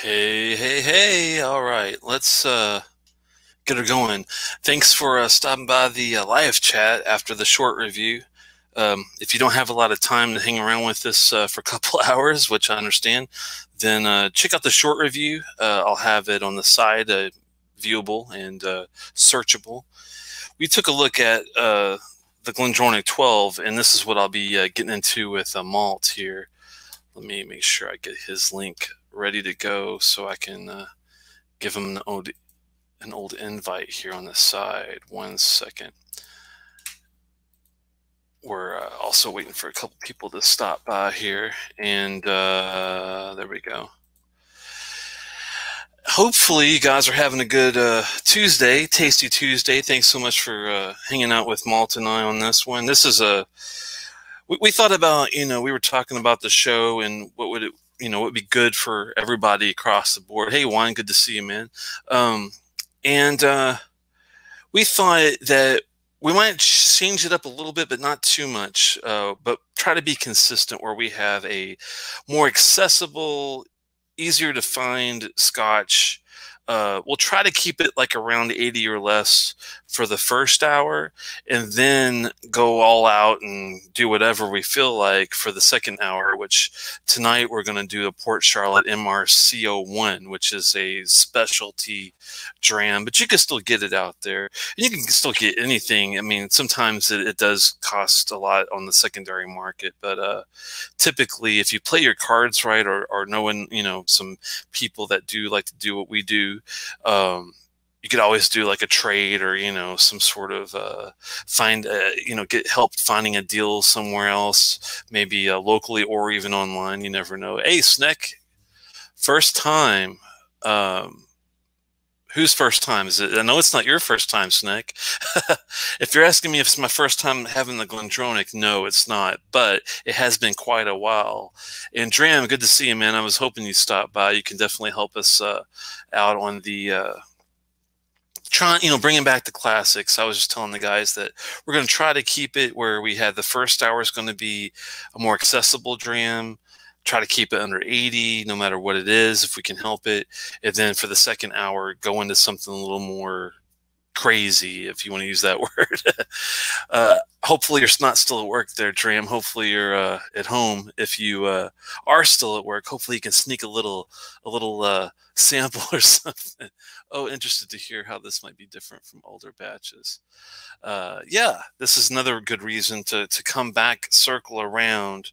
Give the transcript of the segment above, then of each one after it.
Hey, hey, hey. All right, let's uh, get her going. Thanks for uh, stopping by the uh, live chat after the short review. Um, if you don't have a lot of time to hang around with this uh, for a couple hours, which I understand, then uh, check out the short review. Uh, I'll have it on the side, viewable and searchable. We took a look at the GlenDronach 12, and this is what I'll be getting into with a malt here. Let me make sure I get his link ready to go so I can uh, give them an old, an old invite here on the side. One second. We're uh, also waiting for a couple people to stop by here, and uh, there we go. Hopefully, you guys are having a good uh, Tuesday, Tasty Tuesday. Thanks so much for uh, hanging out with Malt and I on this one. This is a we, we thought about you know we were talking about the show and what would it you know it would be good for everybody across the board. Hey, Juan, good to see you, man. Um, and uh, we thought that we might change it up a little bit, but not too much. Uh, but try to be consistent where we have a more accessible, easier to find Scotch uh, we'll try to keep it like around 80 or less for the first hour and then go all out and do whatever we feel like for the second hour, which tonight we're going to do a Port Charlotte MRCO1, which is a specialty dram, but you can still get it out there. And you can still get anything. I mean, sometimes it, it does cost a lot on the secondary market, but uh, typically if you play your cards right or, or knowing, you know, some people that do like to do what we do, um, you could always do like a trade or you know some sort of uh, find a, uh, you know get help finding a deal somewhere else maybe uh, locally or even online you never know. Hey snick first time um, whose first time? Is it i know it's not your first time snick if you're asking me if it's my first time having the glendronach no it's not but it has been quite a while. And dram good to see you man. I was hoping you'd stop by. You can definitely help us uh, out on the uh, trying, you know, bringing back the classics. I was just telling the guys that we're going to try to keep it where we had the first hour is going to be a more accessible dram. Try to keep it under 80, no matter what it is, if we can help it. And then for the second hour, go into something a little more crazy, if you want to use that word. uh, hopefully, you're not still at work there, Dram. Hopefully, you're uh, at home. If you uh, are still at work, hopefully you can sneak a little, a little uh, sample or something. Oh, interested to hear how this might be different from older batches. Uh, yeah, this is another good reason to to come back, circle around,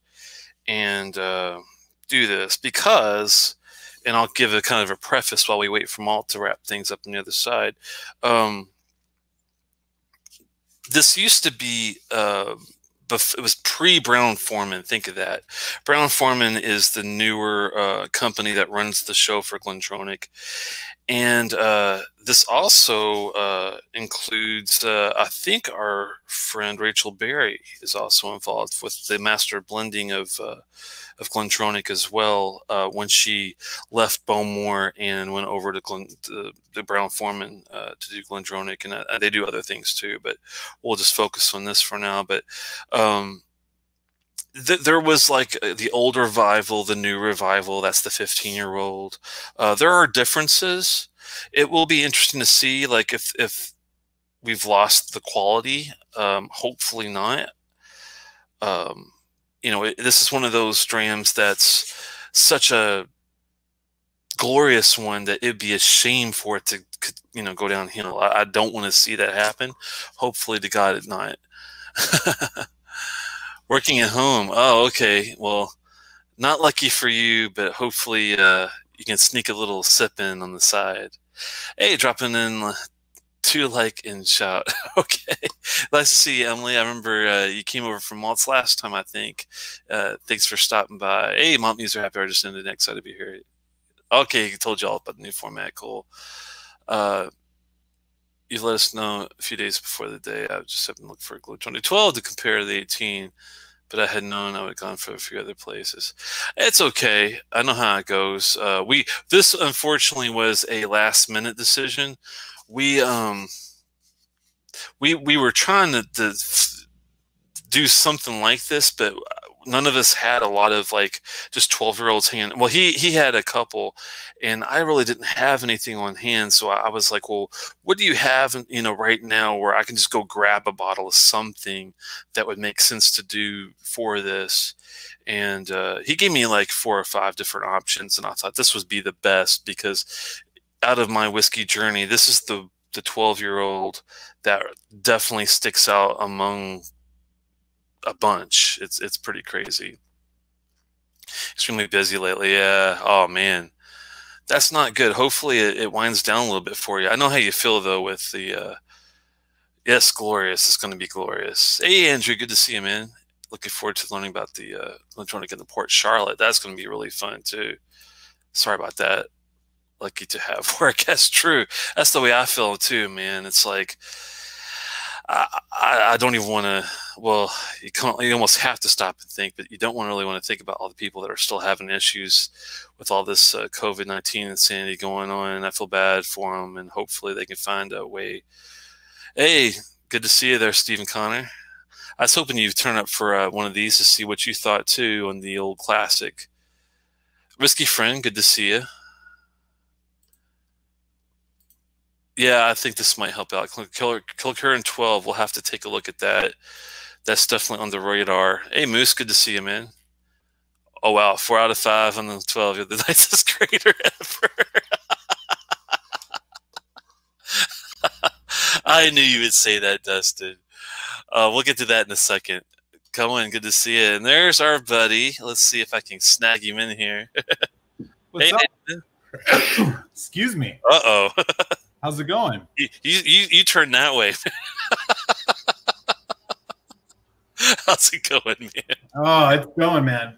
and uh, do this because and I'll give a kind of a preface while we wait for Malt to wrap things up on the other side. Um, this used to be uh, it was pre Brown Forman. Think of that. Brown Forman is the newer uh, company that runs the show for GlenDronach, and uh, this also uh, includes, uh, I think, our friend Rachel Barrie is also involved with the master blending of uh, of GlenDronach as well uh, when she left Bowmore and went over to, Glen, Brown Forman uh, to do GlenDronach, and they do other things too. But we'll just focus on this for now. But um, th there was like uh, the old revival, the new revival. That's the 15 year old. Uh, there are differences. It will be interesting to see, like if if we've lost the quality. Um, hopefully not. Um, you know, it, this is one of those drams that's such a glorious one that it'd be a shame for it to, you know, go downhill. I, I don't want to see that happen. Hopefully, to God, it not. Working at home. Oh, okay. Well, not lucky for you, but hopefully uh, you can sneak a little sip in on the side. Hey, dropping in to like and shout. okay, nice to see you, Emily. I remember uh, you came over from Maltz last time. I think. Uh, thanks for stopping by. Hey, Malt Muser Happy Artist ended. Excited to be here. Okay, told you all about the new format. Cool. Uh, you let us know a few days before the day. I was just having to look for a Glow 2012 to compare the 18 but I had known I would have gone for a few other places. It's okay. I know how it goes. Uh, we this unfortunately was a last minute decision we um we we were trying to, to do something like this, but none of us had a lot of like just 12 year olds hanging. Well, he, he had a couple and I really didn't have anything on hand. So I was like, well, what do you have, you know, right now where I can just go grab a bottle of something that would make sense to do for this? And uh, he gave me like four or five different options. And I thought this would be the best because out of my whiskey journey, this is the, the 12 year old that definitely sticks out among a bunch. It's it's pretty crazy. Extremely busy lately. Yeah. Oh man, that's not good. Hopefully it, it winds down a little bit for you. I know how you feel though with the. Uh, yes, glorious. It's going to be glorious. Hey Andrew, good to see you, man. Looking forward to learning about the uh, GlenDronach in the Port Charlotte. That's going to be really fun too. Sorry about that. Lucky to have work. That's true. That's the way I feel too, man. It's like I, I, don't even want to. Well, you can't. You almost have to stop and think, but you don't want really want to think about all the people that are still having issues with all this uh, COVID nineteen insanity going on. I feel bad for them, and hopefully they can find a way. Hey, good to see you there, Stephen Connor. I was hoping you'd turn up for uh, one of these to see what you thought too on the old classic. Risky friend, good to see you. Yeah, I think this might help out. Killer, Kilkerran 12, we'll have to take a look at that. That's definitely on the radar. Hey, Moose, good to see you, man. Oh, wow. Four out of five on the 12. You're the nicest grader ever. I knew you would say that, Dustin. Uh, we'll get to that in a second. Come on, good to see you. And there's our buddy. Let's see if I can snag him in here. What's hey, up? Excuse me. Uh oh. How's it going? You you you turn that way. How's it going, man? Oh, it's going, man.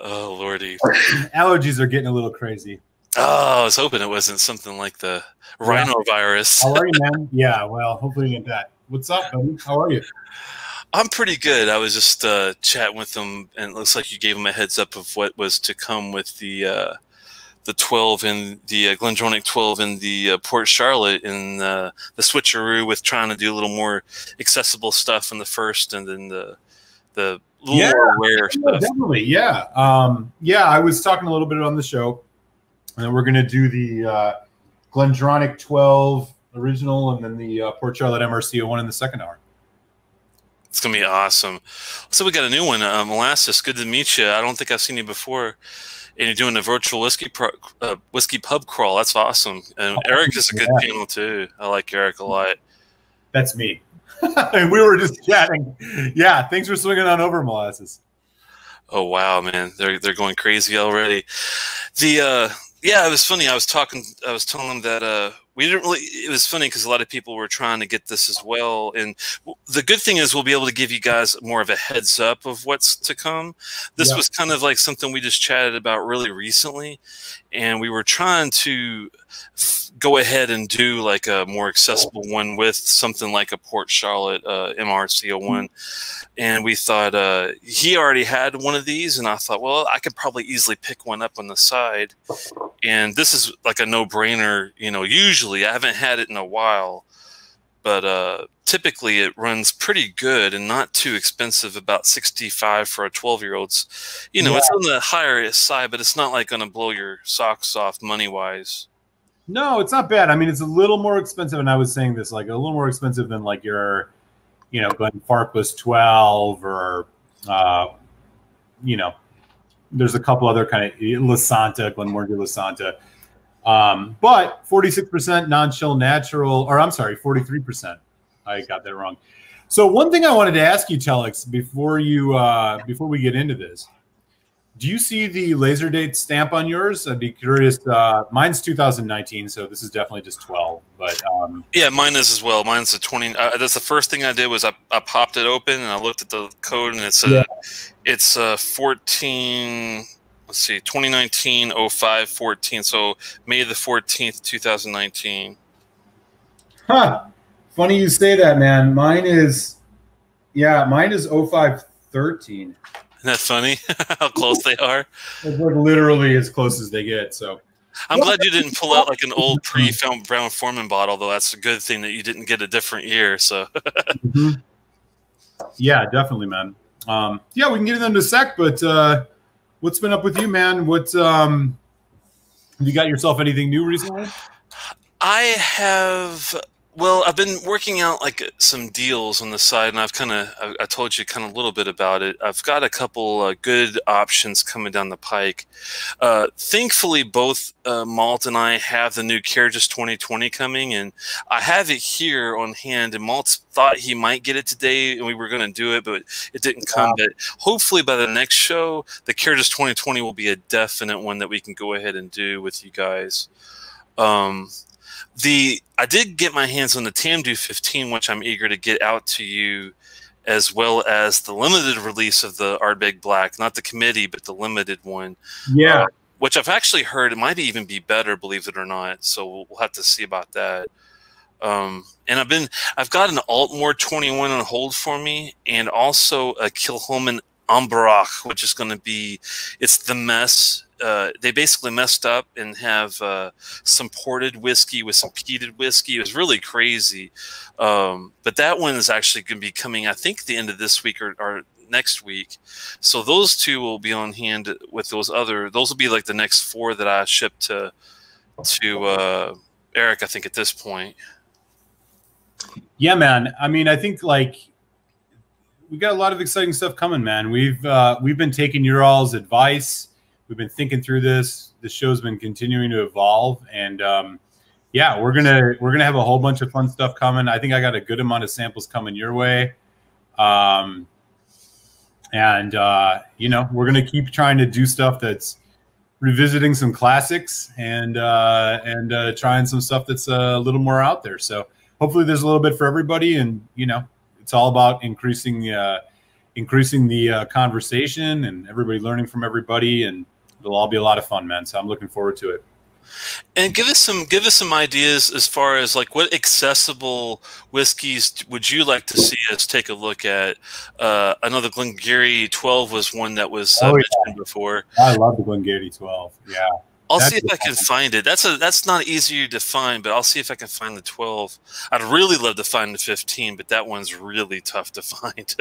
Oh lordy. Allergies are getting a little crazy. Oh, I was hoping it wasn't something like the yeah. rhinovirus. How are you, man? Yeah, well, hopefully you get that. What's up, buddy? How are you? I'm pretty good. I was just uh, chatting with them, and it looks like you gave them a heads up of what was to come with the uh, the 12 in the uh, Glendronach 12 in the uh, Port Charlotte in uh, the switcheroo with trying to do a little more accessible stuff in the first and then the the little yeah, more rare yeah, stuff. Definitely, yeah. Um, yeah, I was talking a little bit on the show, and we're going to do the uh, Glendronach 12 original and then the uh, Port Charlotte MRC one in the second hour. It's gonna be awesome. So we got a new one, uh, Molasses. Good to meet you. I don't think I've seen you before and you're doing a virtual whiskey pro, uh, whiskey pub crawl. That's awesome. And oh, Eric is a good yeah. channel too. I like Eric a lot. That's me. and we were just chatting. Yeah, thanks for swinging on over, molasses. Oh wow, man, they're they're going crazy already. The uh, yeah, it was funny. I was talking. I was telling them that uh, we didn't really it was funny because a lot of people were trying to get this as well and the good thing is we'll be able to give you guys more of a heads up of what's to come this yeah. was kind of like something we just chatted about really recently and we were trying to go ahead and do like a more accessible one with something like a port charlotte uh, mrc01 and we thought uh, he already had one of these and i thought well i could probably easily pick one up on the side and this is like a no-brainer you know usually i haven't had it in a while but uh, typically it runs pretty good and not too expensive about 65 for a 12 year old's you know yeah. it's on the higher side but it's not like going to blow your socks off money wise no it's not bad i mean it's a little more expensive and i was saying this like a little more expensive than like your you know, Glenfarclas 12 or, uh, you know, there's a couple other kind of Lasanta, Glenmorangie La Um, but 46% non-chill natural, or I'm sorry, 43%. I got that wrong. So one thing I wanted to ask you, Telex, before you uh, before we get into this, do you see the laser date stamp on yours? I'd be curious. Uh, mine's 2019, so this is definitely just 12. But um, yeah, mine is as well. Mine's a 20. Uh, that's the first thing I did was I, I popped it open and I looked at the code and it's a yeah. it's a 14. Let's see, 2019 05 14. So May the 14th, 2019. Huh. Funny you say that, man. Mine is, yeah, mine is 05 13. Isn't that funny? How close they are. It's like literally as close as they get. So I'm glad you didn't pull out like an old pre-found Brown Forman bottle, though. That's a good thing that you didn't get a different year. So. mm-hmm. Yeah, definitely, man. um, yeah, we can get into them in a sec. But uh, what's been up with you, man? What um, have you got yourself anything new recently? I have well, I've been working out like some deals on the side, and I've kind of I, I, told you kind of a little bit about it. I've got a couple uh, good options coming down the pike. Uh, thankfully, both uh, Malt and I have the new Carriages 2020 coming, and I have it here on hand. And Malt thought he might get it today, and we were going to do it, but it didn't come. Wow. But hopefully, by the next show, the Carriages 2020 will be a definite one that we can go ahead and do with you guys. Um, the I did get my hands on the Tamdhu 15, which I'm eager to get out to you, as well as the limited release of the Ardbeg Black, not the committee, but the limited one. Yeah. Uh, which I've actually heard it might even be better, believe it or not. So we'll, we'll have to see about that. Um, and I've been I've got an Aultmore 21 on hold for me, and also a Kilchoman Am Burach, which is going to be it's the mess uh, they basically messed up and have uh, some ported whiskey with some peated whiskey. It was really crazy. Um, but that one is actually going to be coming, I think, the end of this week or, or, next week. So those two will be on hand with those other. Those will be like the next four that I ship to to uh, Eric. I think at this point. Yeah, man. I mean, I think like we got a lot of exciting stuff coming, man. We've uh, we've been taking your all's advice we've been thinking through this. The show's been continuing to evolve, and um, yeah, we're gonna we're gonna have a whole bunch of fun stuff coming. I think I got a good amount of samples coming your way, um, and uh, you know we're gonna keep trying to do stuff that's revisiting some classics and uh, and uh, trying some stuff that's a little more out there. So hopefully there's a little bit for everybody, and you know it's all about increasing uh, increasing the uh, conversation and everybody learning from everybody and it'll all be a lot of fun, man. So I'm looking forward to it. And give us some give us some ideas as far as like what accessible whiskeys would you like to see us take a look at? Uh, I know the Glen Garioch 12 was one that was uh, oh, yeah. mentioned before. I love the Glen Garioch 12. Yeah. I'll see if I can find it. That's a that's not easy to find, but I'll see if I can find the 12. I'd really love to find the 15, but that one's really tough to find.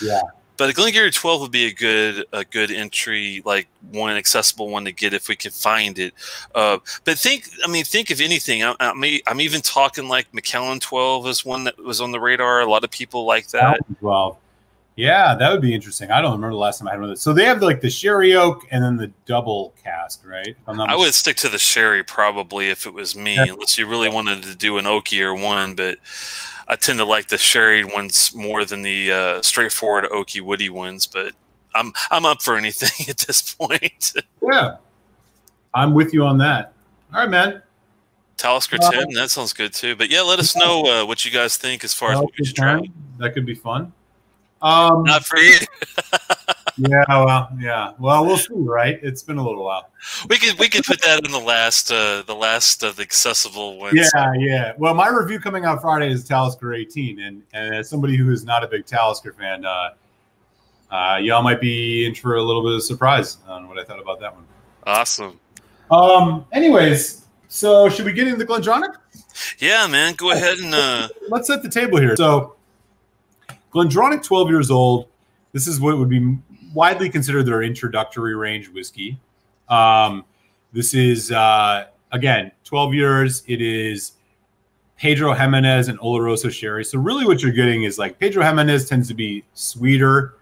yeah. But a Glen Garioch 12 would be a good a good entry, like one accessible one to get if we can find it. Uh, but think, I mean, think of anything. I, I mean, I'm even talking like Macallan 12 is one that was on the radar. A lot of people like that. 12. Yeah, that would be interesting. I don't remember the last time I had one of those. So they have like the sherry oak and then the double cask, right? i would stick to the sherry probably if it was me, unless you really wanted to do an oakier one. But I tend to like the sherry ones more than the uh, straightforward oaky woody ones. But I'm I'm up for anything at this point. yeah, I'm with you on that. All right, man. Talisker uh, 10, that sounds good too. But yeah, let us know uh, what you guys think as far as what we should try. That could be fun. Um, Not for you. yeah, well, yeah. Well, we'll see, right? It's been a little while. We could we could put that in the last uh the last of the accessible ones. Yeah, yeah. Well, my review coming out Friday is Talisker 18, and and as somebody who is not a big Talisker fan, uh, uh, y'all might be in for a little bit of surprise on what I thought about that one. Awesome. Um. Anyways, so should we get into the Glendronach? Yeah, man. Go ahead and uh... let's set the table here. So Glendronach, 12 years old. This is what would be widely considered their introductory range whiskey. Um, this is, uh, again, 12 years. It is Pedro Ximénez and Oloroso sherry. So, really, what you're getting is like Pedro Ximénez tends to be sweeter.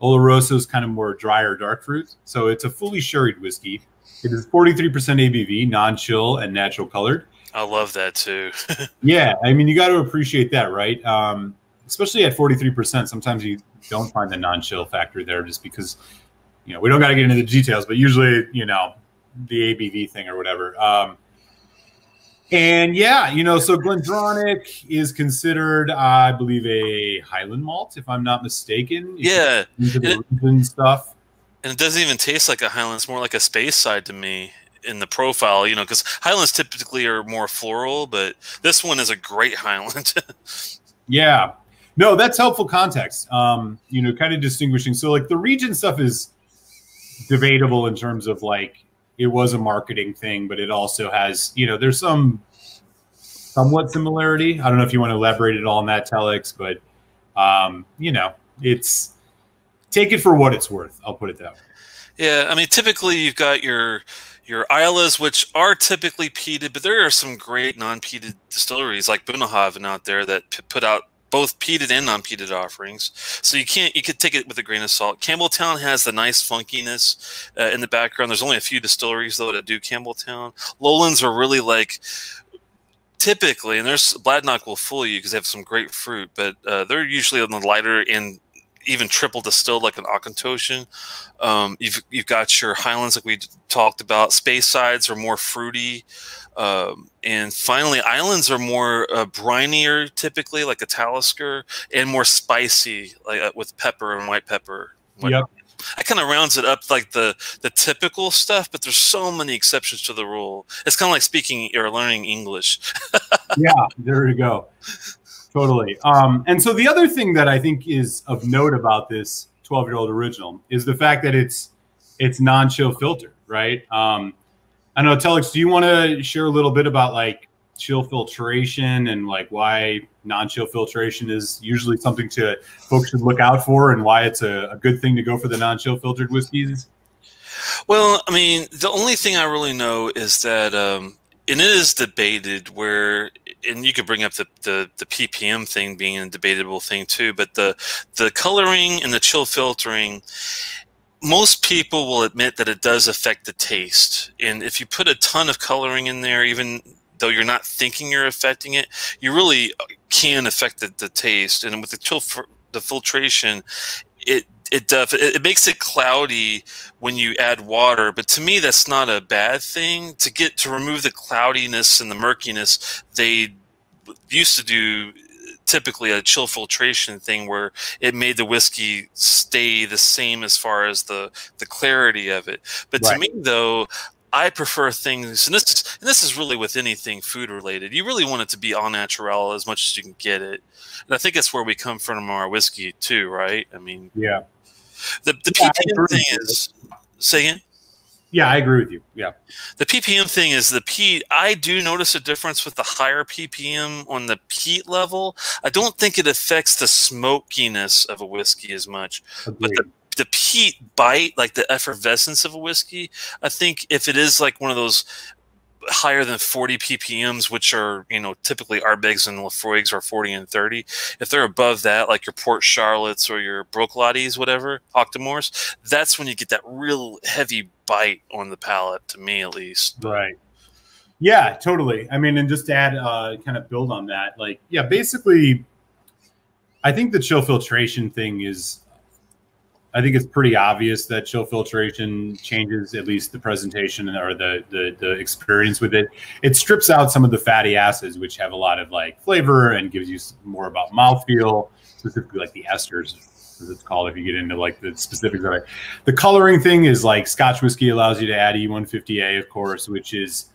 Oloroso is kind of more drier dark fruit. So, it's a fully sherried whiskey. It is 43% ABV, non chill, and natural colored. I love that too. yeah. I mean, you got to appreciate that, right? Um, especially at 43%, sometimes you don't find the non-chill factor there just because, you know, we don't got to get into the details, but usually, you know, the ABV thing or whatever. Um, and yeah, you know, so Glendronach is considered, I believe, a Highland malt, if I'm not mistaken. Yeah. Into the and stuff. And it doesn't even taste like a Highland. It's more like a Speyside to me in the profile, you know, because Highlands typically are more floral, but this one is a great Highland. yeah. No, that's helpful context. Um, you know, kind of distinguishing. So like the region stuff is debatable in terms of like it was a marketing thing, but it also has, you know, there's some somewhat similarity. I don't know if you want to elaborate at all on that, Telex, but um, you know, it's take it for what it's worth. I'll put it that way. Yeah, I mean, typically you've got your your Islas, which are typically peated, but there are some great non-peated distilleries like Bunnahabhain out there that put out both peated and non-peated offerings. So you can't you could take it with a grain of salt. Campbeltown has the nice funkiness uh, in the background. There's only a few distilleries though that do Campbeltown. Lowlands are really like typically, and there's Bladnoch will fool you because they have some great fruit, but uh, they're usually on the lighter and even triple distilled like an Auchentoshan. Um, you've you've got your Highlands like we talked about. Speysides are more fruity, um, and finally Islands are more uh, brinier typically like a Talisker and more spicy like uh, with pepper and white pepper. White Yep. That kind of rounds it up like the the typical stuff, but there's so many exceptions to the rule. It's kind of like speaking or learning English. yeah, there you go. Totally. Um, and so the other thing that I think is of note about this 12 year old original is the fact that it's it's non chill filter, right? Um, I know, Telex, do you want to share a little bit about like chill filtration and like why non chill filtration is usually something to folks should look out for and why it's a, a good thing to go for the non chill filtered whiskeys? Well, I mean, the only thing I really know is that, um, and it is debated where, and you could bring up the, the, the ppm thing being a debatable thing too, but the the coloring and the chill filtering, most people will admit that it does affect the taste. And if you put a ton of coloring in there, even though you're not thinking you're affecting it, you really can affect the, the taste. And with the chill, the filtration, it it does it, it makes it cloudy when you add water but to me that's not a bad thing to get to remove the cloudiness and the murkiness they used to do typically a chill filtration thing where it made the whiskey stay the same as far as the the clarity of it but Right. to me though I prefer things, and this is and this is really with anything food related. You really want it to be all natural as much as you can get it, and I think that's where we come from our whiskey too, right? I mean, Yeah. The the Yeah, PPM thing is say again. Yeah, I agree with you. Yeah. The ppm thing is the peat. I do notice a difference with the higher ppm on the peat level. I don't think it affects the smokiness of a whiskey as much. Agreed. the, the peat bite, like the effervescence of a whiskey, I think if it is like one of those higher than 40 ppms, which are, you know, typically Ardbegs and Laphroaigs are 40 and 30, if they're above that, like your Port Charlottes or your Bruichladdichs, whatever, Octomores, that's when you get that real heavy bite on the palate, to me at least. Right. Yeah, totally. I mean, and just to add, uh, kind of build on that, like, yeah, basically, I think the chill filtration thing is, I think it's pretty obvious that chill filtration changes at least the presentation or the, the the experience with it. It strips out some of the fatty acids, which have a lot of like flavor and gives you more about mouthfeel, specifically like the esters, as it's called. If you get into like the specifics of it, the coloring thing is like Scotch whiskey allows you to add E E150A, of course, which is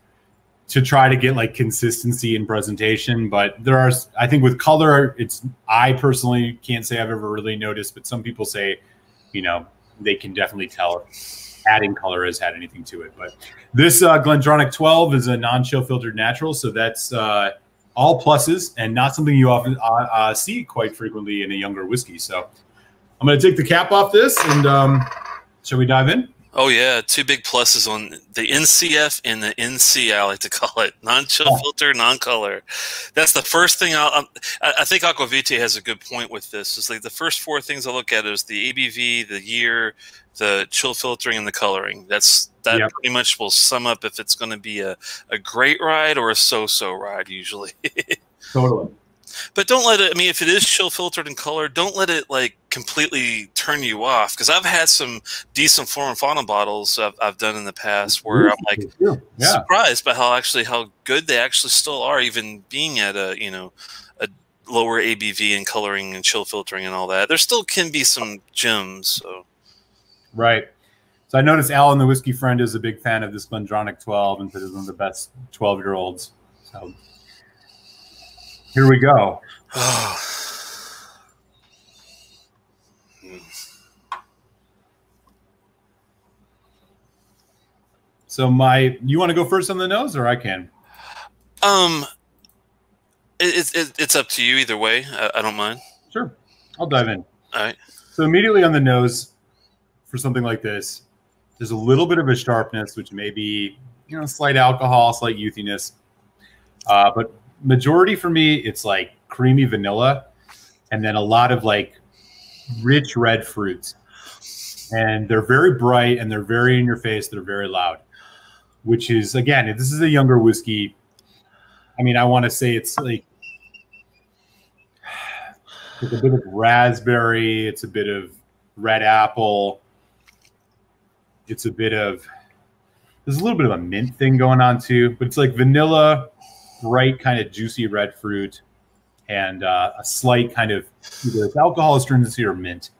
to try to get like consistency in presentation. But there are, I think, with color, it's I personally can't say I've ever really noticed, but some people say, you know, they can definitely tell adding color has had anything to it. But this uh, Glendronach 12 is a non-chill filtered natural, so that's uh, all pluses and not something you often uh, uh, see quite frequently in a younger whiskey. So I'm going to take the cap off this, and um, shall we dive in? Oh yeah, two big pluses on the NCF and the NC. I like to call it non-chill Oh. filter, non-color. That's the first thing. I'll, I, I think Aquavite has a good point with this. It's like the first four things I look at is the ABV, the year, the chill filtering, and the coloring. That's that Yep. pretty much will sum up if it's going to be a, a great ride or a so-so ride usually. Totally. But don't let it. I mean, if it is chill filtered and colored, don't let it like completely turn you off. Because I've had some decent Flora and Fauna bottles I've, I've done in the past where I'm like yeah. surprised by how actually how good they actually still are, even being at a you know a lower ABV and coloring and chill filtering and all that. There still can be some gems. So Right. So I noticed Alan, the whiskey friend, is a big fan of this Glendronach 12 and said it's one of the best 12 year olds. So here we go. So my, you want to go first on the nose, or I can? um, it, it, it, it's up to you either way. I, I don't mind. Sure, I'll dive in. All right. So immediately on the nose, for something like this, there's a little bit of a sharpness, which may be you know slight alcohol, slight youthiness. Uh, but majority for me, it's like creamy vanilla, and then a lot of like rich red fruits, and they're very bright and they're very in your face. They're very loud, which is again, if this is a younger whiskey. I mean, I want to say it's like it's a bit of raspberry. It's a bit of red apple. It's a bit of there's a little bit of a mint thing going on too, but it's like vanilla, bright kind of juicy red fruit, and uh, a slight kind of either it's alcohol astringency or mint.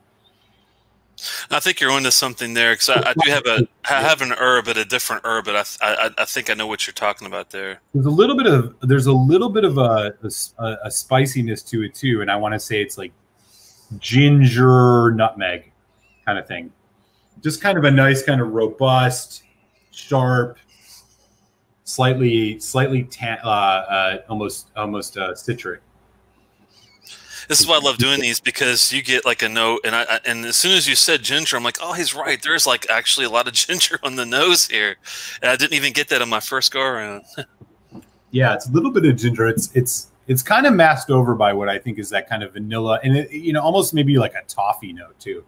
I think you're onto something there because I, I, do have a I have an herb, but a different herb, but I, I, I think I know what you're talking about there. There's a little bit of there's a little bit of a a, a spiciness to it too, and I want to say it's like ginger nutmeg kind of thing. Just kind of a nice kind of robust, sharp, slightly slightly tan, uh, uh, almost almost uh, citric. This is why I love doing these because you get like a note, and I, and as soon as you said ginger, I'm like, oh, he's right. There's like actually a lot of ginger on the nose here, and I didn't even get that on my first go around. yeah, it's a little bit of ginger. It's it's it's kind of masked over by what I think is that kind of vanilla, and it, you know, almost maybe like a toffee note too.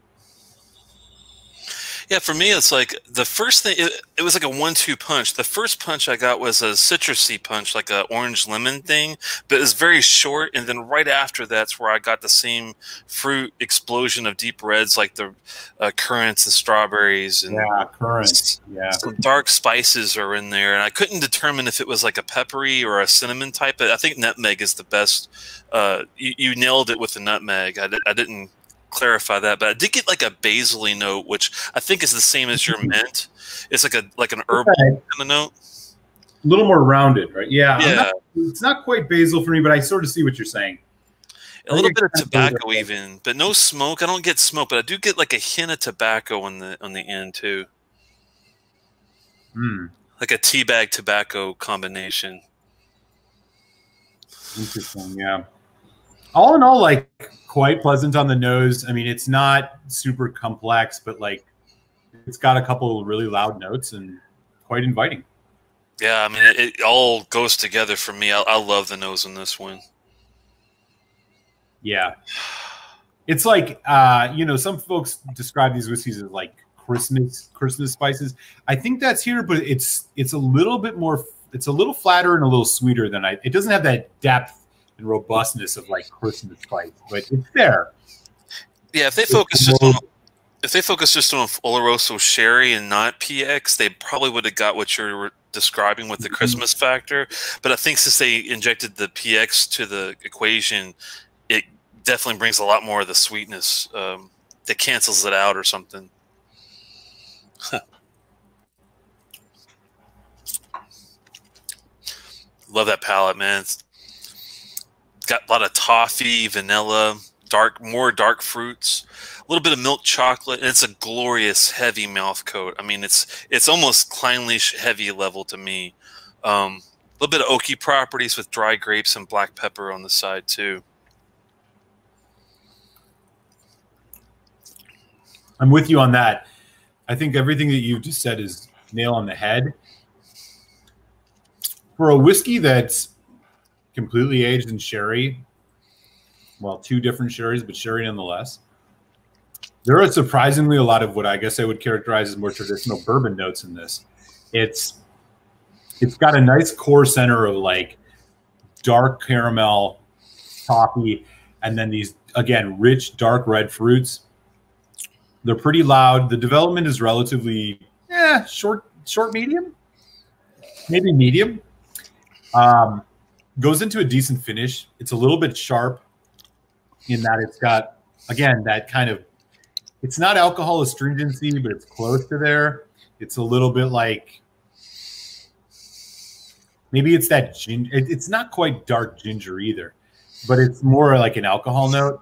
Yeah, for me, it's like the first thing. It, it was like a one-two punch. The first punch I got was a citrusy punch, like a orange lemon thing, but it's very short. And then right after that's where I got the same fruit explosion of deep reds, like the uh, currants and strawberries and yeah, currants. Yeah, some dark spices are in there, and I couldn't determine if it was like a peppery or a cinnamon type. But I think nutmeg is the best. Uh, you, you nailed it with the nutmeg. I, I didn't clarify that, but I did get like a basil note, which I think is the same as your mint. It's like a like an herbal okay. kind of note. A little more rounded, right? Yeah. Yeah. Not, it's not quite basil for me, but I sort of see what you're saying. A little bit of tobacco, even, but no smoke. I don't get smoke, but I do get like a hint of tobacco on the on the end too. Hmm. Like a tea bag tobacco combination. Interesting. Yeah. All in all, like quite pleasant on the nose. I mean, it's not super complex, but like it's got a couple really loud notes and quite inviting. Yeah, I mean, it, it all goes together for me. I, I love the nose in this one. Yeah. It's like uh, you know, some folks describe these whiskeys as like Christmas Christmas spices. I think that's here, but it's it's a little bit more it's a little flatter and a little sweeter than I it doesn't have that depth and robustness of like Christmas fights, but it's there. Yeah, if they focus just on if they focus just on Oloroso sherry and not PX, they probably would have got what you're describing with the mm-hmm. Christmas factor. But I think since they injected the PX to the equation, it definitely brings a lot more of the sweetness um, that cancels it out or something. Love that palate, man. It's got a lot of toffee, vanilla, dark, more dark fruits, a little bit of milk chocolate, and it's a glorious heavy mouth coat. I mean, it's it's almost Clynelish heavy level to me. Um, a little bit of oaky properties with dry grapes and black pepper on the side too. I'm with you on that. I think everything that you've just said is nail on the head. For a whiskey that's completely aged in sherry. Well, two different sherries, but sherry nonetheless. There are surprisingly a lot of what I guess I would characterize as more traditional bourbon notes in this. It's it's got a nice core center of like dark caramel, toffee, and then these again rich dark red fruits. They're pretty loud. The development is relatively yeah short short medium, maybe medium. Um, goes into a decent finish. It's a little bit sharp in that it's got again that kind of it's not alcohol astringency, but it's close to there. It's a little bit like maybe it's that ginger. It's not quite dark ginger either, but it's more like an alcohol note.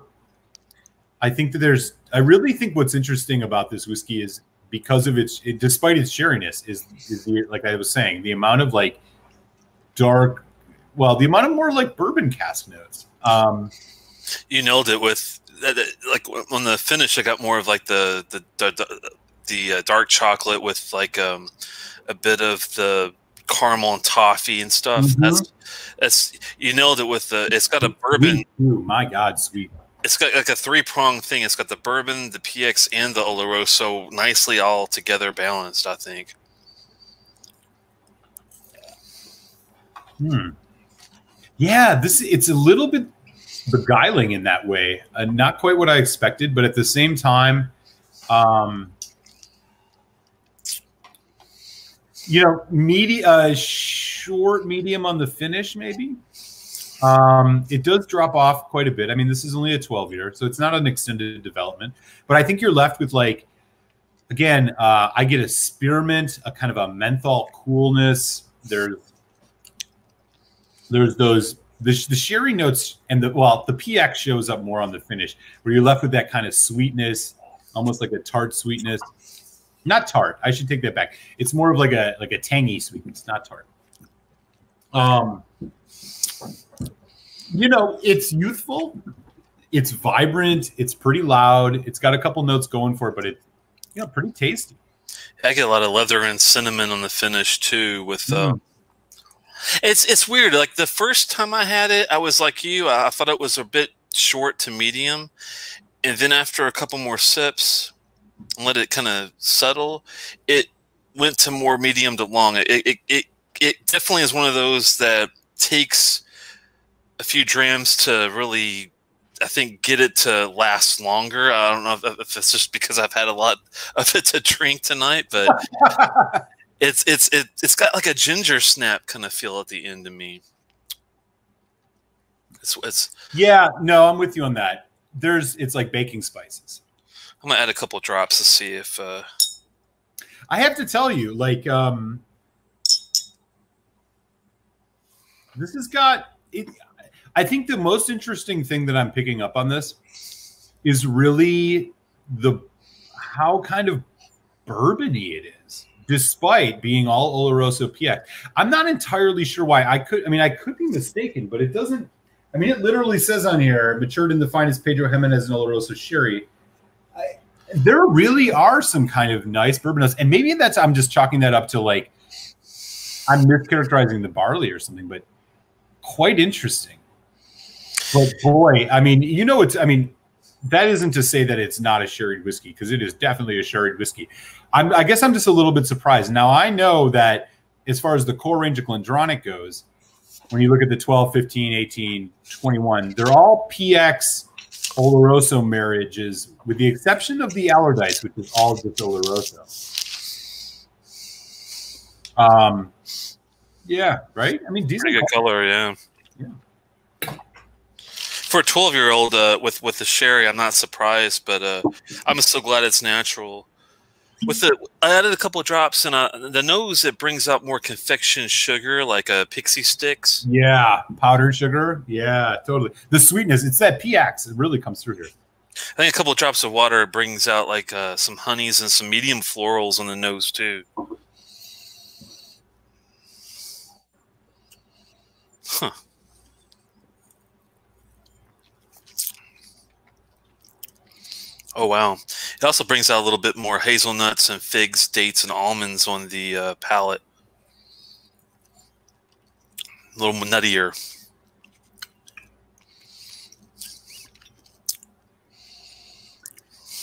I think that there's. I really think what's interesting about this whiskey is because of its, it, despite its sherryness, is is the, like I was saying, the amount of like dark well, the amount of more like bourbon cask notes. Um, you nailed it with like on the finish, I got more of like the the the, the uh, dark chocolate with like um, a bit of the caramel and toffee and stuff. Mm-hmm. That's that's you nailed it with the. It's got a bourbon. Ooh, my God, sweet. It's got like a three prong thing. It's got the bourbon, the PX, and the Oloroso nicely all together balanced. I think. Hmm. Yeah, this it's a little bit beguiling in that way. Uh, not quite what I expected, but at the same time, um, you know, media, uh, short, medium on the finish, maybe. Um, it does drop off quite a bit. I mean, this is only a 12 year, so it's not an extended development. But I think you're left with like, again, uh, I get a spearmint, a kind of a menthol coolness. There's there's those the, the sherry notes and the well the px shows up more on the finish where you're left with that kind of sweetness almost like a tart sweetness. Not tart i should take that back. It's more of like a like a tangy sweetness not tart. Um you know it's youthful it's vibrant it's pretty loud it's got a couple notes going for it but it's you know pretty tasty. I get a lot of leather and cinnamon on the finish too with uh, mm. It's it's weird. Like the first time I had it, I was like you. I, thought it was a bit short to medium, and then after a couple more sips, and let it kind of settle, it went to more medium to long. It, it it it definitely is one of those that takes a few drams to really I think get it to last longer. I don't know if, if, it's just because I've had a lot of it to drink tonight, but it's it's it, it's got like a ginger snap kind of feel at the end to me. It's it's yeah, no, I'm with you on that. There's it's like baking spices. I'm gonna add a couple drops to see if. uh I have to tell you, like, um this has got it. I think the most interesting thing that I'm picking up on this is really the how kind of bourbony it is despite being all Oloroso PX. I'm not entirely sure why. I could, I mean, I could be mistaken, but it doesn't. I mean, it literally says on here, matured in the finest Pedro Ximénez and Oloroso sherry. I, there really are some kind of nice bourbon notes, and maybe that's I'm just chalking that up to like I'm mischaracterizing the barley or something, but quite interesting. But boy, I mean, you know, it's I mean, that isn't to say that it's not a sherry whiskey because it is definitely a sherry whiskey. I'm, I guess I'm just a little bit surprised. Now I know that as far as the core range of GlenDronach goes, when you look at the 12, 15, 18, 21, they're all PX Oloroso marriages, with the exception of the Allardice, which is all just Oloroso. Um, yeah, right. I mean, decent good color, yeah. For a 12 year old uh, with with the sherry i'm not surprised but uh, i'm so glad it's natural. With the i added a couple of drops and uh, the nose it brings out more confection sugar like a uh, Pixy Stix. Yeah powdered sugar? Yeah totally. The sweetness it's that px it really comes through here. I think a couple of drops of water brings out like uh, some honeys and some medium florals on the nose too. Huh Oh wow! It also brings out a little bit more hazelnuts and figs, dates, and almonds on the uh, palate. A little nuttier.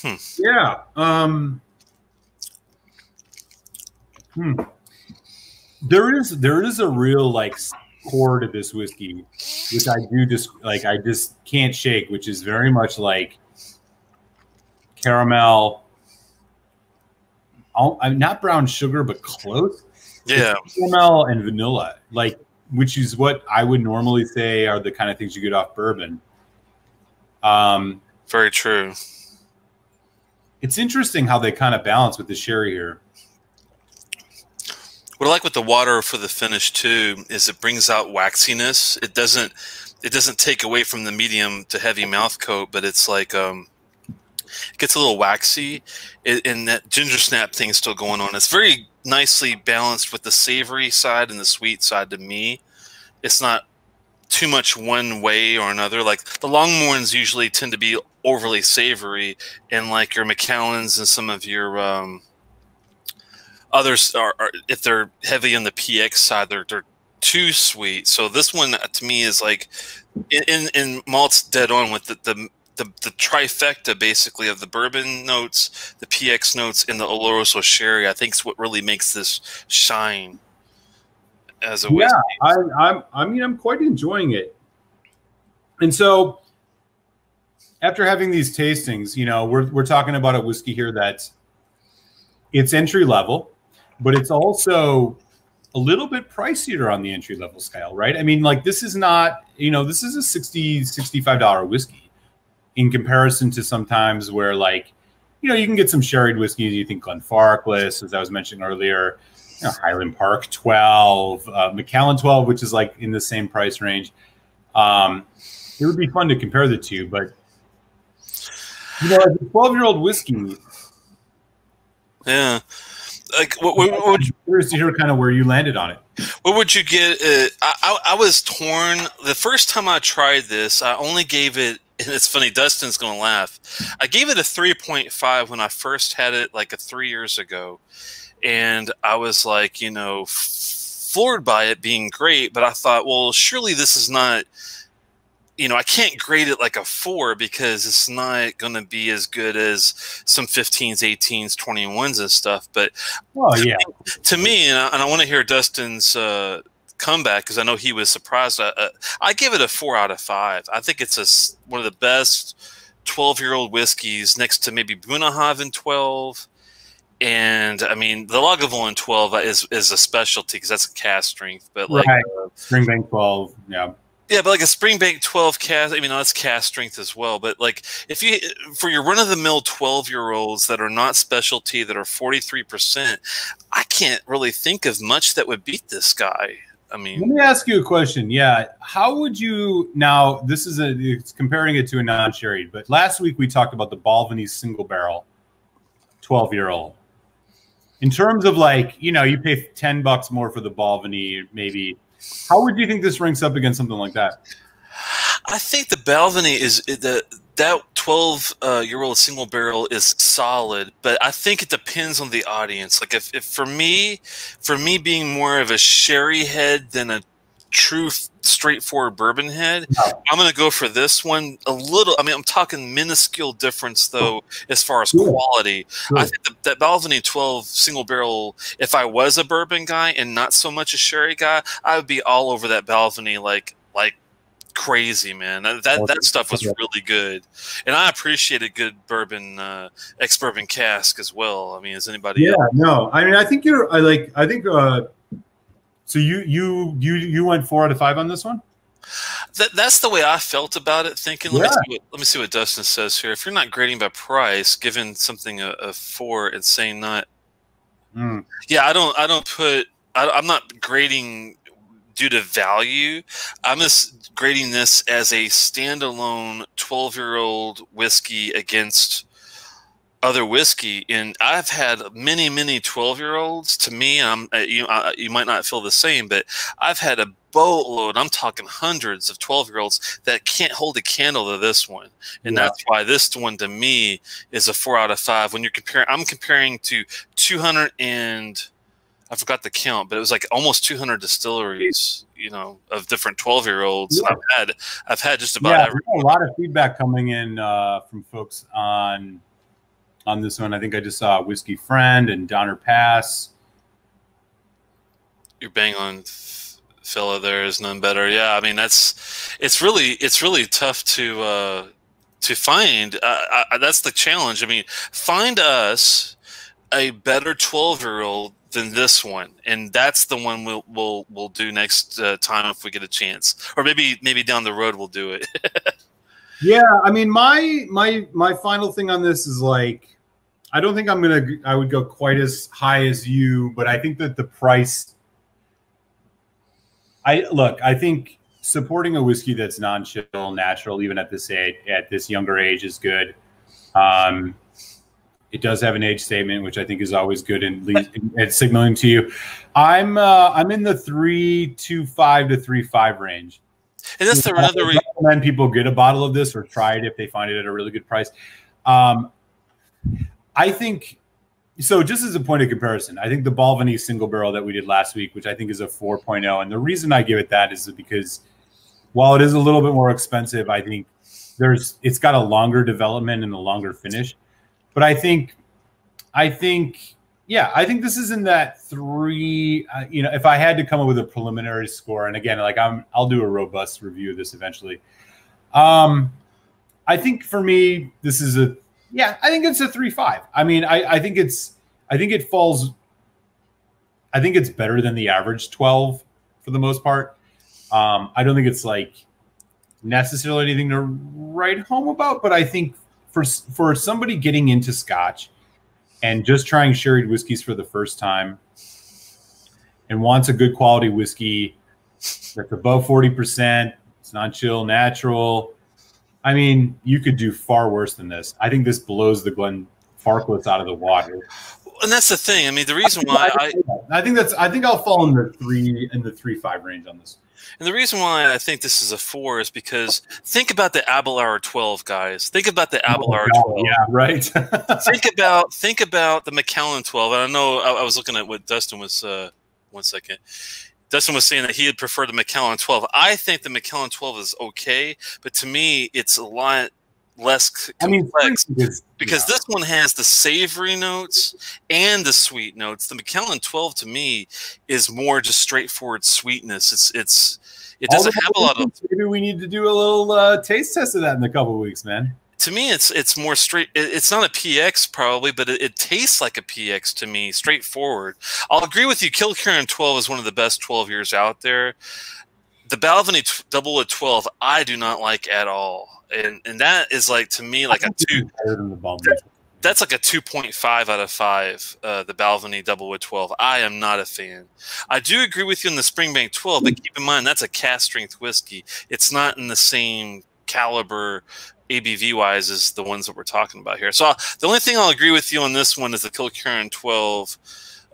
Hmm. Yeah. Um, hmm. There is there is a real like core to this whiskey, which I do just like I just can't shake, which is very much like caramel. I'm not brown sugar, but close. Yeah, it's caramel and vanilla, like which is what I would normally say are the kind of things you get off bourbon. Um, very true. It's interesting how they kind of balance with the sherry here. What I like with the water for the finish too is it brings out waxiness. It doesn't it doesn't take away from the medium to heavy mouth coat, but it's like um, it gets a little waxy, and that ginger snap thing is still going on. It's very nicely balanced with the savory side and the sweet side. To me, it's not too much one way or another. Like the Longmorns usually tend to be overly savory, and like your Macallans and some of your um, others are, are, if they're heavy on the PX side, they're they're too sweet. So this one to me is like in in malt's dead on with the, the the, the trifecta basically of the bourbon notes, the PX notes, and the Oloroso sherry. I think is what really makes this shine as a yeah. I, I'm I mean I'm quite enjoying it, and so after having these tastings, you know, we're we're talking about a whiskey here that's it's entry level, but it's also a little bit pricier on the entry level scale, right? I mean, like this is not, you know, this is a 60 $65 whiskey in comparison to sometimes where like, you know, you can get some sherried whiskeys. You think Glenfarclas, as I was mentioning earlier, you know, Highland Park 12, uh, Macallan 12, which is like in the same price range. Um, it would be fun to compare the two, but you know, as a 12 year old whiskey. Yeah like what, what, what would you, curious to hear kind of where you landed on it what would you get uh, I, I, I was torn the first time i tried this i only gave it and it's funny dustin's gonna laugh i gave it a 3.5 when i first had it like a three years ago and i was like you know floored by it being great but i thought well surely this is not you know, I can't grade it like a four because it's not going to be as good as some 15s, 18s, 21s and stuff. But well, yeah, to me, to me and I, I want to hear Dustin's uh, comeback because I know he was surprised. Uh, uh, I give it a four out of five. I think it's a, one of the best 12 year old whiskeys next to maybe Bunnahabhain 12. And I mean, the Lagavulin 12 is, is a specialty because that's a cask strength, but like right. uh, Springbank 12, yeah. Yeah, but like a Springbank 12 cask, I mean, that's cask strength as well. But like, if you, for your run of the mill 12 year olds that are not specialty, that are 43%, I can't really think of much that would beat this guy. I mean, let me ask you a question. Yeah. How would you now? This is a, it's comparing it to a non sherry, but last week we talked about the Balvenie single barrel 12 year old. In terms of like, you know, you pay 10 bucks more for the Balvenie, maybe how would you think this ranks up against something like that? I think the Balvenie is the that 12 uh, year old single barrel is solid, but I think it depends on the audience. Like if, if for me, for me being more of a sherry head than a true straightforward bourbon head. I'm going to go for this one a little. I mean, I'm talking minuscule difference though, as far as quality. I think the, that Balvenie 12 single barrel. If I was a bourbon guy and not so much a sherry guy, I would be all over that Balvenie like like crazy, man. That that, that stuff was really good, and I appreciate a good bourbon uh, ex bourbon cask as well. I mean, is anybody? Yeah, else? no. I mean, I think you're. I like. I think. uh so you you you you went four out of five on this one. That, that's the way I felt about it. Thinking, let, yeah. me see what, let me see what Dustin says here. If you're not grading by price, giving something a, a four and saying not, mm. yeah, I don't, I don't put, I, I'm not grading due to value. I'm just grading this as a standalone 12 year old whiskey against other whiskey and i've had many many 12 year olds to me i'm uh, you, uh, you might not feel the same but i've had a boatload i'm talking hundreds of 12 year olds that can't hold a candle to this one and yeah. that's why this one to me is a four out of five when you're comparing i'm comparing to 200 and i forgot the count but it was like almost 200 distilleries you know of different 12 year olds yeah. i've had i've had just about yeah, every a lot of feedback coming in uh, from folks on on this one. I think I just saw Whiskey Friend and Donner Pass. You're bang on fella there is none better. Yeah, I mean that's it's really it's really tough to uh, to find. Uh, I, that's the challenge. I mean, find us a better twelve year old than this one, and that's the one we'll we'll we'll do next uh, time if we get a chance, or maybe maybe down the road we'll do it. yeah, I mean my my my final thing on this is like I don't think I'm gonna. I would go quite as high as you, but I think that the price. I look. I think supporting a whiskey that's non-chill, natural, even at this age, at this younger age, is good. Um, it does have an age statement, which I think is always good and at signaling to you. I'm uh, I'm in the three two five to three five range. And that's the another reason. recommend people get a bottle of this or try it if they find it at a really good price. Um, I think so. Just as a point of comparison, I think the Balvenie single barrel that we did last week, which I think is a 4.0, and the reason I give it that is because while it is a little bit more expensive, I think there's it's got a longer development and a longer finish. But I think, I think, yeah, I think this is in that three. Uh, you know, if I had to come up with a preliminary score, and again, like I'm, I'll do a robust review of this eventually. Um, I think for me, this is a yeah. I think it's a three five. I mean, I I think it's I think it falls. I think it's better than the average twelve for the most part. Um, I don't think it's like necessarily anything to write home about, but I think for for somebody getting into Scotch and just trying sherry whiskeys for the first time and wants a good quality whiskey that's above forty percent, it's not chill, natural. I mean, you could do far worse than this. I think this blows the Glen Farkless out of the water. And that's the thing. I mean, the reason why I, I, I think that's I think I'll fall in the three in the three five range on this. And the reason why I think this is a four is because think about the Aberlour 12, guys. Think about the Aberlour oh, 12. Yeah, right. think about think about the Macallan 12. And I know I, I was looking at what Dustin was. Uh, one second. Dustin was saying that he had preferred the Macallan 12. I think the Macallan 12 is okay, but to me, it's a lot less complex I mean, because yeah. this one has the savory notes and the sweet notes. The Macallan 12 to me is more just straightforward sweetness. It's it's it doesn't have a lot of. Maybe we need to do a little uh, taste test of that in a couple weeks, man. To me, it's it's more straight. It's not a PX probably, but it, it, tastes like a PX to me, straightforward. I'll agree with you. Kilkerran 12 is one of the best 12 years out there. The Balvenie Doublewood 12, I do not like at all and and that is like to me like a two. That's like a two point five out of five. Uh, the Balvenie Doublewood twelve. I am not a fan. I do agree with you on the Springbank twelve, but keep in mind that's a cask strength whiskey. It's not in the same caliber ABV wise as the ones that we're talking about here. So the only thing I'll agree with you on this one is the Kilkerran twelve.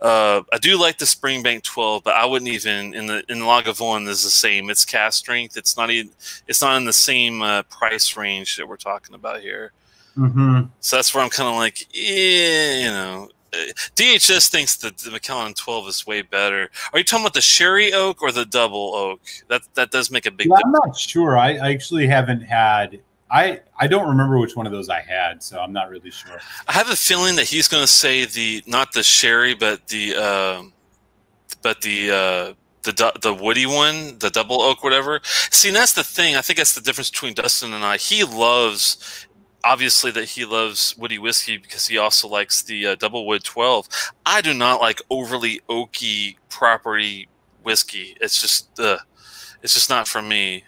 Uh, I do like the Springbank 12, but I wouldn't even in the in Lagavulin is the same. It's cask strength. It's not even it's not in the same uh, price range that we're talking about here. Mm-hmm. So that's where I'm kind of like, yeah, you know. Uh, DHS thinks that the Macallan 12 is way better. Are you talking about the sherry oak or the double oak? That that does make a big. Yeah, I'm not sure. I, I actually haven't had I I don't remember which one of those I had, so I'm not really sure. I have a feeling that he's going to say the not the sherry, but the uh, but the uh, the the woody one, the double oak, whatever. See, that's the thing. I think that's the difference between Dustin and I. He loves. Obviously, that he loves woody whiskey because he also likes the uh, double wood 12. I do not like overly oaky property whiskey. It's just, uh, it's just not for me.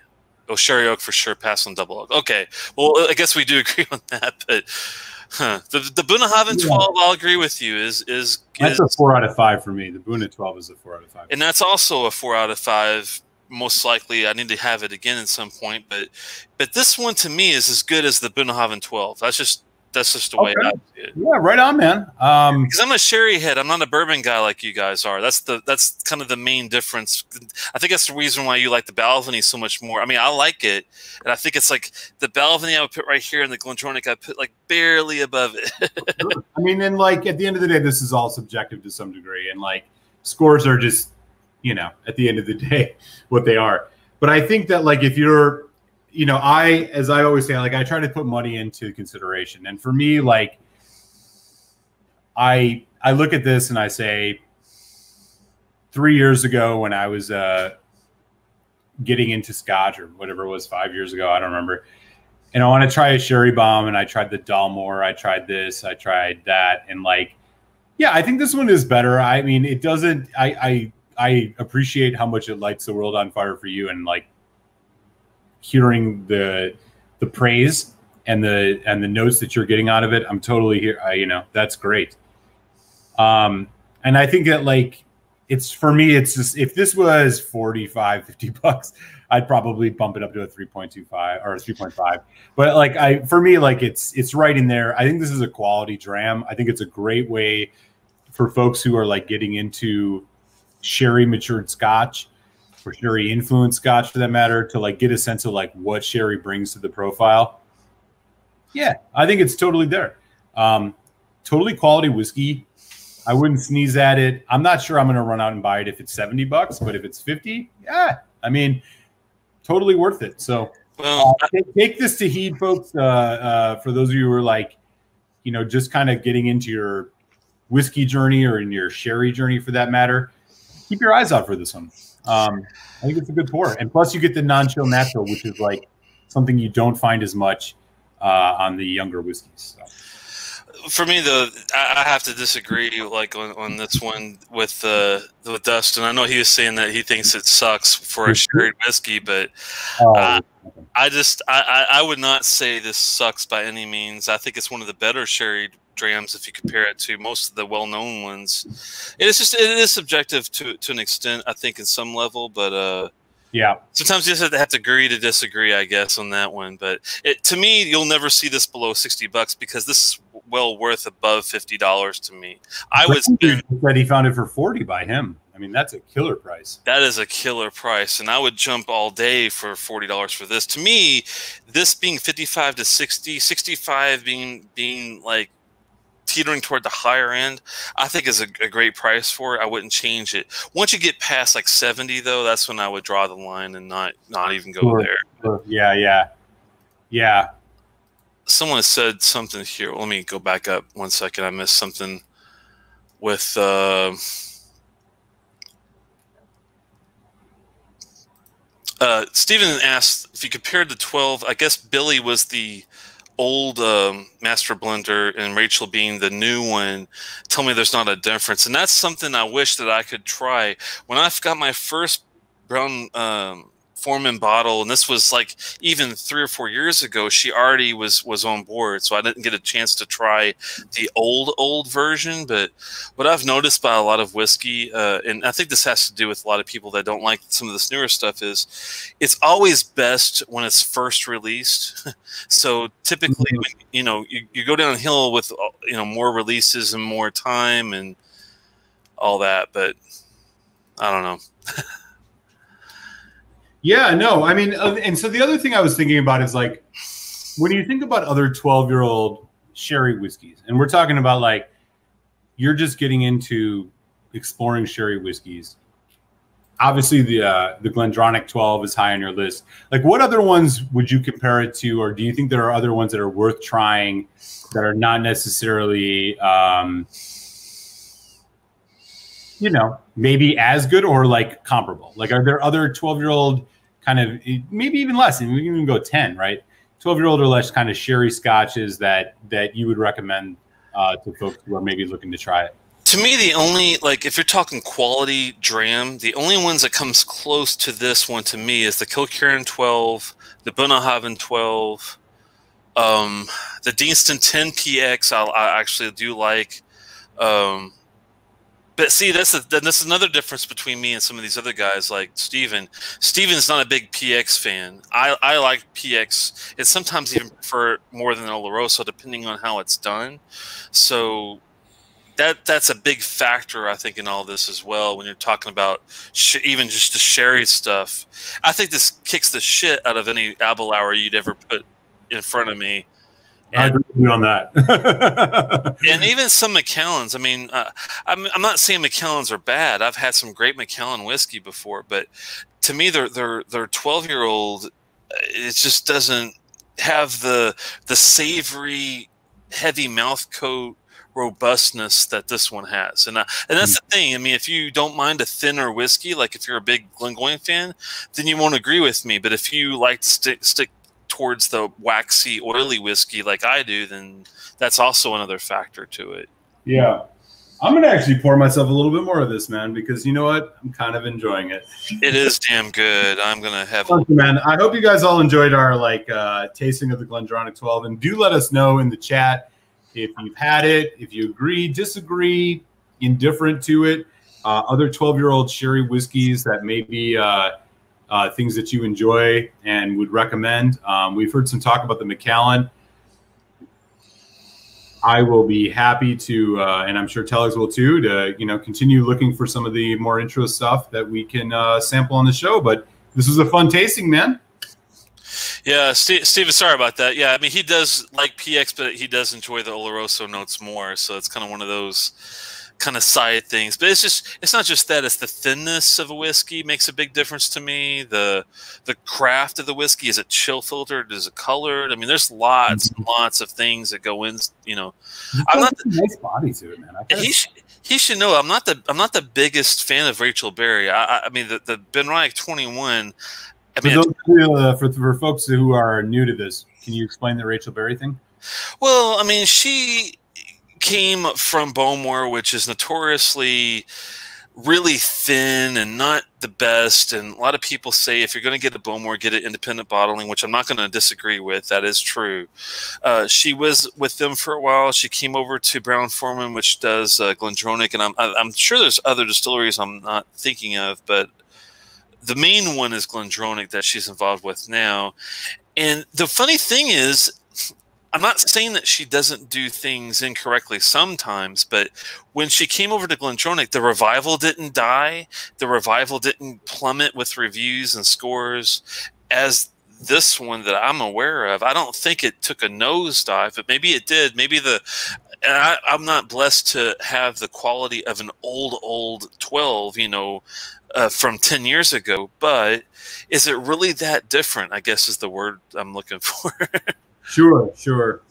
Oh, sherry oak for sure. Pass on double oak. Okay. Well, I guess we do agree on that. But huh. the the Bunnahabhain twelve, I'll agree with you. Is is that's is, a four out of five for me. The Buna twelve is a four out of five, and that's also a four out of five. Most likely, I need to have it again at some point. But but this one to me is as good as the Bunnahabhain twelve. That's just that's just the okay. way I see it. Yeah, right on, man. Um, because I'm a sherry head. I'm not a bourbon guy like you guys are. That's the that's kind of the main difference. I think that's the reason why you like the Balvenie so much more. I mean, I like it, and I think it's like the Balvenie I would put right here, and the GlenDronach I put like barely above it. I mean, and like at the end of the day, this is all subjective to some degree, and like scores are just, you know, at the end of the day, what they are. But I think that like if you're you know, I, as I always say, like I try to put money into consideration. And for me, like I, I look at this and I say, three years ago when I was uh, getting into Scotch or whatever it was, five years ago, I don't remember. And I want to try a sherry bomb, and I tried the Dalmore. I tried this. I tried that, and like, yeah, I think this one is better. I mean, it doesn't. I I I appreciate how much it lights the world on fire for you, and like hearing the the praise and the and the notes that you're getting out of it i'm totally here I, you know that's great. Um and i think that like it's for me it's just if this was 45 50 bucks i'd probably bump it up to a 3.25 or a 3.5 but like i for me like it's it's right in there. I think this is a quality dram. I think it's a great way for folks who are like getting into sherry matured scotch or sherry influenced scotch for that matter to like get a sense of like what sherry brings to the profile. Yeah, I think it's totally there. Um, totally quality whiskey. I wouldn't sneeze at it. I'm not sure I'm going to run out and buy it if it's 70 bucks, but if it's 50, yeah, I mean, totally worth it. So well, uh, take, take, this to heed, folks. Uh, uh, for those of you who are like, you know, just kind of getting into your whiskey journey or in your sherry journey for that matter, keep your eyes out for this one. Um, I think it's a good pour. And plus, you get the non chill natural, which is like something you don't find as much uh, on the younger whiskeys. So for me though, I, have to disagree. Like on, on this one with uh, with Dustin, I know he was saying that he thinks it sucks for a sherry whiskey, but uh, I just I, I would not say this sucks by any means. I think it's one of the better sherry drams if you compare it to most of the well known ones. It is just it is subjective to to an extent, I think, in some level, but uh, yeah. Sometimes you just have to agree to disagree, I guess, on that one. But it, to me, you'll never see this below sixty bucks because this is well worth above fifty dollars to me. I was. That he found it for forty by him. I mean, that's a killer price. That is a killer price, and I would jump all day for forty dollars for this. To me, this being fifty-five to 60, 65 being being like teetering toward the higher end, I think is a, a, great price for it. I wouldn't change it. Once you get past like 70 though, that's when I would draw the line and not not even go sure, there. Sure. Yeah, yeah. Yeah. Someone said something here. Let me go back up one second. I missed something with uh, uh, Stephen asked if you compared the 12, I guess Billy was the old um, master blender and Rachel being the new one tell me there's not a difference. And that's something I wish that I could try. When I've got my first brown um, Forman bottle, and this was like even three or four years ago. She already was was on board, so I didn't get a chance to try the old old version. But what I've noticed by a lot of whiskey, uh, and I think this has to do with a lot of people that don't like some of this newer stuff, is it's always best when it's first released. so typically, mm-hmm. when, you know, you, you go downhill with you know more releases and more time and all that, but I don't know. Yeah, no, I mean, uh, and so the other thing I was thinking about is like when you think about other 12 year old sherry whiskeys, and we're talking about like you're just getting into exploring sherry whiskeys. Obviously, the uh, the Glendronach 12 is high on your list. Like, what other ones would you compare it to, or do you think there are other ones that are worth trying that are not necessarily, um, you know, maybe as good or like comparable? Like, are there other 12 year old kind of maybe even less, and we can even go 10, right? 12 year old or less kind of sherry scotches that that you would recommend uh, to folks who are maybe looking to try it? To me, the only like if you're talking quality dram, the only ones that comes close to this one to me is the Kilkerran 12, the Bunnahabhain 12, um, the Deanston 10 PX. I, I actually do like. Um, but see, that's a, then that's another difference between me and some of these other guys, like Steven. Steven's not a big PX fan. I, I like PX, and sometimes even prefer more than Oloroso, depending on how it's done. So that that's a big factor, I think, in all this as well. When you're talking about even just the sherry stuff, I think this kicks the shit out of any Aberlour you'd ever put in front of me. And, I agree with you on that. and even some Macallans. I mean, uh, I'm, I'm not saying Macallans are bad. I've had some great Macallan whiskey before, but to me, they're they're they're 12 year old. Uh, it just doesn't have the the savory, heavy mouth coat robustness that this one has. And uh, and that's the thing. I mean, if you don't mind a thinner whiskey, like if you're a big Glengoyne fan, then you won't agree with me. But if you like to stick stick towards the waxy, oily whiskey like I do, then that's also another factor to it. Yeah. I'm gonna actually pour myself a little bit more of this, man, because you know what? I'm kind of enjoying it. It is damn good. I'm gonna have. You, man. I hope you guys all enjoyed our like uh, tasting of the Glendronach 12, and do let us know in the chat if you've had it, if you agree, disagree, indifferent to it. Uh, other 12 year old sherry whiskeys that maybe uh, uh, things that you enjoy and would recommend. Um, we've heard some talk about the Macallan. I will be happy to, uh, and I'm sure Telex will too, to you know continue looking for some of the more intro stuff that we can uh, sample on the show. But this was a fun tasting, man. Yeah, Steve, Steven, sorry about that. Yeah, I mean he does like PX, but he does enjoy the Oloroso notes more. So it's kind of one of those kind of side things. But it's just it's not just that; it's the thinness of a whiskey makes a big difference to me. The the craft of the whiskey is it chill filtered? Is it colored? I mean, there's lots and mm-hmm. lots of things that go in. You know, I'm not the, nice body to it, man. He should, he should know I'm not the I'm not the biggest fan of Rachel Barrie. I, I mean, the the BenRiach 21. I mean, for, those, uh, for, for folks who are new to this, can you explain the Rachel Barrie thing? Well, I mean, she came from Bowmore, which is notoriously really thin and not the best. And a lot of people say if you're going to get a Bowmore, get it independent bottling, which I'm not going to disagree with. That is true. Uh, she was with them for a while. She came over to Brown Forman, which does uh, Glendronach, and I'm I'm sure there's other distilleries I'm not thinking of, but the main one is Glendronach that she's involved with now. And the funny thing is, I'm not saying that she doesn't do things incorrectly sometimes, but when she came over to Glendronach, the revival didn't die. The revival didn't plummet with reviews and scores as this one that I'm aware of. I don't think it took a nosedive, but maybe it did. Maybe the I, am not blessed to have the quality of an old, old 12, you know, uh, from 10 years ago, but is it really that different? I guess is the word I'm looking for. Sure, sure.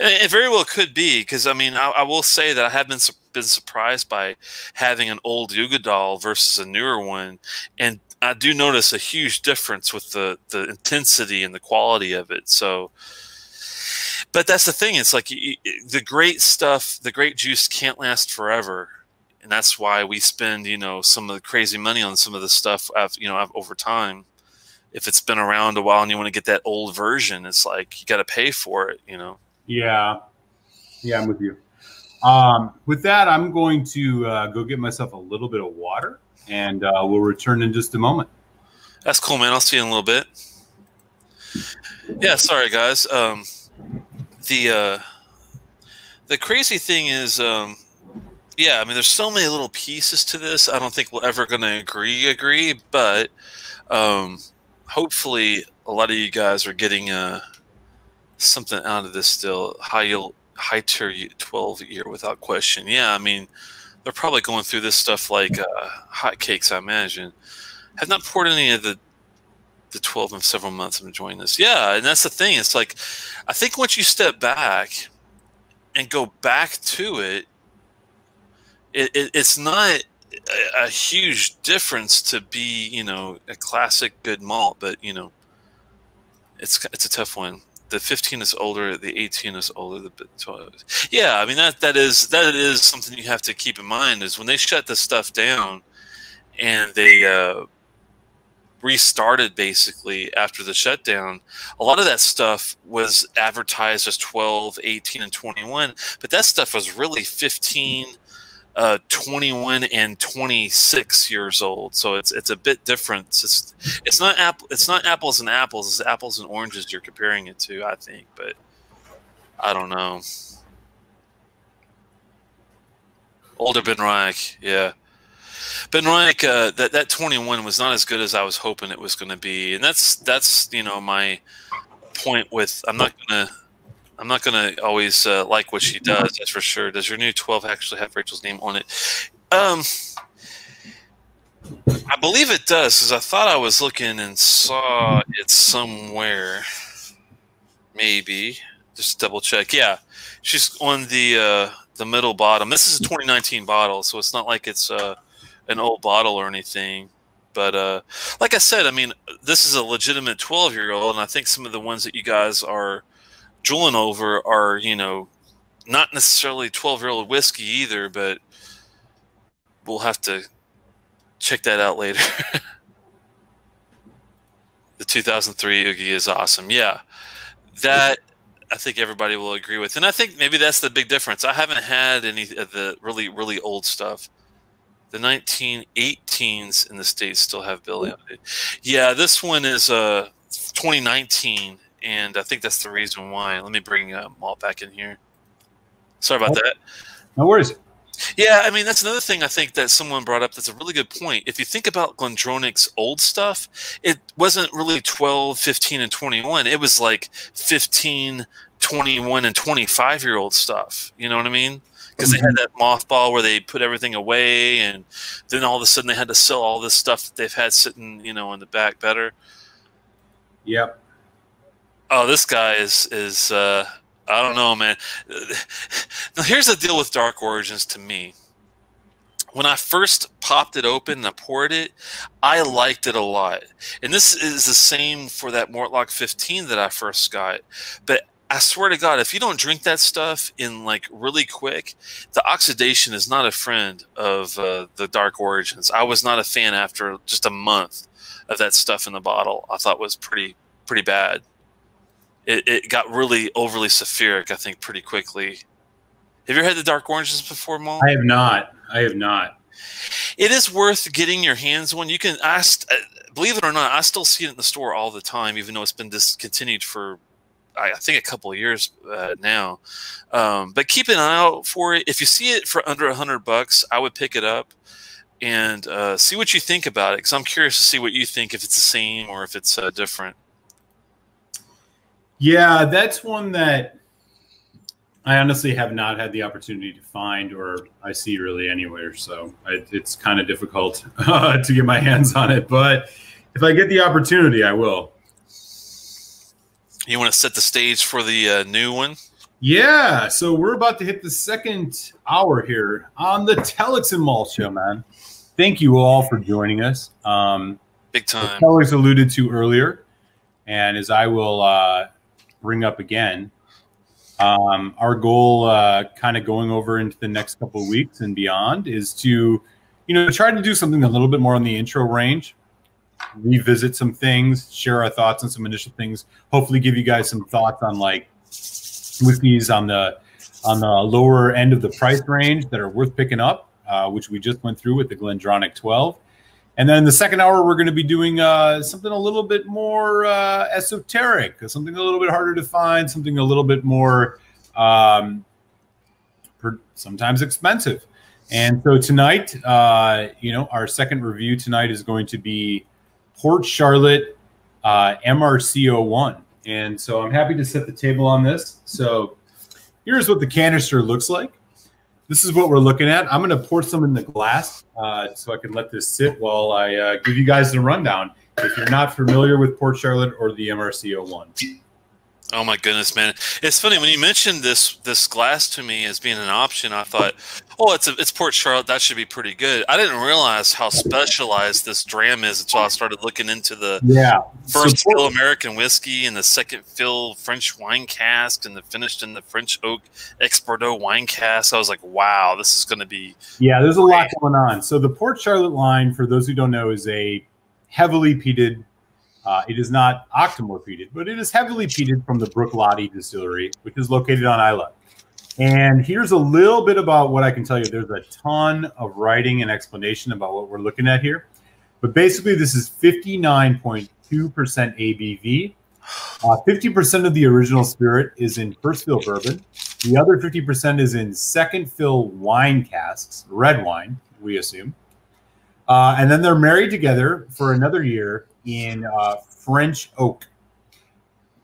It very well could be because I mean I, I, will say that I have been been surprised by having an old Uigeadail versus a newer one, and I do notice a huge difference with the the intensity and the quality of it. So, but that's the thing. It's like the great stuff, the great juice can't last forever, and that's why we spend you know some of the crazy money on some of the stuff you know over time if it's been around a while and you want to get that old version, it's like you got to pay for it, you know? Yeah. Yeah, I'm with you. Um, with that, I'm going to uh, go get myself a little bit of water and uh, we'll return in just a moment. That's cool, man. I'll see you in a little bit. Yeah, sorry, guys. Um, the uh, the crazy thing is, um, yeah, I mean, there's so many little pieces to this. I don't think we're ever going to agree, agree, but um, hopefully a lot of you guys are getting uh, something out of this still. High yield, high tier 12 year without question. Yeah, I mean, they're probably going through this stuff like uh, hotcakes, I imagine. Have not poured any of the the 12 in several months. I'm enjoying this. Yeah, and that's the thing. It's like, I think once you step back and go back to it, it, it it's not a, a, huge difference to be, you know, a classic good malt, but you know, it's it's a tough one. The 15 is older, the 18 is older, the 12. Yeah, I mean that that is that is something you have to keep in mind is when they shut this stuff down and they uh, restarted basically after the shutdown a lot of that stuff was advertised as 12 18 and 21 but that stuff was really 15 uh, 21 and 26 years old. So it's it's a bit different. It's it's not apple it's not apples and apples. It's apples and oranges you're comparing it to. I think, but I don't know. Older BenRiach, yeah. Ben BenRiach, uh, that that 21 was not as good as I was hoping it was going to be, and that's that's you know my point with. I'm not to I'm not going to always uh, like what she does, that's for sure. Does your new 12 actually have Rachel's name on it? Um, I believe it does, because I thought I was looking and saw it somewhere. Maybe. Just double check. Yeah, she's on the uh, the middle bottom. This is a 2019 bottle, so it's not like it's uh, an old bottle or anything. But uh, like I said, I mean, this is a legitimate 12 year old, and I think some of the ones that you guys are – drooling over are you know not necessarily 12 year old whiskey either but we'll have to check that out later. The 2003 oogie is awesome. Yeah that i think everybody will agree with. And i think maybe that's the big difference. I haven't had any of the really really old stuff. The 1918s in the states still have billy on it. Yeah this one is uh 2019 and I think that's the reason why. Let me bring uh, Malt back in here. Sorry about that. No worries. Yeah, I mean that's another thing I think that someone brought up that's a really good point. If you think about GlenDronach's old stuff, it wasn't really 12, 15 and 21. It was like 15, 21 and 25 year old stuff. You know what I mean? Because they had that mothball where they put everything away and then all of a sudden they had to sell all this stuff that they've had sitting, you know, in the back better. Yep. Oh, this guy is is uh I don't know, man. Now, here's the deal with Dark Origins to me. When I first popped it open and I poured it, I liked it a lot. And this is the same for that Mortlach 15 that I first got. But I swear to God, if you don't drink that stuff in like really quick, the oxidation is not a friend of uh, the Dark Origins. I was not a fan after just a month of that stuff in the bottle. I thought was pretty pretty bad it, it got really overly sulfuric, I think, pretty quickly. Have you ever had the Dark Origins before, Mo? I have not. I have not. It is worth getting your hands on. You can ask, uh, believe it or not, I still see it in the store all the time, even though it's been discontinued for, I think, a couple of years uh, now. Um, but keep an eye out for it. If you see it for under a hundred bucks, I would pick it up and uh, see what you think about it, because I'm curious to see what you think if it's the same or if it's uh, different. Yeah, that's one that I honestly have not had the opportunity to find or I see really anywhere. So I, it's kind of difficult uh, to get my hands on it. But if I get the opportunity, I will. You want to set the stage for the uh, new one? Yeah. So we're about to hit the second hour here on the Telex and Malt Show, man. Thank you all for joining us. Um, Big time. As alluded to earlier, and as I will uh, bring up again. Um, our goal, uh, kind of going over into the next couple of weeks and beyond, is to, you know, try to do something a little bit more on the intro range, revisit some things, share our thoughts on some initial things. Hopefully, give you guys some thoughts on like whiskeys on the on the lower end of the price range that are worth picking up, uh, which we just went through with the Glendronach 12. And then the second hour, we're going to be doing uh, something a little bit more uh, esoteric, something a little bit harder to find, something a little bit more um, per, sometimes expensive. And so tonight, uh, you know, our second review tonight is going to be Port Charlotte uh, MRC01. And so I'm happy to set the table on this. So here's what the canister looks like this is what we're looking at. I'm going to pour some in the glass uh, so I can let this sit while I uh, give you guys the rundown. If you're not familiar with Port Charlotte or the MRC01. Oh my goodness, man! It's funny when you mentioned this this glass to me as being an option. I thought, oh, it's a, it's Port Charlotte. That should be pretty good. I didn't realize how specialized this dram is until I started looking into the yeah first so, fill American whiskey and the second fill French wine cask and the finished in the French oak ex Bordeaux wine cask. I was like, wow, this is going to be yeah. There's a lot going on. So the Port Charlotte line, for those who don't know, is a heavily peated uh, it is not Octomore peated, but it is heavily peated from the Bruichladdich distillery, which is located on Islay. And here's a little bit about what I can tell you. There's a ton of writing and explanation about what we're looking at here. But basically, this is 59.2% ABV. Uh, 50% of the original spirit is in first fill bourbon. The other 50% is in second fill wine casks, red wine, we assume. Uh, and then they're married together for another year in uh, French oak,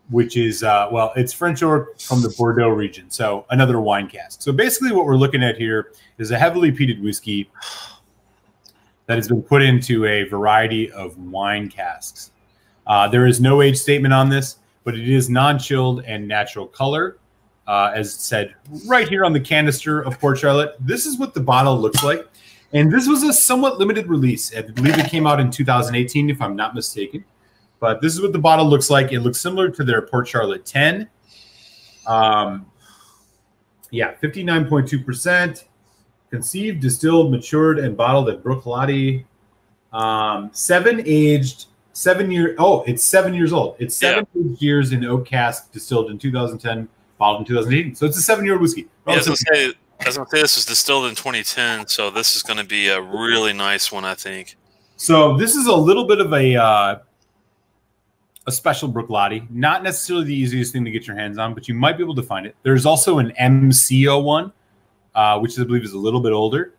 which is uh, well, it's French oak from the Bordeaux region. So another wine cask. So basically, what we're looking at here is a heavily peated whiskey that has been put into a variety of wine casks. Uh, there is no age statement on this, but it is non-chilled and natural color. Uh, as said right here on the canister of Port Charlotte. This is what the bottle looks like. And this was a somewhat limited release. I believe it came out in 2018, if I'm not mistaken. But this is what the bottle looks like. It looks similar to their Port Charlotte 10. Um, yeah, 59.2%. Conceived, distilled, matured, and bottled at Bruichladdich. Um, seven aged, seven year. Oh, it's seven years old. It's seven yeah. years in oak cask, distilled in 2010, bottled in 2018. So it's a seven year old whiskey. Yeah, I was gonna say this was distilled in 2010, so this is going to be a really nice one, I think. So this is a little bit of a uh, a special Bruichladdich. Not necessarily the easiest thing to get your hands on, but you might be able to find it. There's also an MCO one, uh, which I believe is a little bit older.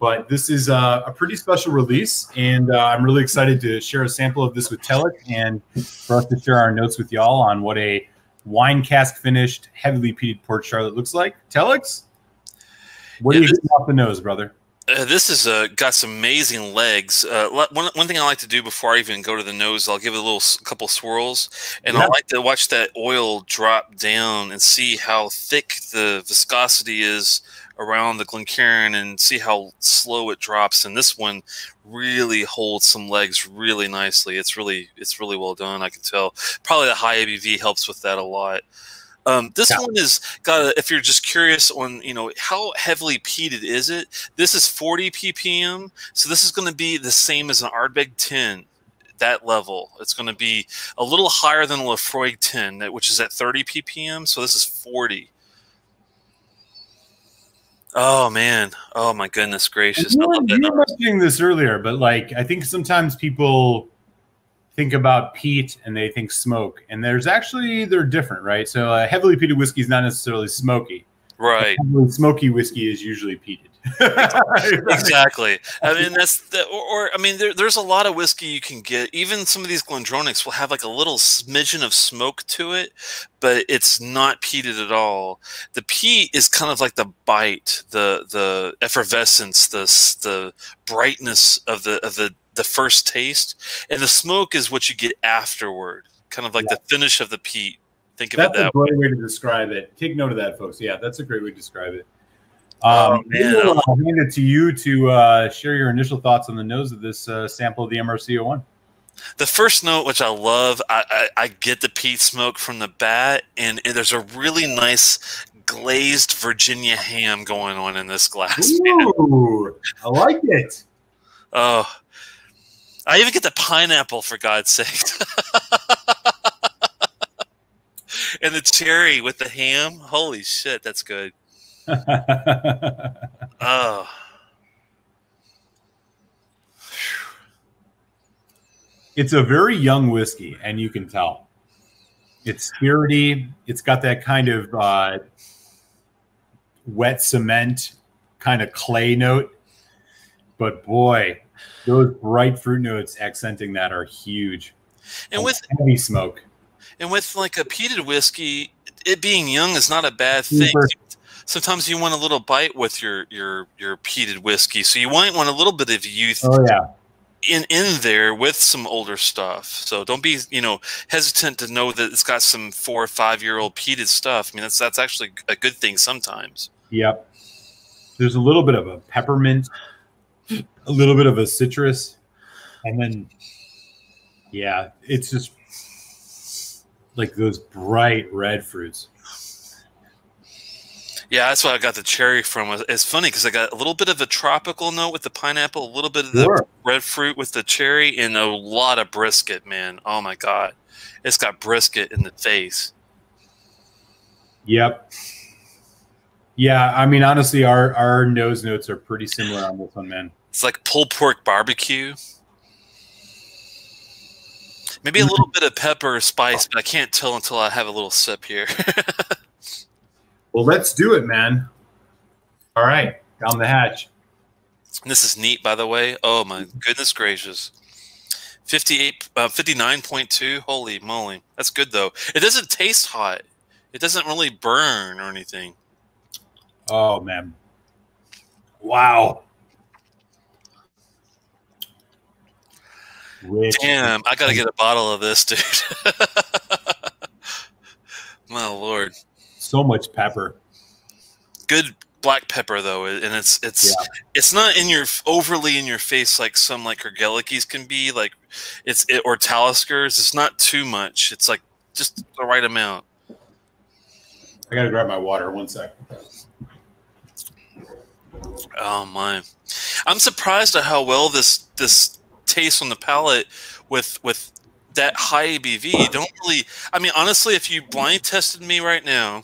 But this is a, a pretty special release, and uh, I'm really excited to share a sample of this with Telex and for us to share our notes with y'all on what a wine cask finished, heavily peated Port Charlotte looks like. Telex, what are you getting off the nose, brother? Uh, this has uh, got some amazing legs. Uh, one, one thing I like to do before I even go to the nose, I'll give it a little couple swirls, and yeah. I like to watch that oil drop down and see how thick the viscosity is around the Glencairn and see how slow it drops. And this one really holds some legs really nicely. It's really it's really well done. I can tell. Probably the high ABV helps with that a lot. Um, this yeah. one is got. A, if you're just curious on, you know, how heavily peated is it? This is 40 ppm, so this is going to be the same as an Ardbeg 10. That level, it's going to be a little higher than a Laphroaig 10, which is at 30 ppm. So this is 40. Oh man! Oh my goodness gracious! You were, you were mentioning this earlier, but like I think sometimes people think about peat and they think smoke, and there's actually they're different, right? So a heavily peated whiskey is not necessarily smoky. Right. Smoky whiskey is usually peated. exactly. I mean, that's the, or, or I mean, there, there's a lot of whiskey you can get. Even some of these Glendronachs will have like a little smidgen of smoke to it, but it's not peated at all. The peat is kind of like the bite, the the effervescence, the the brightness of the of the the first taste, and the smoke is what you get afterward, kind of like yeah. the finish of the peat. Think of that's it that a great way. way to describe it. Take note of that, folks. Yeah, that's a great way to describe it. Oh, um, man. I'll hand it to you to uh, share your initial thoughts on the nose of this uh, sample of the MRC01. The first note, which I love, I, I, I get the peat smoke from the bat, and, and, there's a really nice glazed Virginia ham going on in this glass. Ooh, I like it. Oh, I even get the pineapple for God's sake. and the cherry with the ham. Holy shit, that's good. oh. It's a very young whiskey, and you can tell. It's spirity. It's got that kind of uh, wet cement, kind of clay note. But boy, those bright fruit notes accenting that are huge. And with heavy smoke. And with like a peated whiskey, it being young is not a bad thing. Super. Sometimes you want a little bite with your your your peated whiskey, so you might want a little bit of youth. Oh yeah. In in there with some older stuff, so don't be you know hesitant to know that it's got some four or five year old peated stuff. I mean that's that's actually a good thing sometimes. Yep. There's a little bit of a peppermint a little bit of a citrus, and then yeah, it's just like those bright red fruits. Yeah, that's why I got the cherry from. It's funny because I got a little bit of a tropical note with the pineapple, a little bit of the sure. red fruit with the cherry, and a lot of brisket. Man, oh my god, it's got brisket in the face. Yep. Yeah, I mean, honestly, our our nose notes are pretty similar on this one, man. It's like pulled pork barbecue. Maybe a little bit of pepper or spice, but I can't tell until I have a little sip here. well, let's do it, man. All right, down the hatch. This is neat, by the way. Oh my goodness gracious. 58 uh, 59.2 holy moly that's good though it doesn't taste hot it doesn't really burn or anything oh man wow Rich. Damn, I gotta get a bottle of this, dude. My lord. So much pepper. Good black pepper though, and it's it's yeah. it's not in your overly in your face like some like Kergelikis can be. Like it's it, or Taliskers. It's not too much. It's like just the right amount. I gotta grab my water. One sec. Oh my! I'm surprised at how well this this taste on the palate with with that high ABV. Don't really. I mean, honestly, if you blind tested me right now,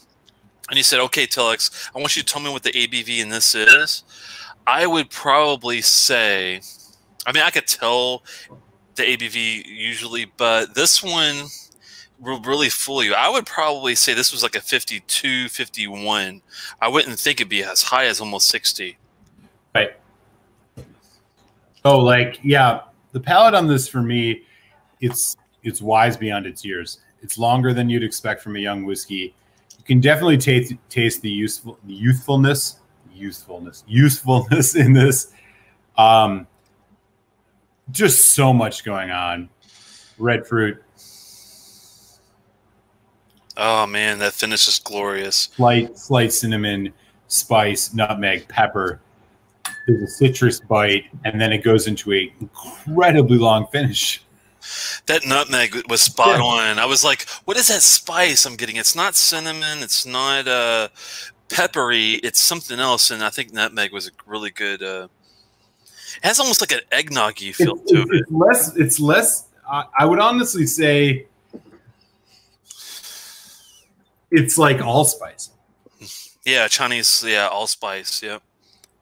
and you said, "Okay, Telex, I want you to tell me what the ABV in this is," I would probably say, I mean, I could tell the ABV usually, but this one will really fool you. I would probably say this was like a 52, 51. I wouldn't think it'd be as high as almost 60. Right. Oh, like yeah, the palate on this for me, it's it's wise beyond its years. It's longer than you'd expect from a young whiskey. You can definitely taste taste the useful the youthfulness, youthfulness, usefulness in this. Um, just so much going on. Red fruit, Oh man, that finish is glorious. slight slight cinnamon, spice, nutmeg, pepper. There's a citrus bite, and then it goes into a incredibly long finish. That nutmeg was spot Yeah. on. I was like, what is that spice I'm getting? It's not cinnamon, it's not uh peppery, it's something else and I think nutmeg was a really good uh it has almost like an eggnoggy feel It's, to it's, it. it's less. It's less. I I would honestly say it's like allspice. Yeah, Chinese, yeah, allspice, yeah.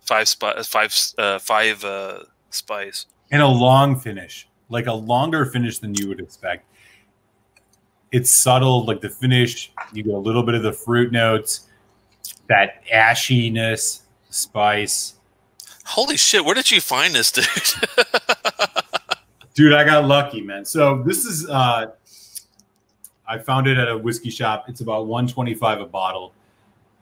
Five spice five uh five uh spice. and a long finish, like a longer finish than you would expect. It's subtle, like the finish. You get a little bit of the fruit notes, that ashiness, spice. Holy shit, where did you find this, dude? Dude, I got lucky, man. So this is uh I found it at a whiskey shop. It's about 125 a bottle.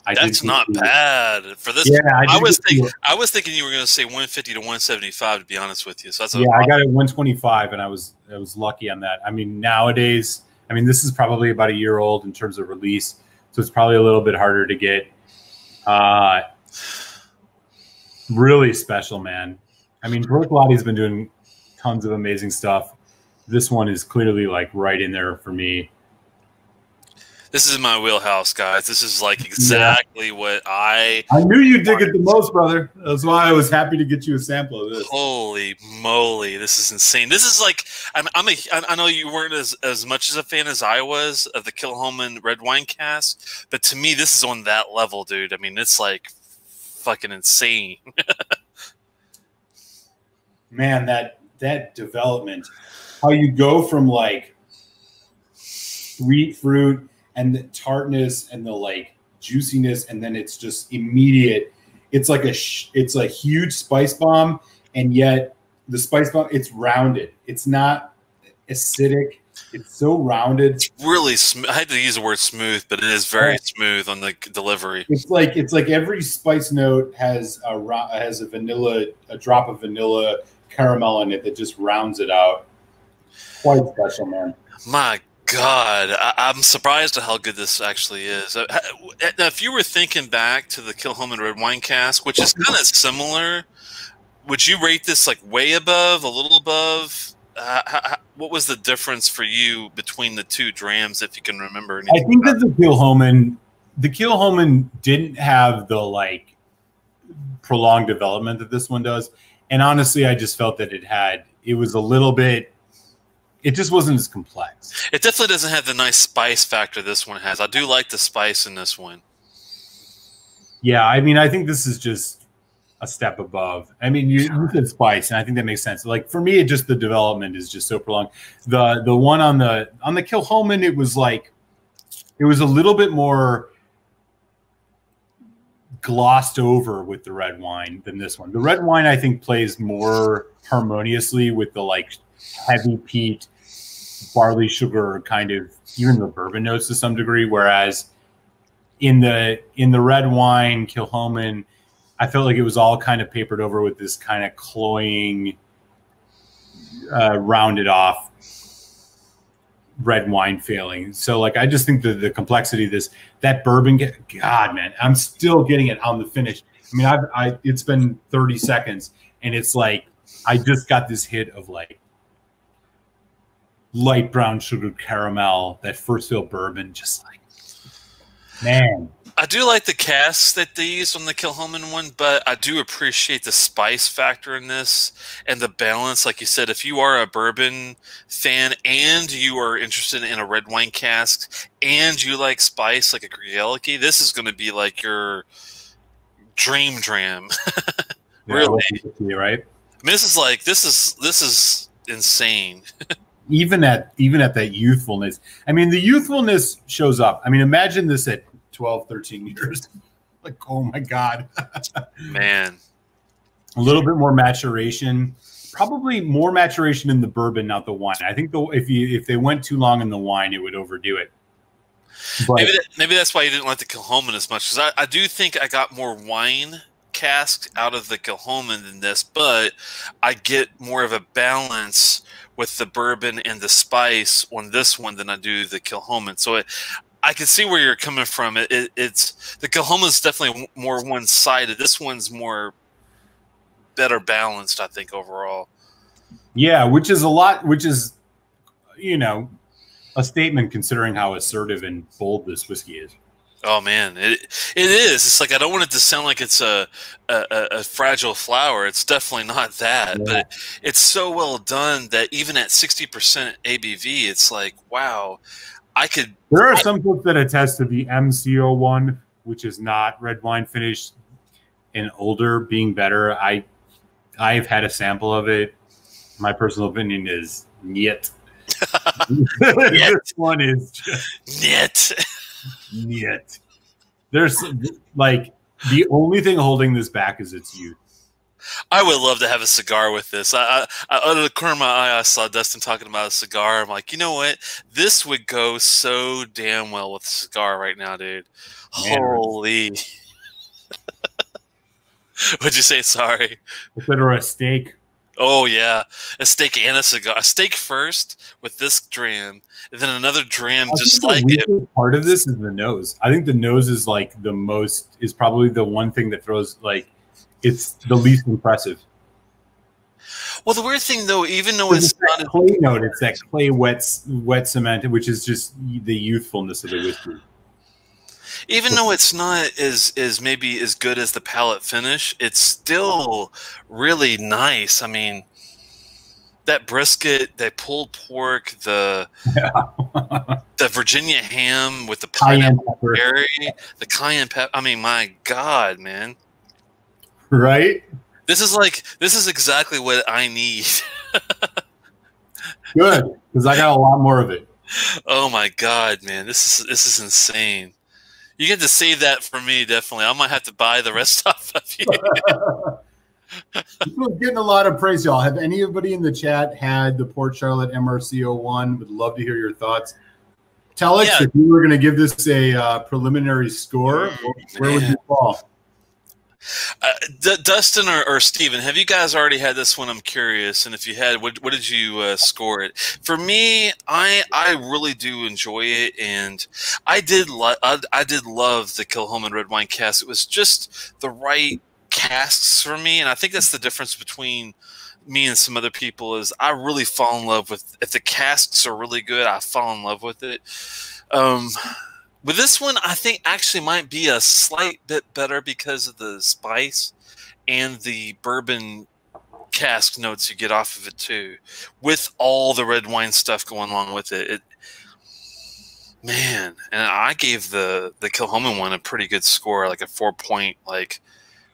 I That's not bad. For this Yeah, I, I was thinking I was thinking you were gonna say 150 to 175 to be honest with you. So that's yeah, I got it 125, and I was I was lucky on that. I mean, nowadays, I mean, this is probably about a year old in terms of release, so it's probably a little bit harder to get. Uh, really special, man. I mean, Bruichladdich's been doing tons of amazing stuff. This one is clearly like right in there for me. This is my wheelhouse, guys. This is like exactly what I. I knew you'd dig it the most, brother. That's why I was happy to get you a sample of this. Holy moly, this is insane. This is like I'm. I'm a. I I know you weren't as as much as a fan as I was of the Kilchoman red wine cast, but to me, this is on that level, dude. I mean, it's like fucking insane. man that that development how you go from like sweet fruit and the tartness and the like juiciness and then it's just immediate. It's like a sh- it's a huge spice bomb and yet the spice bomb it's rounded. It's not acidic. It's so rounded. It's really. Sm- I had to use the word smooth, but it is very smooth on the delivery. it's like it's like every spice note has a has a vanilla a drop of vanilla caramel in it that just rounds it out. Quite special man. My God, I, I'm surprised at how good this actually is. Uh, Now, if you were thinking back to the Kilchoman Red Wine Cask, which is kind of similar, would you rate this like way above, a little above? Uh, h- h- what was the difference for you between the two drams, if you can remember? I think that the Kilchoman, the Kilchoman didn't have the like prolonged development that this one does, and honestly, I just felt that it had. It was a little bit. It just wasn't as complex. it definitely doesn't have the nice spice factor this one has. I do like the spice in this one. Yeah, I mean, I think this is just a step above. I mean, you, you said spice, and I think that makes sense. Like for me, it just the development is just so prolonged. The the one on the on the Kilchoman, it was like it was a little bit more glossed over with the red wine than this one. The red wine, I think, plays more harmoniously with the like heavy peat, barley sugar kind of even the bourbon notes to some degree. Whereas in the in the red wine, Kilchoman, I felt like it was all kind of papered over with this kind of cloying, uh, rounded off red wine failing. So like I just think the the complexity of this that bourbon God man, I'm still getting it on the finish. I mean I've I it's been 30 seconds and it's like I just got this hit of like light brown sugar caramel, that first fill bourbon, just like man. I do like the cast that they used on the Kilchoman one, but I do appreciate the spice factor in this and the balance. Like you said, if you are a bourbon fan and you are interested in a red wine cask and you like spice, like a Grielke, this is going to be like your dream dram. Yeah, Really? Love right? I mean, this is like this is this is insane. even at even at that youthfulness. I mean, the youthfulness shows up. I mean, imagine this at 12, 13 years. like, oh my god, man. A little bit more maturation, probably more maturation in the bourbon, not the wine. I think the if you if they went too long in the wine, it would overdo it. But, maybe that, maybe that's why you didn't like the Kilchoman as much because I, I do think I got more wine cask out of the Kilchoman than this, but I get more of a balance with the bourbon and the spice on this one than I do the Kilchoman. So it, I can see where you're coming from. It, it, it's the Kilchoman is definitely more one sided. This one's more better balanced, I think, overall. Yeah, which is a lot. Which is, you know, a statement considering how assertive and bold this whiskey is. Oh man, it it is. It's like I don't want it to sound like it's a a, a fragile flower. It's definitely not that, yeah. but it's so well done that even at sixty percent ABV, it's like wow, I could. There are some folks that attest to the MCO one, which is not red wine finished and older, being better. I I've had a sample of it. My personal opinion is yet. this one is yet. Yet. There's like the only thing holding this back is its youth. I would love to have a cigar with this. I, I, out of the corner of my eye, I saw Dustin talking about a cigar. I'm like, you know what? This would go so damn well with a cigar right now, dude. Man. Holy. Would you say sorry? Consider a steak. Oh yeah, a steak and a cigar. A steak first with this dram, and then another dram just like it. Part of this is the nose. I think the nose is like the most is probably the one thing that throws like it's the least impressive. Well, the weird thing though, even though it's, it's not clay note, it's that clay wet wet cement, which is just the youthfulness of the whiskey even though it's not as as maybe as good as the palate finish, it's still really nice. I mean, that brisket, that pulled pork, the yeah. the Virginia ham with the pineapple berry, the cayenne pepper. I mean, my God, man! Right? This is like this is exactly what I need. Good, because I got a lot more of it. Oh my God, man! This is this is insane. You get to save that for me, definitely. I might have to buy the rest off of you. We're getting a lot of praise, y'all. Have anybody in the chat had the Port Charlotte MRC01? Would love to hear your thoughts. Tell us yeah. if you were going to give this a uh, preliminary score, where would you fall? Uh, D- Dustin or, or Steven, have you guys already had this one? I'm curious, and if you had, what, what did you uh, score it? For me, I I really do enjoy it, and I did lo- I, I did love the Kilchoman Red Wine cast. It was just the right casts for me, and I think that's the difference between me and some other people is I really fall in love with if the casts are really good, I fall in love with it. Um, with this one, I think actually might be a slight bit better because of the spice and the bourbon cask notes you get off of it too, with all the red wine stuff going along with it. it man, and I gave the the Kilchoman one a pretty good score, like a four point, like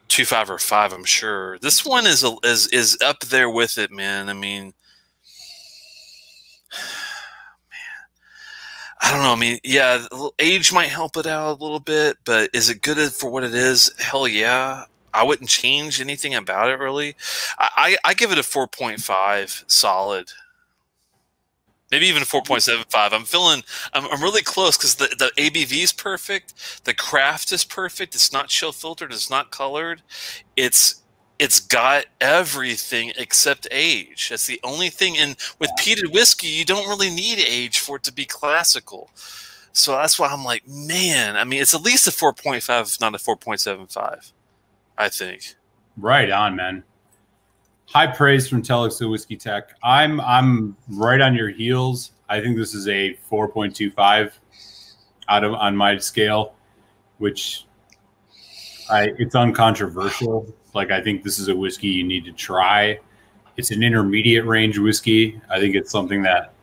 two five or five. I'm sure this one is a, is is up there with it, man. I mean I don't know. I mean, yeah, age might help it out a little bit, but is it good for what it is? Hell yeah. I wouldn't change anything about it really. I, I, I give it a 4.5 solid. Maybe even 4.75. I'm feeling, I'm, I'm really close because the, the ABV is perfect. The craft is perfect. It's not chill filtered. It's not colored. It's it's got everything except age. That's the only thing. And with peated whiskey, you don't really need age for it to be classical. So that's why I'm like, man. I mean, it's at least a 4.5, not a 4.75. I think. Right on, man. High praise from Telex Whiskey Tech. I'm I'm right on your heels. I think this is a 4.25 out of on my scale, which I it's uncontroversial. Like I think this is a whiskey you need to try. It's an intermediate range whiskey. I think it's something that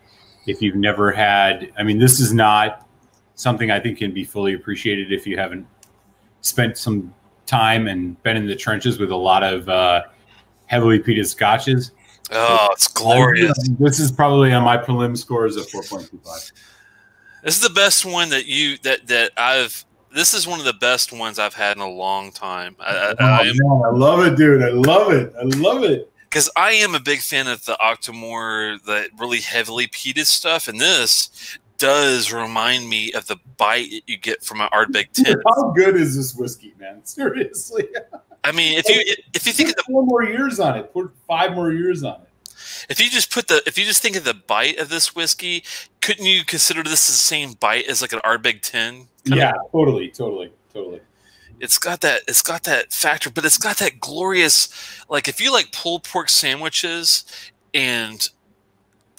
if you've never had, I mean, this is not something I think can be fully appreciated if you haven't spent some time and been in the trenches with a lot of uh, heavily peated scotches. Oh, it's glorious. This is probably on my prelim scores of 4.25. This is the best one that you that that I've. This is one of the best ones I've had in a long time. I, oh, I, man, I love it, dude. I love it. I love it. Because I am a big fan of the Octomore, the really heavily peated stuff, and this does remind me of the bite you get from an Ardbeg 10. How good is this whiskey, man? Seriously. I mean, if you if you think put four more years on it, put five more years on it. If you just put the if you just think of the bite of this whiskey, couldn't you consider this the same bite as like an Ardbeg 10? Yeah, of? totally, totally, totally. It's got that it's got that factor, but it's got that glorious like if you like pulled pork sandwiches and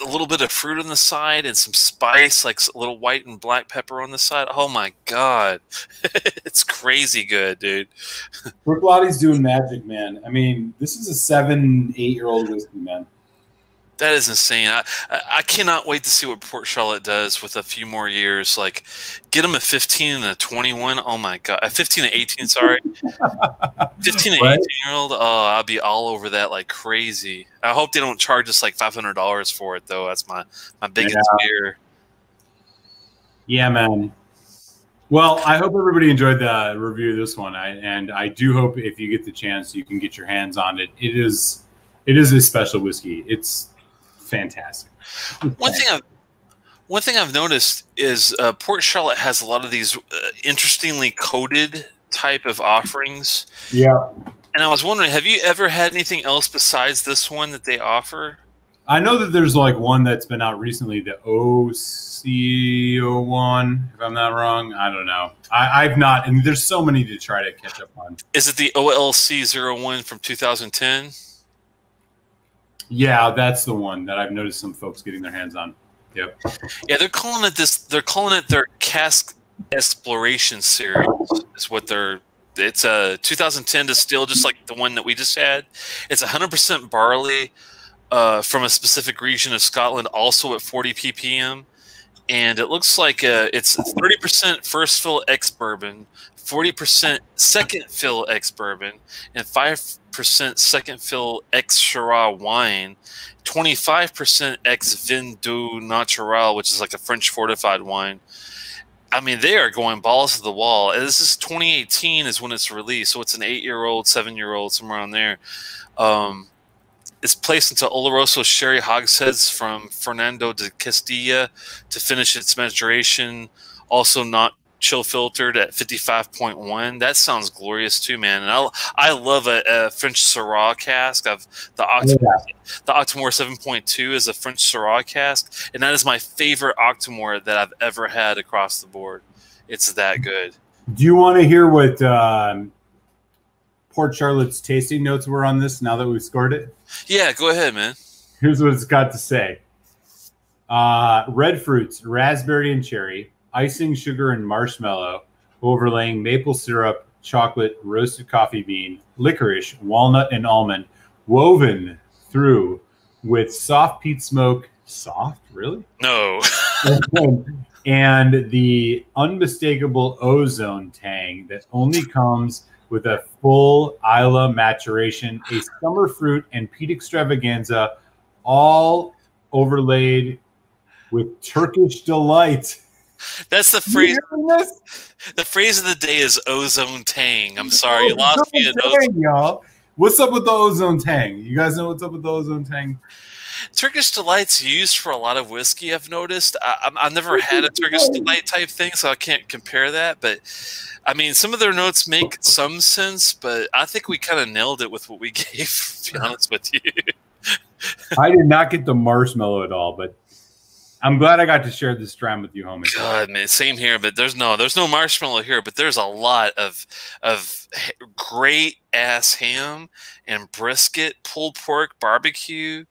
a little bit of fruit on the side and some spice, like a little white and black pepper on the side. Oh my god, it's crazy good, dude. Bruichladdich doing magic, man. I mean, this is a seven, eight year old whiskey, man. That is insane. I, I cannot wait to see what Port Charlotte does with a few more years. Like, get them a 15 and a 21. Oh my god, a 15 and 18. Sorry, 15 and 18 year old. Oh, I'll be all over that like crazy. I hope they don't charge us like 500 dollars for it though. That's my my biggest yeah. fear. Yeah, man. Well, I hope everybody enjoyed the review of this one, I, and I do hope if you get the chance, you can get your hands on it. It is, it is a special whiskey. It's fantastic. One thing I've one thing I've noticed is uh, Port Charlotte has a lot of these uh, interestingly coded type of offerings. Yeah. And I was wondering, have you ever had anything else besides this one that they offer? I know that there's like one that's been out recently, the OCO one, if I'm not wrong. I don't know. I, have not, and there's so many to try to catch up on. Is it the OLC01 from 2010? Yeah, that's the one that I've noticed some folks getting their hands on. Yep. Yeah, they're calling it this. They're calling it their cask exploration series. Is what they're. It's a 2010 distill, just like the one that we just had. It's 100% barley uh, from a specific region of Scotland, also at 40 ppm, and it looks like uh, it's 30% first fill ex bourbon, 40% second fill ex bourbon, and five percent second fill ex Shiraz wine, 25% ex Vin Doux Naturel, which is like a French fortified wine. I mean, they are going balls to the wall. This is 2018 is when it's released, so it's an eight-year-old, seven-year-old, somewhere on there. Um, it's placed into Oloroso sherry hogsheads from Fernando de Castilla to finish its maturation. Also, not chill filtered at 55.1. That sounds glorious too, man. And I, I love a, a French Syrah cask. I've the Octomore, yeah. the Octomore 7.2 is a French Syrah cask, and that is my favorite Octomore that I've ever had across the board. It's that good. Do you want to hear what um, Port Charlotte's tasting notes were on this now that we've scored it? Yeah, go ahead, man. Here's what it's got to say. Uh, red fruits, raspberry and cherry, icing sugar and marshmallow, overlaying maple syrup, chocolate, roasted coffee bean, licorice, walnut, and almond, woven through with soft peat smoke. Soft, really? No. and the unmistakable ozone tang that only comes with a full Islay maturation, a summer fruit and peat extravaganza, all overlaid with Turkish delight. That's the phrase. The phrase of the day is ozone tang. I'm sorry, you lost me. Tang, y'all. What's up with the ozone tang? You guys know what's up with the ozone tang? Turkish delight's used for a lot of whiskey. I've noticed. I, have never had a Turkish delight type thing, so I can't compare that. But I mean, some of their notes make some sense, but I think we kind of nailed it with what we gave. To be honest with you, I did not get the marshmallow at all, but I'm glad I got to share this dram with you, homie. God, man, same here. But there's no, there's no marshmallow here. But there's a lot of of great ass ham and brisket, pulled pork, barbecue.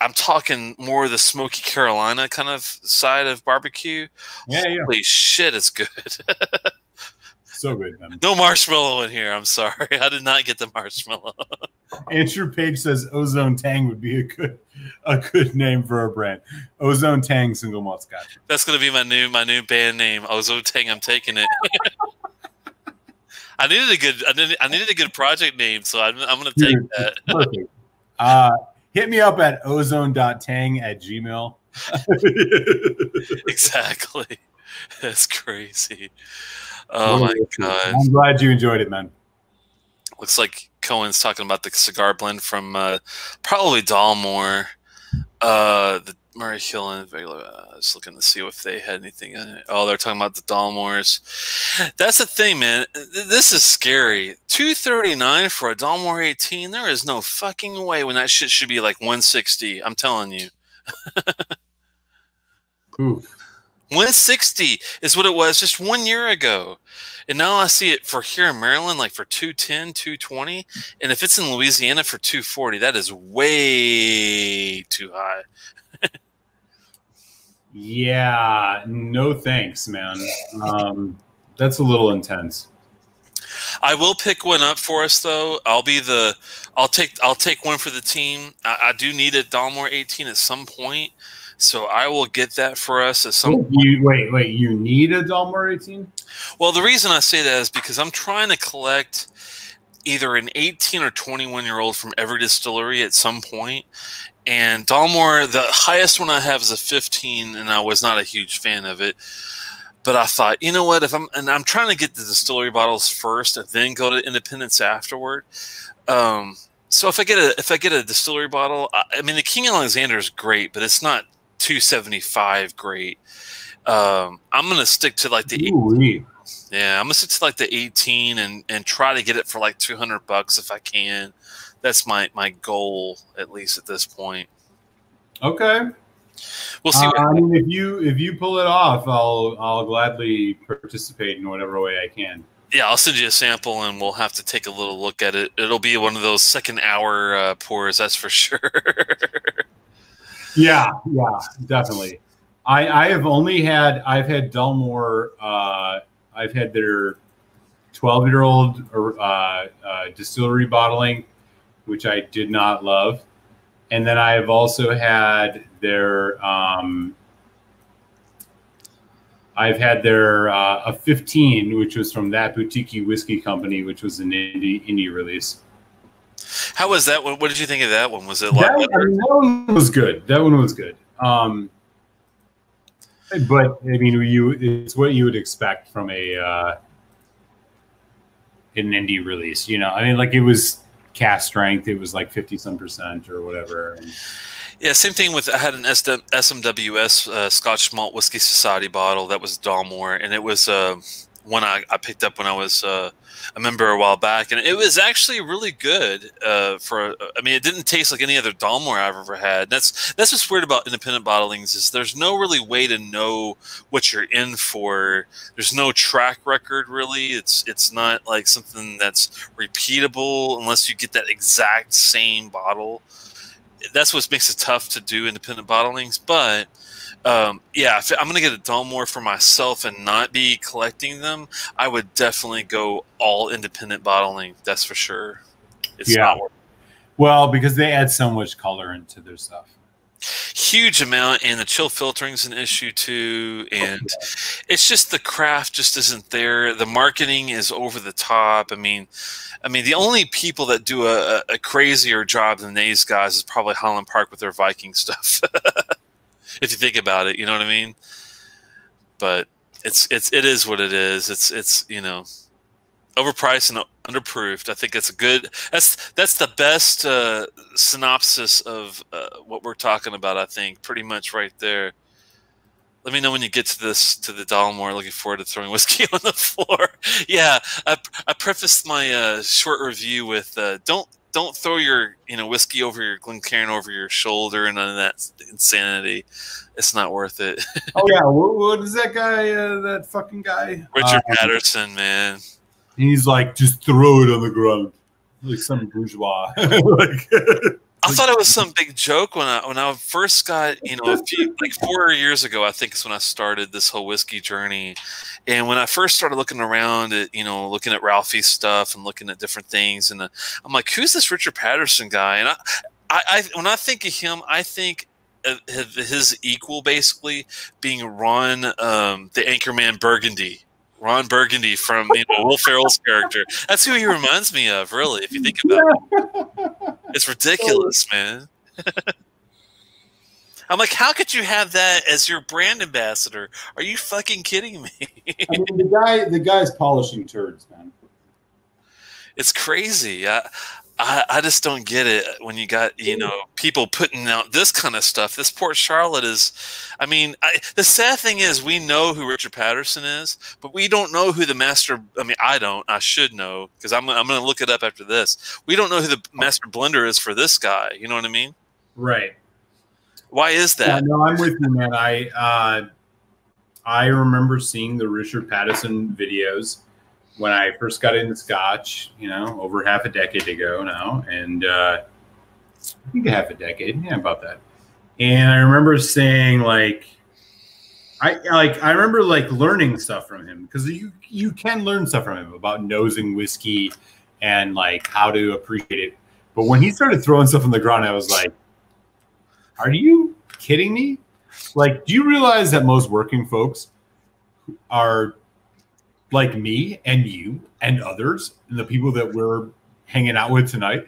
I'm talking more the smoky Carolina kind of side of barbecue. Yeah, Holy yeah. shit, it's good. so good, man. No marshmallow in here. I'm sorry, I did not get the marshmallow. Andrew Page says Ozone Tang would be a good a good name for a brand. Ozone Tang single malt scotch. That's gonna be my new my new band name. Ozone Tang. I'm taking it. I needed a good I needed, I needed a good project name, so I'm, I'm gonna take Dude, that. Perfect. Uh, hit me up at ozone.tang at gmail. exactly. That's crazy. Oh my god! I'm glad you enjoyed it, man. Looks like Cohen's talking about the cigar blend from uh, probably Dalmore. Uh, the Murray Hill and uh, I was looking to see if they had anything in it. Oh, they're talking about the Dalmores. That's the thing, man. This is scary. Two thirty nine for a Dalmore eighteen. There is no fucking way when that shit should be like one sixty. I'm telling you. Oof. 160 is what it was just one year ago. And now I see it for here in Maryland, like for 210, 220. And if it's in Louisiana for 240, that is way too high. yeah, no thanks, man. Um, that's a little intense. I will pick one up for us though. I'll be the I'll take I'll take one for the team. I, I do need a Dalmore 18 at some point. So I will get that for us at some point. You, wait, wait, you need a Dalmore 18? Well, the reason I say that is because I'm trying to collect either an 18 or 21 year old from every distillery at some point. And Dalmore, the highest one I have is a 15, and I was not a huge fan of it. But I thought, you know what? If I'm and I'm trying to get the distillery bottles first, and then go to Independence afterward. Um, so if I get a if I get a distillery bottle, I, I mean the King Alexander is great, but it's not 275 great. Um, I'm gonna stick to like the Ooh, yeah, I'm gonna stick to like the 18 and and try to get it for like 200 bucks if I can. That's my my goal at least at this point. Okay. We'll see. Uh, I mean, if you if you pull it off, I'll I'll gladly participate in whatever way I can. Yeah, I'll send you a sample, and we'll have to take a little look at it. It'll be one of those second hour uh, pours, that's for sure. Yeah, yeah, definitely. I, I have only had I've had Dalmore. Uh, I've had their twelve year old uh, uh, distillery bottling, which I did not love, and then I have also had their. Um, I've had their uh, a 15, which was from that boutique whiskey company, which was an indie indie release. How was that one? What did you think of that one? Was it that, I mean, that one was good. That one was good. Um, but I mean, you it's what you would expect from a uh, an indie release. You know, I mean, like it was cast strength. It was like fifty some percent or whatever. And, yeah, same thing with I had an SMWS uh, Scotch Malt Whiskey Society bottle that was Dalmore, and it was uh, one I, I picked up when I was uh, a member a while back, and it was actually really good. Uh, for I mean, it didn't taste like any other Dalmore I've ever had. That's that's what's weird about independent bottlings is there's no really way to know what you're in for. There's no track record really. It's it's not like something that's repeatable unless you get that exact same bottle. That's what makes it tough to do independent bottlings, but um, yeah, if I'm going to get a Dalmore for myself and not be collecting them, I would definitely go all independent bottling. That's for sure. It's yeah. Well, because they add so much color into their stuff. Huge amount, and the chill filtering is an issue too. And okay. it's just the craft just isn't there. The marketing is over the top. I mean, I mean, the only people that do a, a crazier job than these guys is probably Highland Park with their Viking stuff. if you think about it, you know what I mean? But it's it's it is what it is. It's it's you know overpriced and underproofed. I think that's a good. That's that's the best uh, synopsis of uh, what we're talking about. I think pretty much right there. Let me know when you get to this to the Dalmore. Looking forward to throwing whiskey on the floor. yeah, I, I prefaced my uh, short review with uh, don't don't throw your you know whiskey over your Glencairn over your shoulder and none of that insanity. It's not worth it. oh yeah, what, what is that guy? Uh, that fucking guy, Richard uh, Paterson, man. He's like, just throw it on the ground, like some bourgeois. like, I thought it was some big joke when I when I first got you know a few like four years ago I think is when I started this whole whiskey journey, and when I first started looking around at you know looking at Ralfy's stuff and looking at different things and uh, I'm like who's this Richard Paterson guy and I, I, I when I think of him I think his equal basically being Ron um, the Anchorman Burgundy Ron Burgundy from you know, Will Ferrell's character. That's who he reminds me of, really. If you think about it, it's ridiculous, man. I'm like, how could you have that as your brand ambassador? Are you fucking kidding me? I mean, the guy, the guy's polishing turds, man. It's crazy. I, I, I just don't get it when you got you know people putting out this kind of stuff. This Port Charlotte is, I mean, I, the sad thing is we know who Richard Paterson is, but we don't know who the master. I mean, I don't. I should know because I'm I'm going to look it up after this. We don't know who the oh. master blender is for this guy. You know what I mean? Right. Why is that? Yeah, no, I'm with you, man. I uh, I remember seeing the Richard Paterson videos when I first got into Scotch, you know, over half a decade ago now, and uh, I think half a decade, yeah, about that. And I remember saying like, I like I remember like learning stuff from him because you you can learn stuff from him about nosing whiskey and like how to appreciate it. But when he started throwing stuff on the ground, I was like, "Are you kidding me? Like, do you realize that most working folks are like me and you and others and the people that we're hanging out with tonight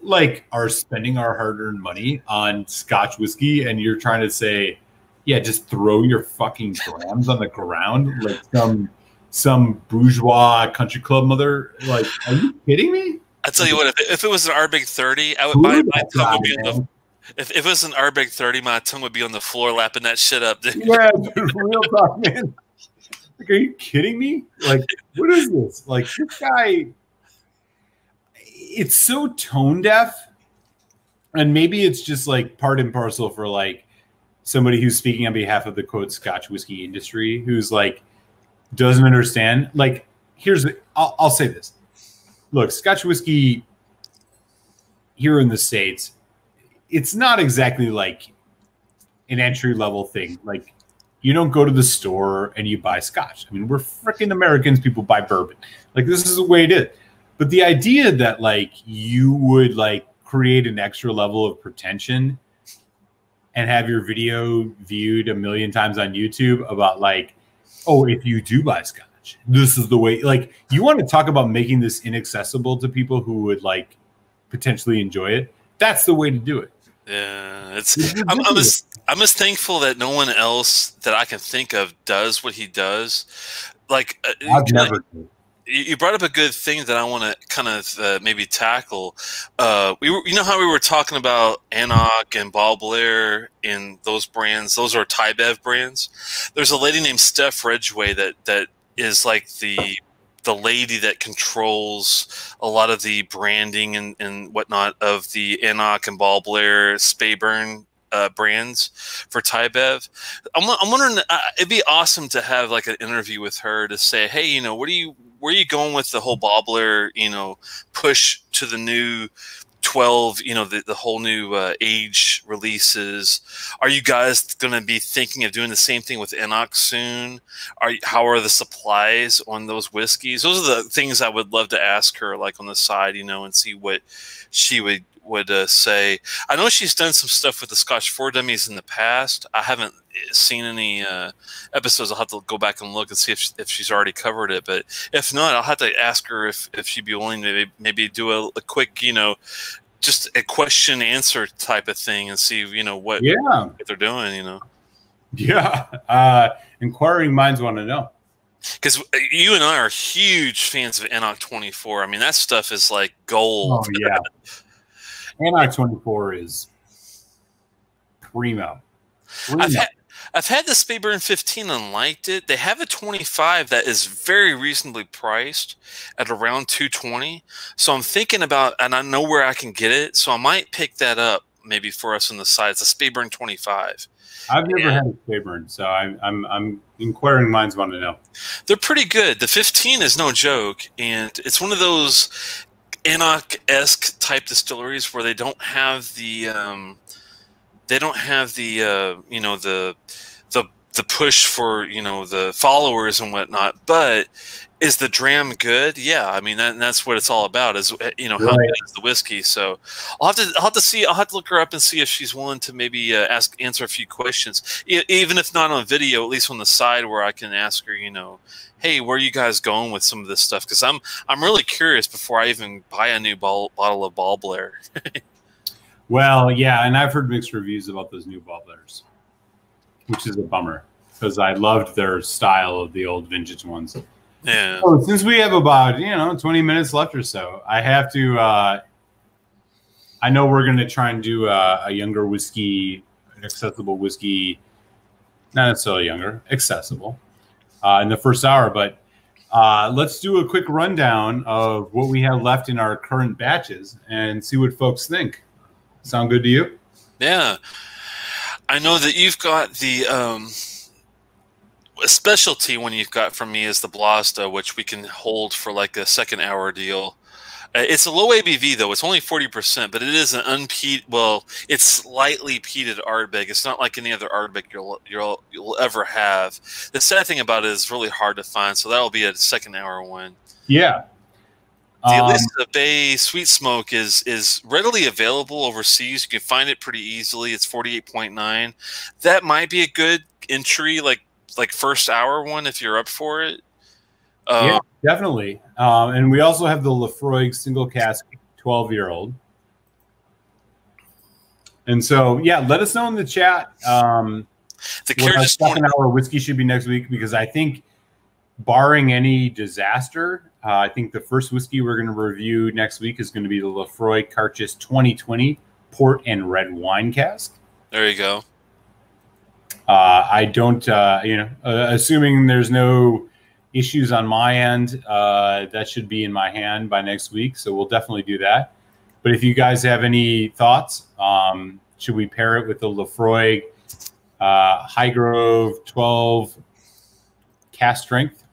like are spending our hard-earned money on scotch whiskey and you're trying to say yeah just throw your fucking grams on the ground like some some bourgeois country club mother like are you kidding me I tell you what, if, if it was an Ardbeg 30, I would my, my tongue would be the if, if it was an Ardbeg 30, my tongue would be on the floor lapping that shit up. Dude. Yeah, dude, real talk, man. Like, are you kidding me? Like, what is this? Like, this guy, it's so tone deaf. And maybe it's just like part and parcel for like somebody who's speaking on behalf of the quote Scotch whiskey industry who's like doesn't understand. Like, here's I'll, I'll say this look, Scotch whiskey here in the States, it's not exactly like an entry level thing. Like, you don't go to the store and you buy scotch. I mean, we're freaking Americans. People buy bourbon. Like this is the way it is. But the idea that like you would like create an extra level of pretension and have your video viewed a million times on YouTube about like, oh, if you do buy scotch, this is the way. Like you want to talk about making this inaccessible to people who would like potentially enjoy it. That's the way to do it. Yeah, it's. I'm, I'm as I'm as thankful that no one else that I can think of does what he does. Like, uh, I've never. you brought up a good thing that I want to kind of uh, maybe tackle. Uh, we were, you know how we were talking about anCnoc and Balblair and those brands. Those are ThaiBev brands. There's a lady named Steph Ridgeway that that is like the the lady that controls a lot of the branding and, and whatnot of the anCnoc and Balblair Speyburn uh, brands for ThaiBev. I'm, I'm wondering, uh, it'd be awesome to have like an interview with her to say, hey, you know, what are you, where are you going with the whole Blair, you know, push to the new 12 you know the, the whole new uh, age releases. Are you guys going to be thinking of doing the same thing with anCnoc soon? Are how are the supplies on those whiskeys? Those are the things i would love to ask her like on the side you know and see what she would would uh, say. I know she's done some stuff with the scotch four dummies in the past. I haven't seen any uh, episodes, I'll have to go back and look and see if, if she's already covered it. But if not, I'll have to ask her if, if she'd be willing to maybe, maybe do a, a quick, you know, just a question answer type of thing and see, you know, what, yeah. what they're doing, you know. Yeah. Uh, inquiring minds want to know. Because uh, you and I are huge fans of anCnoc 24. I mean, that stuff is like gold. Oh, yeah. anCnoc 24 is primo. primo. I've had, I've had the Speyburn 15 and liked it. They have a 25 that is very reasonably priced at around 220. So I'm thinking about, and I know where I can get it. So I might pick that up maybe for us on the side. It's a Speyburn 25. I've never and had a Speyburn, so I'm, I'm, I'm inquiring minds want to know. They're pretty good. The 15 is no joke, and it's one of those anCnoc esque type distilleries where they don't have the um, they don't have the uh, you know the the the push for you know the followers and whatnot but is the dram good? Yeah i mean that, that's what it's all about is uh, you know how right. good is the whiskey? So i'll have to i'll have to see i'll have to look her up and see if she's willing to maybe uh, ask answer a few questions. Even if not on video at least on the side where i can ask her you know hey where are you guys going with some of this stuff? Because i'm i'm really curious before i even buy a new ball, bottle of Balblair Well, yeah, and I've heard mixed reviews about those new bubblers, which is a bummer because I loved their style of the old vintage ones. Yeah. So since we have about you know 20 minutes left or so, I have to. Uh, I know we're going to try and do a, a younger whiskey, an accessible whiskey, not necessarily younger, accessible, uh, in the first hour. But uh, let's do a quick rundown of what we have left in our current batches and see what folks think. Sound good to you? Yeah. I know that you've got the um, a specialty one you've got from me is the Blasda, which we can hold for like a second hour deal. Uh, it's a low ABV though; it's only forty percent, but it is an unpeated. Well, it's slightly peated Ardbeg. It's not like any other Ardbeg you'll you'll you'll ever have. The sad thing about it is it's really hard to find, so that'll be a second hour one. Yeah. The Um, Ailsa Bay Sweet Smoke is is readily available overseas. You can find it pretty easily. It's forty eight point nine. That might be a good entry, like like first hour one if you're up for it. Uh, yeah, definitely. Um, and we also have the Laphroaig single cask 12 year old. And so, yeah, let us know in the chat um, The what our Cairdeas Twenty. second hour whiskey should be next week because I think, barring any disaster, uh, I think the first whiskey we're going to review next week is going to be the Laphroaig Cairdeas 2020 port and red wine cask. There you go. Uh, I don't, uh, you know, uh, assuming there's no issues on my end, uh, that should be in my hand by next week. So we'll definitely do that. But if you guys have any thoughts, um, should we pair it with the Laphroaig uh, High Grove 12 cast strength?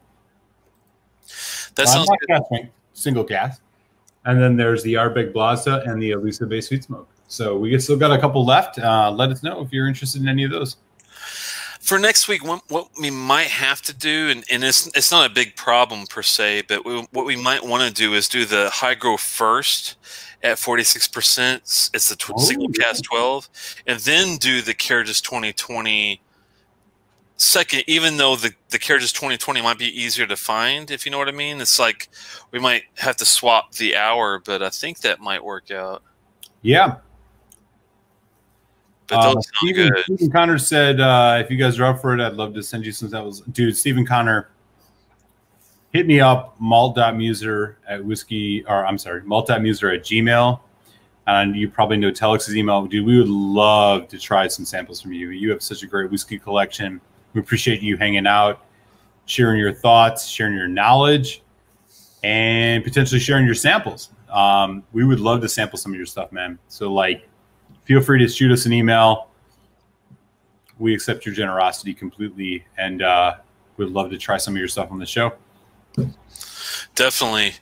That Uh, sounds not good. single cast. And then there's the Ardbeg Blasda and the Ailsa Bay Sweet Smoke. So we still got a couple left. Uh, let us know if you're interested in any of those. For next week, what, what we might have to do, and, and it's it's not a big problem per se, but we, what we might want to do is do the high grow first at forty six percent. It's the Oh, single yeah. cast twelve, and then do the Cairdeas twenty twenty second. Even though the the Cairdeas twenty twenty might be easier to find, if you know what I mean. It's like we might have to swap the hour, but I think that might work out. Yeah, But Uh, Stephen. Stephen Connor said, uh, if you guys are up for it, I'd love to send you some That was, Dude, Stephen Connor, hit me up, malt.muser at whiskey, or I'm sorry, malt.muser at gmail. And you probably know Telex's email. Dude, we would love to try some samples from you. You have such a great whiskey collection. We appreciate you hanging out, sharing your thoughts, sharing your knowledge, and potentially sharing your samples. Um, we would love to sample some of your stuff, man. So, like, feel free to shoot us an email. We accept your generosity completely, and uh, we'd love to try some of your stuff on the show. Definitely.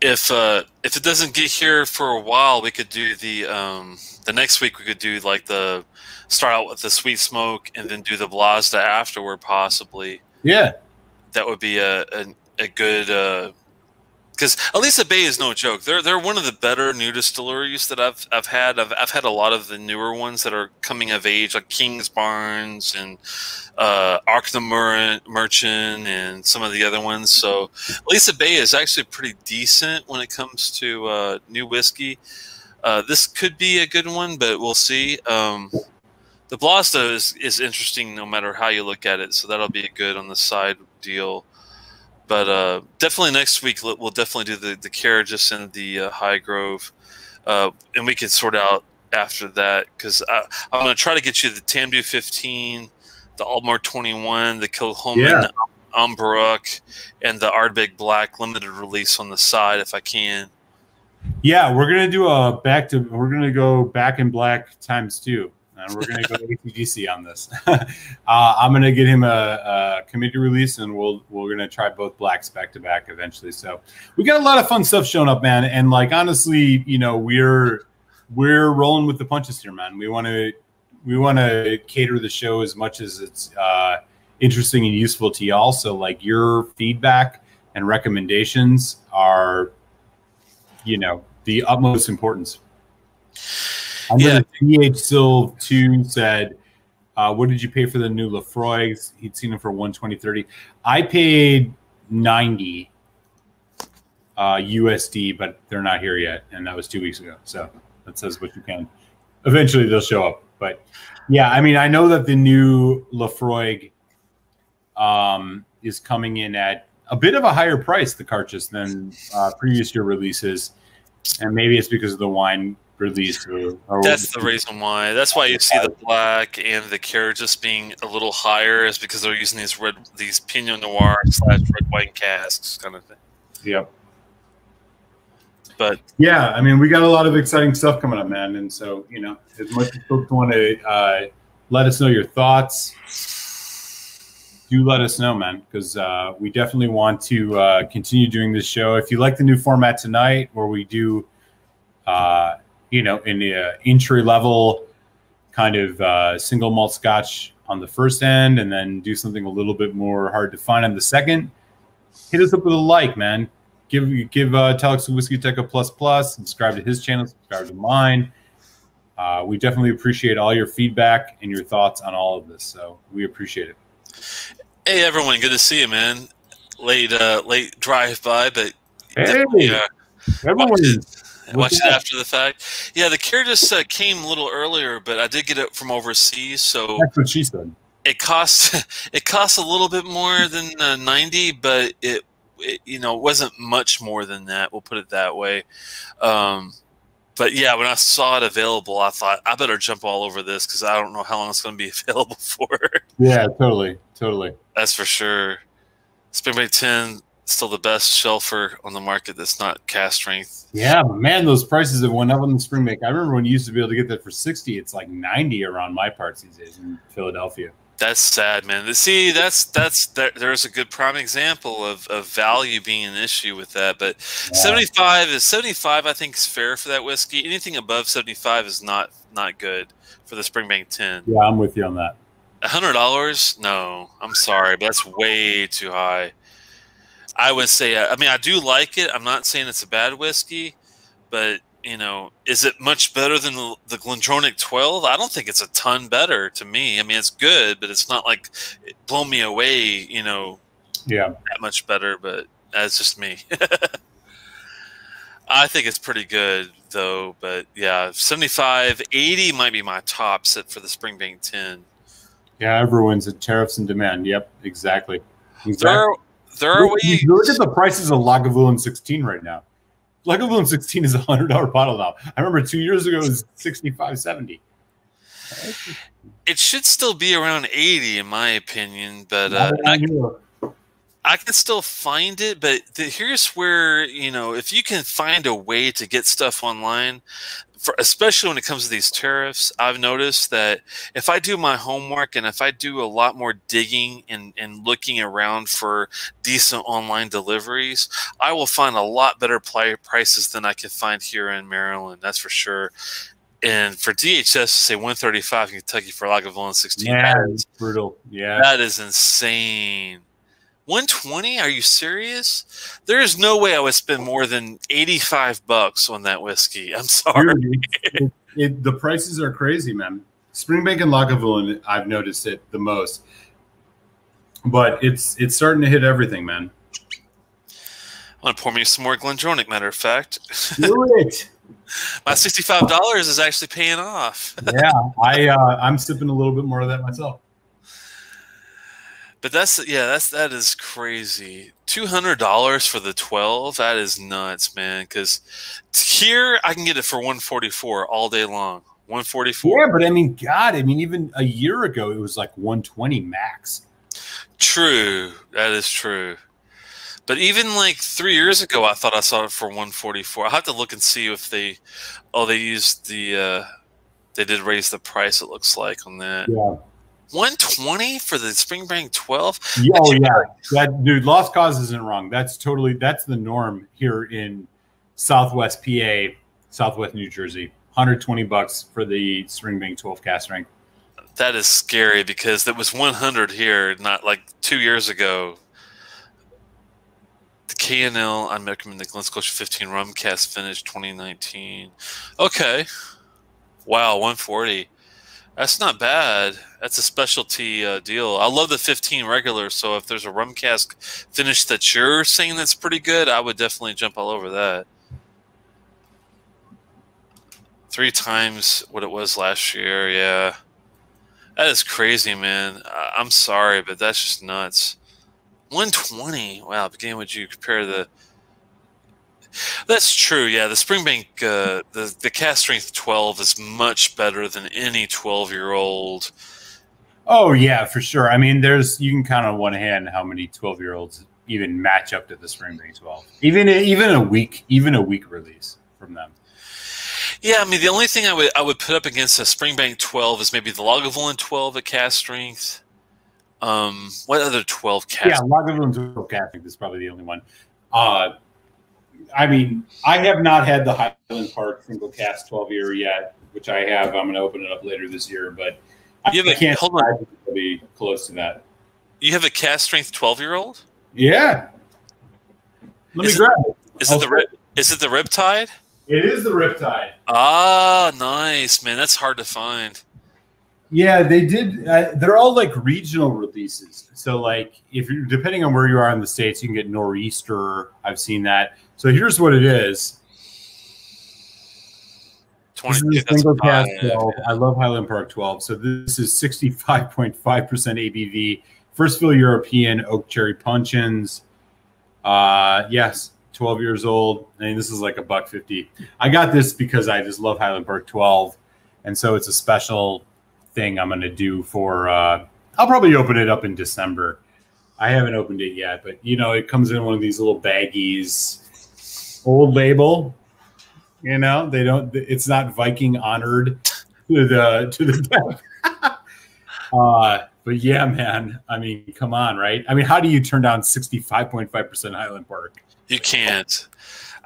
If uh, if it doesn't get here for a while, we could do the um, the next week. We could do like the start out with the sweet smoke and then do the Blasda afterward, possibly. Yeah, That would be a a, a good because Ailsa Bay is no joke. They're they're one of the better new distilleries that I've I've had. I've I've had a lot of the newer ones that are coming of age, like Kingsbarns and uh, Mer- Merchant and some of the other ones. So Ailsa Bay is actually pretty decent when it comes to uh, new whiskey. Uh, this could be a good one, but we'll see. Um, the Blasda is, is interesting no matter how you look at it, so that'll be a good on the side deal. But uh, definitely next week we'll definitely do the the Cairdeas and the uh, High Grove, uh, and we can sort out after that because I'm going to try to get you the Tamdhu 15, the Aultmore 21, the Kilchoman Yeah. Am Burach, and the Ardbeg Black limited release on the side if I can. yeah. We're gonna do a back to. We're gonna go back in black times two, and we're gonna go AC/DC on this. uh, I'm gonna get him a, a committee release, and we'll we're gonna try both blacks back to back eventually. So we got a lot of fun stuff showing up, man. And like honestly, you know, we're we're rolling with the punches here, man. We want to we want to cater the show as much as it's uh, interesting and useful to y'all. So like your feedback and recommendations are, you know, the utmost importance. Know Yeah. DH Silv 2 said, uh, what did you pay for the new Laphroaig? He'd seen them for 120 30. I paid 90 uh, USD, but they're not here yet. And that was two weeks ago. So that says what you can. eventually they'll show up. But yeah, I mean, I know that the new Laphroaig um, is coming in at a bit of a higher price, the Cairdeas, than uh, previous year releases, and maybe it's because of the wine release. Or, or That's the reason why. That's why you see the black and the Cairdeas being a little higher, is because they're using these red, these Pinot Noir slash red wine casks kind of thing. Yep. But yeah, I mean, we got a lot of exciting stuff coming up, man. And so, you know, as much as folks want to uh, let us know your thoughts, do let us know, man, because uh, we definitely want to uh, continue doing this show. If you like the new format tonight, where we do, uh, you know, in the uh, entry level kind of uh, single malt scotch on the first end, and then do something a little bit more hard to find on the second, hit us up with a like, man give give uh, Telex Whiskey Tech a plus plus. Subscribe to his channel. Subscribe to mine. Uh, we definitely appreciate all your feedback and your thoughts on all of this. So we appreciate it. Hey everyone, good to see you, man. Late uh, late drive by, but hey, uh, everyone. Watch it, after the fact. Yeah, the Cairdeas uh, came a little earlier, but I did get it from overseas, so that's what she said. It costs it costs a little bit more than uh, ninety, but it it, you know, it wasn't much more than that. We'll put it that way. Um, but yeah, when I saw it available, I thought I better jump all over this because I don't know how long it's going to be available for. yeah, totally, totally. That's for sure. Springbank 10 still the best shelfer on the market that's not cask strength. Yeah, man, those prices have went up on the Springbank. I remember when you used to be able to get that for 60, it's like 90 around my parts these days in Philadelphia. That's sad, man. See, that's that's that, there's a good prime example of, of value being an issue with that. But yeah. 75 is 75. I think is fair for that whiskey. Anything above 75 is not not good for the Springbank 10. Yeah, I'm with you on that. hundred dollars? No, I'm sorry, but that's way too high. I would say. Uh, I mean, I do like it. I'm not saying it's a bad whiskey, but you know, is it much better than the, the Glendronach 12? I don't think it's a ton better to me. I mean, it's good, but it's not like it blow me away, you know, yeah, that much better, but that's just me. I think it's pretty good though, but yeah, 75, 80 might be my top set for the Springbank 10. Yeah, everyone's at tariffs and demand. Yep, exactly. exactly. There are, there are look, ways. Look at the prices of Lagavulin 16 right now. Lagavulin 16 is a hundred dollar bottle now. I remember two years ago it was 65, 70. It should still be around 80 in my opinion, but uh, I, I, can still find it. But the, here's where, you know, if you can find a way to get stuff online, for, especially when it comes to these tariffs, I've noticed that if I do my homework and if I do a lot more digging and, and looking around for decent online deliveries, I will find a lot better prices than I can find here in Maryland. That's for sure. And for DHS to say 135 in Kentucky for Lagavulin 16, yeah, that is brutal. Yeah, that is insane. 120? Are you serious? There is no way I would spend more than 85 bucks on that whiskey. I'm sorry. It, it, the prices are crazy, man. Springbank and Lagavulin, I've noticed it the most. But it's it's starting to hit everything, man. I want to pour me some more Glendronach, matter of fact. Do it. My sixty-five dollars is actually paying off. yeah, I uh, I'm sipping a little bit more of that myself. But that's yeah, that's that is crazy. Two hundred dollars for the twelve. That is nuts, man. Because here I can get it for one forty four all day long. One forty four. Yeah, but I mean, God, I mean, even a year ago it was like one twenty max. True, that is true. But even like three years ago, I thought I saw it for 144. I have to look and see if they, oh, they used the, uh, they did raise the price. It looks like on that. Yeah. 120 for the Springbank 12. Oh yeah, that dude. Lost cause isn't wrong. That's totally that's the norm here in Southwest PA, Southwest New Jersey. 120 bucks for the Springbank 12 cask strength. That is scary because that was 100 here, not like two years ago. The K&L, I'm recommending the Glen Scotia 15 rum cask finish 2019. Okay. Wow, 140. That's not bad. That's a specialty uh, deal. I love the 15 regular. So if there's a rum cask finish that you're saying that's pretty good, I would definitely jump all over that. Three times what it was last year. Yeah. That is crazy, man. I'm sorry, but that's just nuts. 120. Wow. Again, would you compare the. That's true. Yeah, the Springbank, uh, the the cask strength 12 is much better than any 12 year old. Oh yeah, for sure. I mean, there's you can count on one hand how many 12 year olds even match up to the Springbank 12. Even even a week, even a week release from them. Yeah, I mean the only thing I would I would put up against a Springbank 12 is maybe the Lagavulin 12 at cask strength. Um, what other 12 cast? Yeah, Lagavulin 12 cask strength is probably the only one. Uh, I mean, I have not had the Highland Park single cask 12 year yet, which I have. I'm going to open it up later this year, but you I, can't hold on. be close to that. You have a cask strength 12 year old? Yeah. Let is me grab it. Is it the rip, is it the Riptide? It is the Riptide. Ah, nice, man. That's hard to find. Yeah, they did. Uh, they're all like regional releases. So, like, if you're depending on where you are in the states, you can get nor'easter. I've seen that. So here's what it is. 20, this is single cask 12. I love Highland Park 12. So this is 65.5% ABV. First fill European oak sherry puncheons. Uh, yes, 12 years old. I mean, this is like a buck 50. I got this because I just love Highland Park 12. And so it's a special thing I'm going to do for, uh, I'll probably open it up in December. I haven't opened it yet, but you know, it comes in one of these little baggies, old label. You know, they don't. It's not Viking honored to the to the death. uh, but yeah, man. I mean, come on, right? I mean, how do you turn down sixty five point five percent Highland Park? You can't.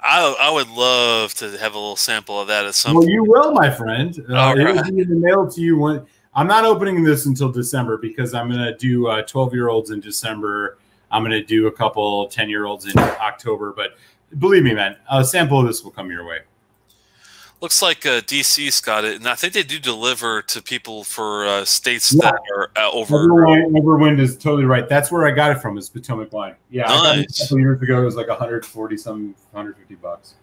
I, I would love to have a little sample of that at some. Well, point. you will, my friend. Uh, it will be in the mail to you when. I'm not opening this until December because I'm going to do uh, 12 year olds in December. I'm going to do a couple 10 year olds in October. But believe me, man, a sample of this will come your way. Looks like uh, DC's got it, and I think they do deliver to people for uh, states yeah. that are uh, over. Overwind, Overwind is totally right. That's where I got it from. Is Potomac Wine. Yeah, nice. I got it a couple years ago. It was like 140 some, 150 bucks.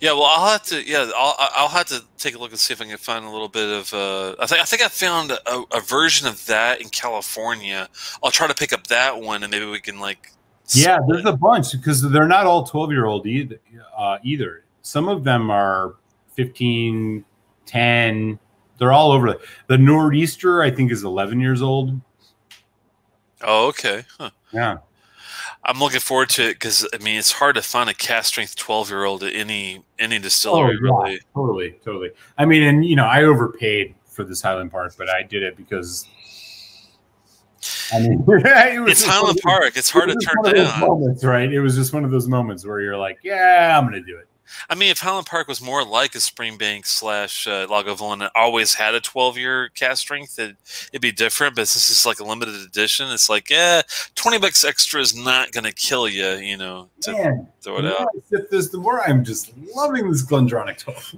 Yeah, well, I'll have to. Yeah, I'll, I'll have to take a look and see if I can find a little bit of. Uh, I think I think I found a, a version of that in California. I'll try to pick up that one, and maybe we can like. Yeah, there's a bunch because they're not all 12 year old either. Uh, either some of them are 15, 10. They're all over. The Nor'easter, I think, is 11 years old. Oh, okay. Huh. Yeah. I'm looking forward to it because I mean it's hard to find a cask strength 12 year old at any any distillery. Oh, yeah, really, totally, totally. I mean, and you know, I overpaid for this Highland Park, but I did it because I mean, it it's Highland Park. It's hard it to turn down. Moments, right? It was just one of those moments where you're like, "Yeah, I'm going to do it." I mean, if Highland Park was more like a Springbank slash uh, Lagavulin and always had a 12 year cask strength, it, would be different. But this is like a limited edition. It's like, yeah, 20 bucks extra is not going to kill you, you know, to Man, throw it out. I this, the more I'm just loving this Glendronach 12.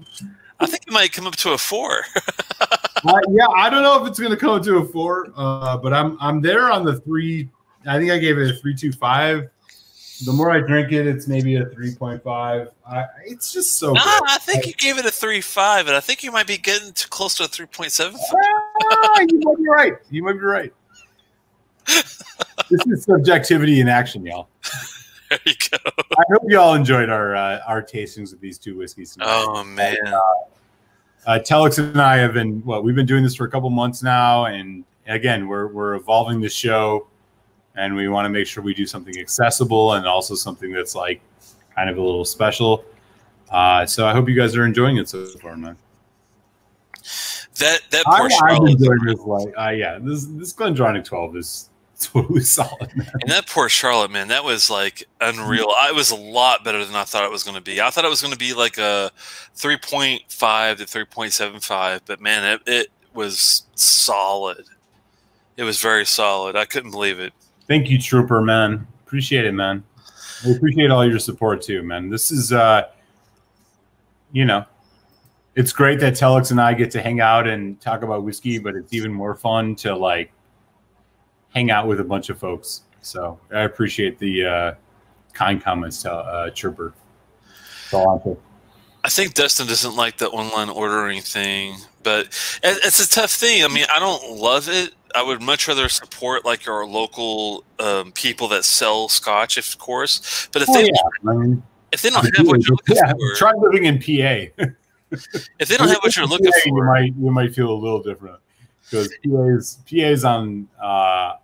I think it might come up to a four. uh, yeah, I don't know if it's going to come up to a four, uh, but I'm I'm there on the three. I think I gave it a three two five the more I drink it, it's maybe a 3.5. I, it's just so. Nah, I think you gave it a three five, and I think you might be getting to close to a 3.7. ah, you might be right. You might be right. this is subjectivity in action, y'all. There you go. I hope y'all enjoyed our uh, our tastings of these two whiskeys. Tonight. Oh man. Uh, uh, Telex and I have been well. We've been doing this for a couple months now, and again, we're we're evolving the show and we want to make sure we do something accessible and also something that's like kind of a little special. Uh, so I hope you guys are enjoying it so far, man. That that poor I, Charlotte, enjoying this like uh, yeah, this this Glendronach twelve is totally solid, man. And that Port Charlotte, man, that was like unreal. I was a lot better than I thought it was going to be. I thought it was going to be like a three point five to three point seven five, but man, it, it was solid. It was very solid. I couldn't believe it. Thank you, Trooper, man. Appreciate it, man. I appreciate all your support too, man. This is uh you know, it's great that Telex and I get to hang out and talk about whiskey, but it's even more fun to like hang out with a bunch of folks. So I appreciate the uh kind comments to uh Trooper. I think Dustin doesn't like the online ordering thing, but it's a tough thing. I mean, I don't love it. I would much rather support like our local um, people that sell scotch, of course. But if Well, they yeah, I mean, if they don't have what you're looking yeah, for, try living in PA. if they don't have what you're looking PA, You for, might you might feel a little different because PA's PA's on uh, on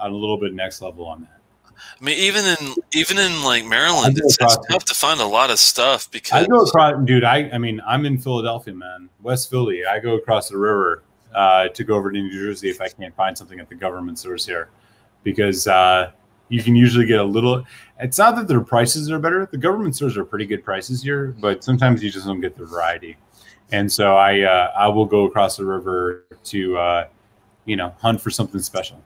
a little bit next level on that. I mean, even in even in like Maryland, it's, it's tough to find a lot of stuff because I go across, dude. I I mean, I'm in Philadelphia, man, West Philly. I go across the river uh, to go over to New Jersey if I can't find something at the government stores here, because uh, you can usually get a little. It's not that their prices are better. The government stores are pretty good prices here, but sometimes you just don't get the variety. And so I uh, I will go across the river to uh, you know hunt for something special.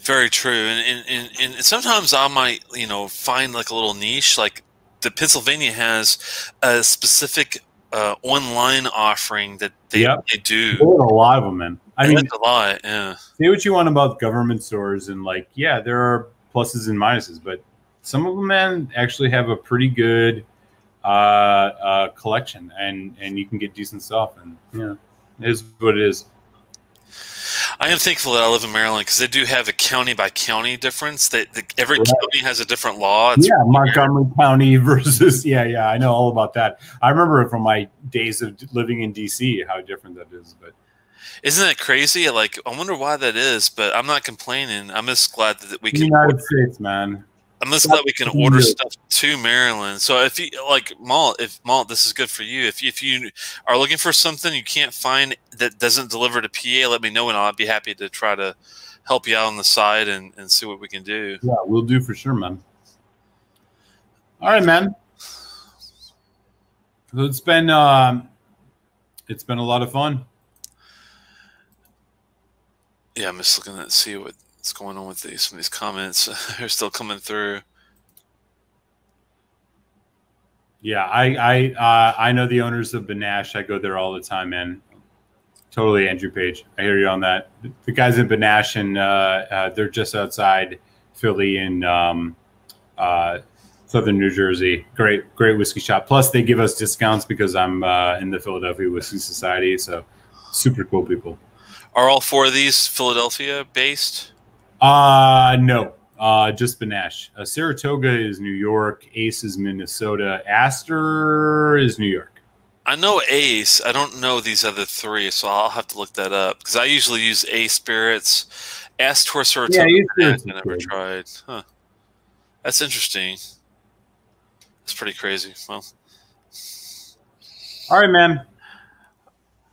Very true. And, and and and sometimes I might you know find like a little niche. Like the Pennsylvania has a specific uh, online offering that they, Yep. they do. There a lot of them, man. I I mean, a lot. Yeah. say what you want about government stores and like yeah there are pluses and minuses but some of them man actually have a pretty good uh, uh, collection and and you can get decent stuff and yeah it is what it is I am thankful that I live in Maryland because they do have a county by county difference. That that every Right. county has a different law. It's yeah montgomery county versus yeah yeah i know all about that i remember it from my days of living in dc how different that is but Isn't that crazy? Like, I wonder why that is, but I'm not complaining. I'm just glad that we can. united states man I'm just glad we can order stuff to Maryland. So if you like malt, if malt, this is good for you. If you, if you are looking for something you can't find that doesn't deliver to PA, let me know, and I'll be happy to try to help you out on the side and, and see what we can do. yeah we'll do for sure man all right man so it's been um it's been a lot of fun Yeah, I'm just looking at see what's going on with these some of these comments. They're still coming through. Yeah, I I uh, I know the owners of Benash. I go there all the time, man. Totally, Andrew Page. I hear you on that. The guys in Benash and uh, uh, they're just outside Philly in um, uh, southern New Jersey. Great, great whiskey shop. Plus, they give us discounts because I'm uh, in the Philadelphia Whiskey Society. So, super cool people. Are all four of these Philadelphia based? Uh no. Uh just Benash. Uh, Saratoga is New York. Ace is Minnesota. Astor is New York. I know Ace. I don't know these other three, so I'll have to look that up because I usually use Ace spirits. Astor Saratoga. Yeah, I never tried. Huh. That's interesting. That's pretty crazy. Well, All right, man.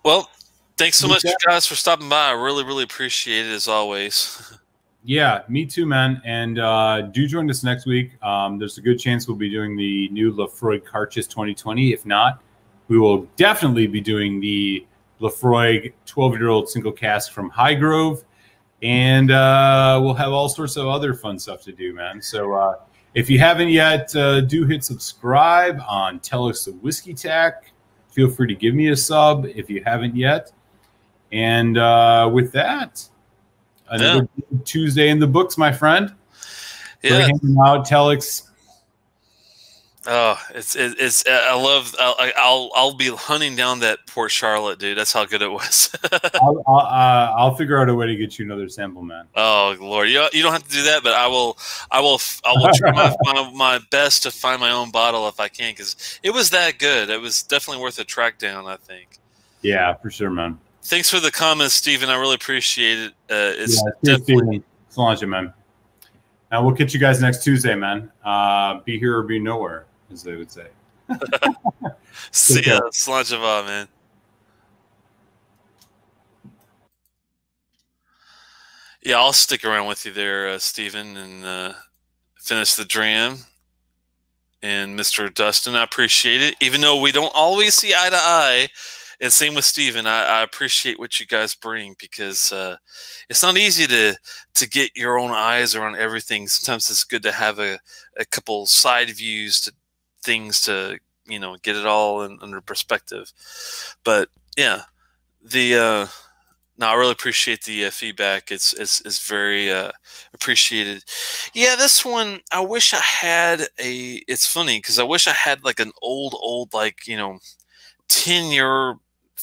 well, thanks so much, guys, for stopping by. I really, really appreciate it as always. Yeah, me too, man. And uh, do join us next week. Um, there's a good chance we'll be doing the new Laphroaig Cairdeas 2020. If not, we will definitely be doing the Laphroaig 12 year old single cask from High Grove. And uh, we'll have all sorts of other fun stuff to do, man. So uh, if you haven't yet, uh, do hit subscribe on Telex the Whiskey Tech. Feel free to give me a sub if you haven't yet. And uh, with that, another Tuesday in the books, my friend. Yeah. out, Telex. Oh, it's it's. I love. I'll, I'll I'll be hunting down that Port Charlotte, dude. That's how good it was. I'll, I'll, uh, I'll figure out a way to get you another sample, man. Oh Lord, you, you don't have to do that, but I will. I will. I will try my, my, my best to find my own bottle if I can, because it was that good. It was definitely worth a track down. I think. Yeah, for sure, man. Thanks for the comments, Stephen. I really appreciate it. Uh, it's yeah, definitely. Solange, man. Now we'll catch you guys next Tuesday, man. Uh, be here or be nowhere, as they would say. See ya, Slàinte Mhath, man. Yeah, I'll stick around with you there, uh, Stephen, and uh, finish the dram. And Mr. Dustin, I appreciate it. Even though we don't always see eye to eye, and same with Stephen, I, I appreciate what you guys bring because uh, it's not easy to to get your own eyes around everything. Sometimes it's good to have a, a couple side views to things to you know get it all in, under perspective. But yeah, the uh, no, I really appreciate the uh, feedback. It's it's it's very uh, appreciated. Yeah, this one I wish I had a. It's funny because I wish I had like an old old like you know, ten year,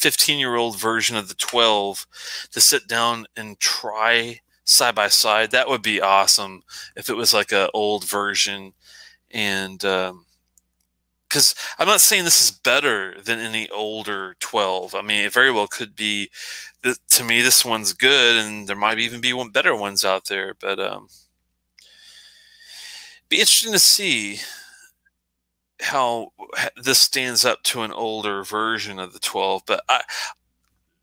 fifteen year old version of the twelve to sit down and try side by side. That would be awesome if it was like an old version, and um, because I'm not saying this is better than any older 12. I mean, it very well could be. To me, this one's good, and there might even be one better ones out there. But um, be interesting to see how this stands up to an older version of the 12. But I,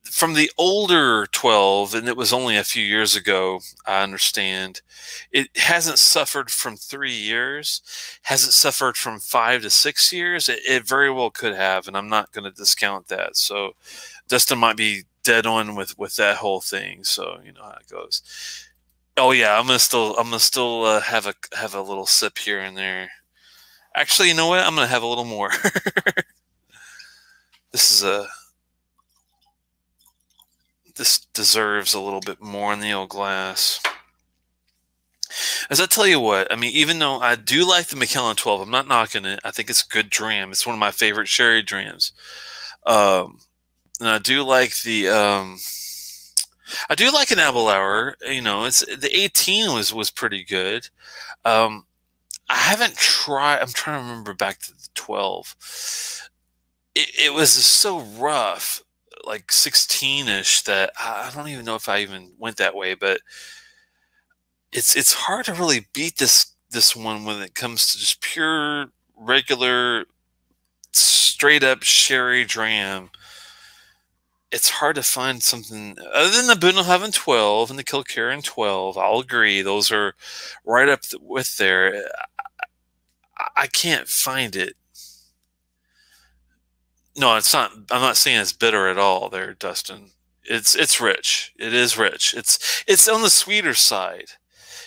from the older 12, and it was only a few years ago, I understand, it hasn't suffered from three years. hasn't suffered from five to six years? It, it very well could have, and I'm not going to discount that. So Dustin might be dead on with, with that whole thing. So you know how it goes. Oh yeah, I'm gonna still I'm gonna still uh, have a have a little sip here and there. Actually, you know what? I'm gonna have a little more. this is a this deserves a little bit more in the old glass. As I tell you what, I mean, even though I do like the Macallan 12, I'm not knocking it. I think it's a good dram. It's one of my favorite sherry drams. Um, and I do like the, um, I do like an Aberlour. You know, it's the 18 was was pretty good. Um, I haven't tried. I'm trying to remember back to the 12. It, it was so rough like 16ish that I don't even know if I even went that way, but it's it's hard to really beat this this one when it comes to just pure regular straight up sherry dram. It's hard to find something other than the Bunnahabhain 12 and the Kilkerran 12. I'll agree; those are right up with there. I, I can't find it no, it's not. I'm not saying it's bitter at all. There, Dustin. It's it's rich. It is rich. It's it's on the sweeter side,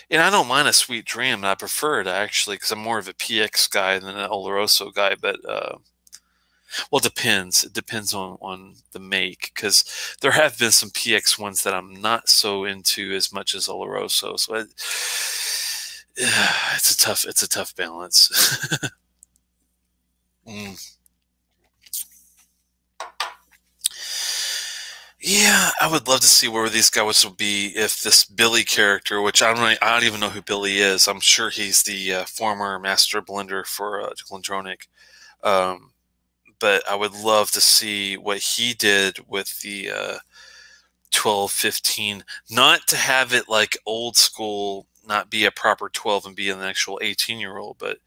and I don't mind a sweet dram. And I prefer it actually because I'm more of a PX guy than an Oloroso guy. But uh, well, it depends. It depends on on the make because there have been some PX ones that I'm not so into as much as Oloroso. So it, it's a tough it's a tough balance. mm. Yeah, I would love to see where these guys would be if this Billy character, which I don't, really, I don't even know who Billy is. I'm sure he's the uh, former master blender for uh, Glendronach. Um, but I would love to see what he did with the uh, 12, 15. Not to have it like old school, not be a proper 12 and be an actual 18 year old, but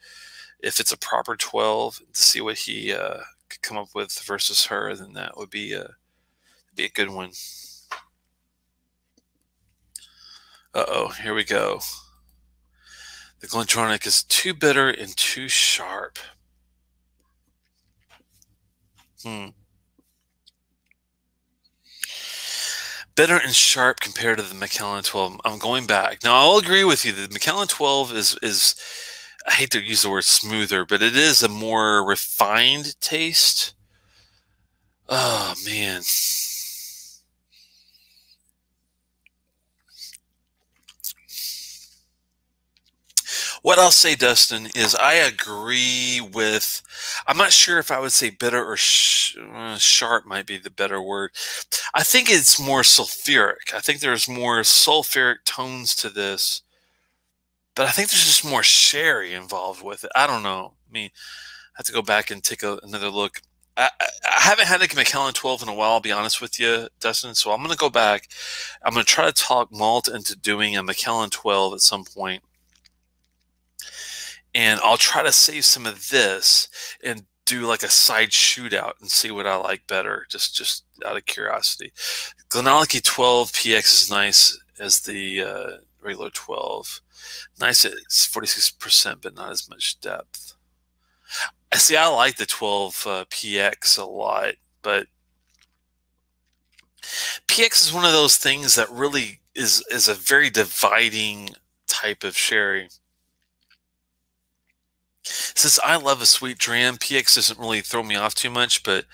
if it's a proper 12, to see what he uh, could come up with versus her, then that would be a be a good one. Uh oh, here we go. The Glendronach is too bitter and too sharp. Hmm. Bitter and sharp compared to the Macallan 12. I'm going back. Now, I'll agree with you. The Macallan 12 is, is, I hate to use the word smoother, but it is a more refined taste. Oh, man. What I'll say, Dustin, is I agree with. I'm not sure if I would say bitter or sh- uh, sharp might be the better word. I think it's more sulfuric. I think there's more sulfuric tones to this, but I think there's just more sherry involved with it. I don't know. I mean, I have to go back and take a, another look. I, I, haven't had a Macallan 12 in a while, I'll be honest with you, Dustin. So I'm going to go back. I'm going to try to talk malt into doing a Macallan 12 at some point and I'll try to save some of this and do like a side shootout and see what I like better, just just out of curiosity. Glenallachie 12 PX is nice as the uh, regular 12. Nice at 46%, but not as much depth. I see. I like the 12 uh, PX a lot, but PX is one of those things that really is is a very dividing type of sherry. Since I love a sweet dram, PX doesn't really throw me off too much, but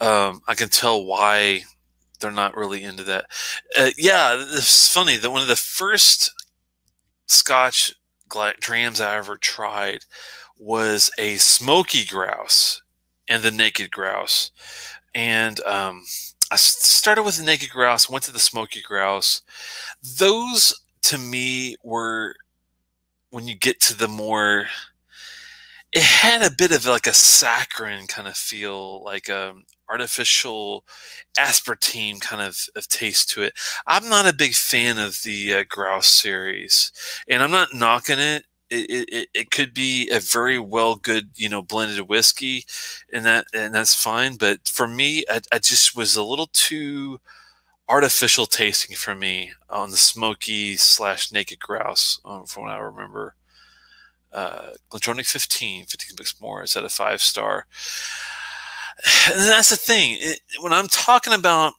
um, I can tell why they're not really into that. Uh, yeah, it's funny that one of the first Scotch drams I ever tried was a smoky grouse and the naked grouse. And um, I started with the naked grouse, went to the smoky grouse. Those to me were when you get to the more it had a bit of like a saccharine kind of feel, like a um, artificial aspartame kind of, of taste to it. I'm not a big fan of the uh, grouse series, and I'm not knocking it. It, it, it could be a very well good you know blended whiskey and that and that's fine but for me I, I just was a little too artificial tasting for me on the smoky slash naked grouse um, from what I remember. Uh, Glendronach 15, 15 bucks more is at a five star. And that's the thing. It, when I'm talking about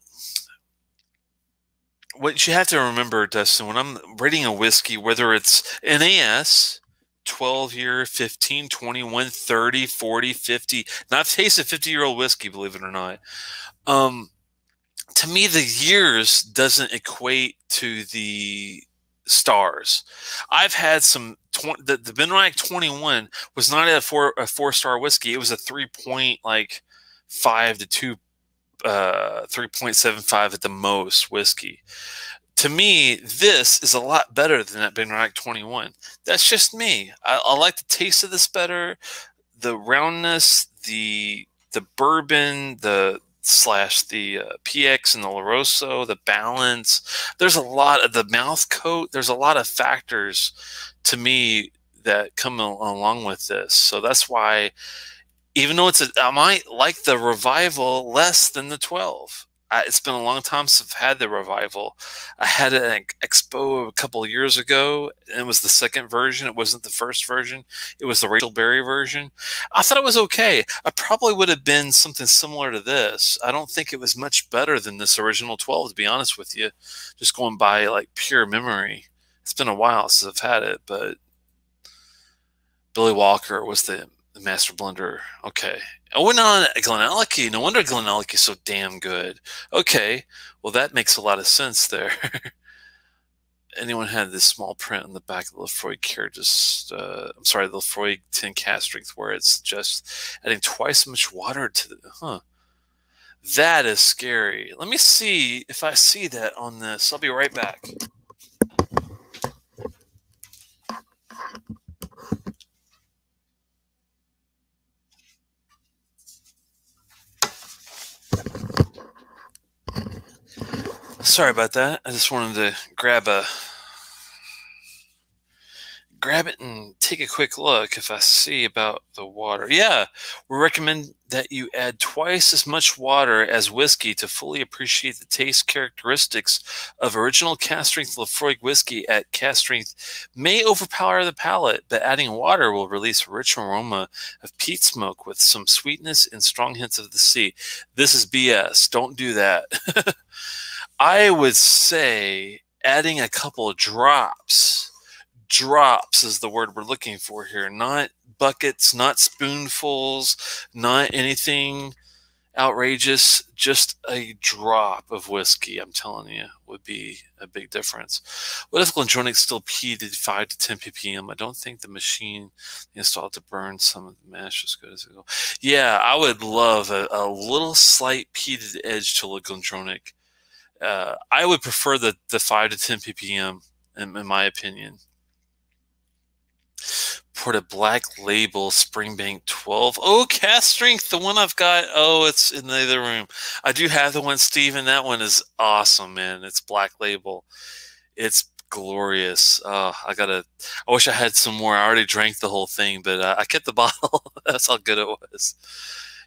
what you have to remember, Dustin, when I'm rating a whiskey, whether it's NAS, 12 year, 15, 21, 30, 40, 50, not tasted 50 year old whiskey, believe it or not. Um, to me, the years doesn't equate to the stars. I've had some the the Benriach 21 was not a four a four star whiskey. It was a three point like five to two uh 3.75 at the most whiskey. To me, this is a lot better than that Benriach 21. That's just me. I, I like the taste of this better, the roundness, the the bourbon, the slash the uh, PX and the Oloroso, the balance. There's a lot of the mouth coat. There's a lot of factors to me that come along with this. So that's why, even though it's a, I might like the revival less than the 12. I, it's been a long time since I've had the revival. I had an expo a couple of years ago, and it was the second version. It wasn't the first version. It was the Rachel Barrie version. I thought it was okay. I probably would have been something similar to this. I don't think it was much better than this original 12, to be honest with you. Just going by like pure memory. It's been a while since I've had it, but Billy Walker was the the Master Blender. Okay. I went on Glenallachie. No wonder is so damn good. Okay. Well, that makes a lot of sense there. Anyone had this small print on the back of the Laphroaig Cairdeas, uh, I'm sorry, the Laphroaig tin cask strength, where it's just adding twice as much water to the, huh. That is scary. Let me see if I see that on this. I'll be right back. Sorry about that. I just wanted to grab a grab it and take a quick look if I see about the water. Yeah, we recommend that you add twice as much water as whiskey to fully appreciate the taste characteristics of original cask strength Laphroaig whiskey at cask strength may overpower the palate, but adding water will release a rich aroma of peat smoke with some sweetness and strong hints of the sea. This is BS. Don't do that. I would say adding a couple of drops. Drops is the word we're looking for here, not buckets, not spoonfuls, not anything outrageous. Just a drop of whiskey, I'm telling you, would be a big difference. What if Glendronach still peated 5 to 10 ppm? I don't think the machine installed to burn some of the mash as good as it will. Yeah, I would love a, a little slight peated edge to the Glendronach uh, I would prefer the, the 5 to 10 ppm, in, in my opinion. Port a black label Springbank 12. Oh, cast strength, the one I've got. Oh, it's in the other room. I do have the one, Steven. That one is awesome, man. It's black label. It's glorious. Oh, I gotta. I wish I had some more. I already drank the whole thing, but uh, I kept the bottle. That's how good it was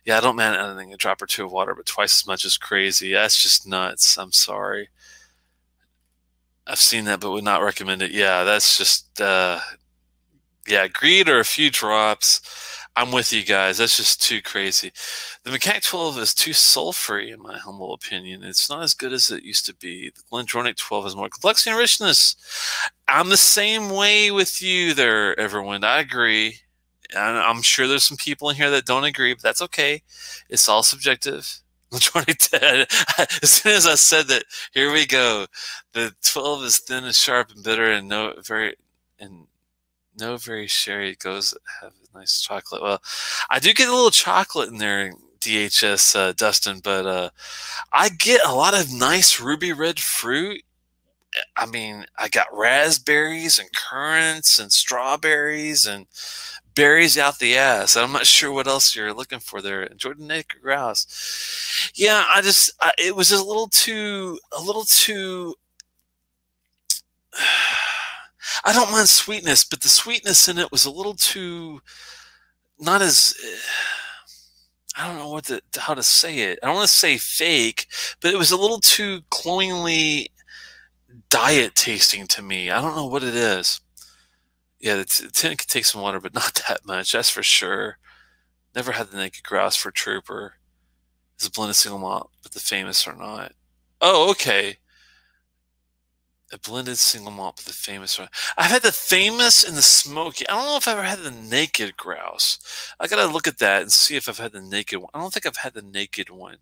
yeah, I don't mind adding a drop or two of water, but twice as much is crazy. That's just nuts. I'm sorry. I've seen that, but would not recommend it. Yeah, that's just, uh, yeah, greed or a few drops. I'm with you guys. That's just too crazy. The Macallan 12 is too sulfury, in my humble opinion. It's not as good as it used to be. The Glendronach 12 is more complexity and richness. I'm the same way with you there, everyone. I agree. I'm sure there's some people in here that don't agree, but that's okay. It's all subjective. 2010. As soon as I said that, here we go. The 12 is thin and sharp and bitter and no very and no very sherry. It goes have a nice chocolate. Well, I do get a little chocolate in there, DHS uh, Dustin, but uh, I get a lot of nice ruby red fruit. I mean, I got raspberries and currants and strawberries and berries out the ass. I'm not sure what else you're looking for there. Jordan Grouse. Yeah, I just I, it was a little too a little too. I don't mind sweetness, but the sweetness in it was a little too not as. I don't know what to how to say it. I don't want to say fake, but it was a little too cloyingly diet tasting to me. I don't know what it is. Yeah, the tin can take some water, but not that much. That's for sure. Never had the naked grouse for trooper. It's a blended single malt, but the famous are not. Oh, okay. A blended single malt, but the famous are. I've had the famous and the smoky. I don't know if I've ever had the naked grouse. I gotta look at that and see if I've had the naked one. I don't think I've had the naked one.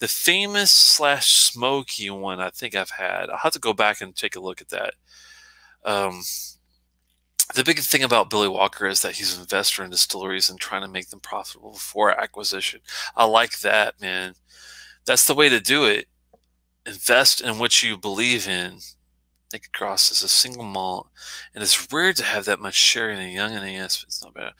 The famous slash smoky one, I think I've had. I'll have to go back and take a look at that. Um, the big thing about Billy Walker is that he's an investor in distilleries and trying to make them profitable before acquisition. I like that, man. That's the way to do it. Invest in what you believe in. Naked Grouse is a single malt, and it's rare to have that much share in a young NAS. But it's not bad.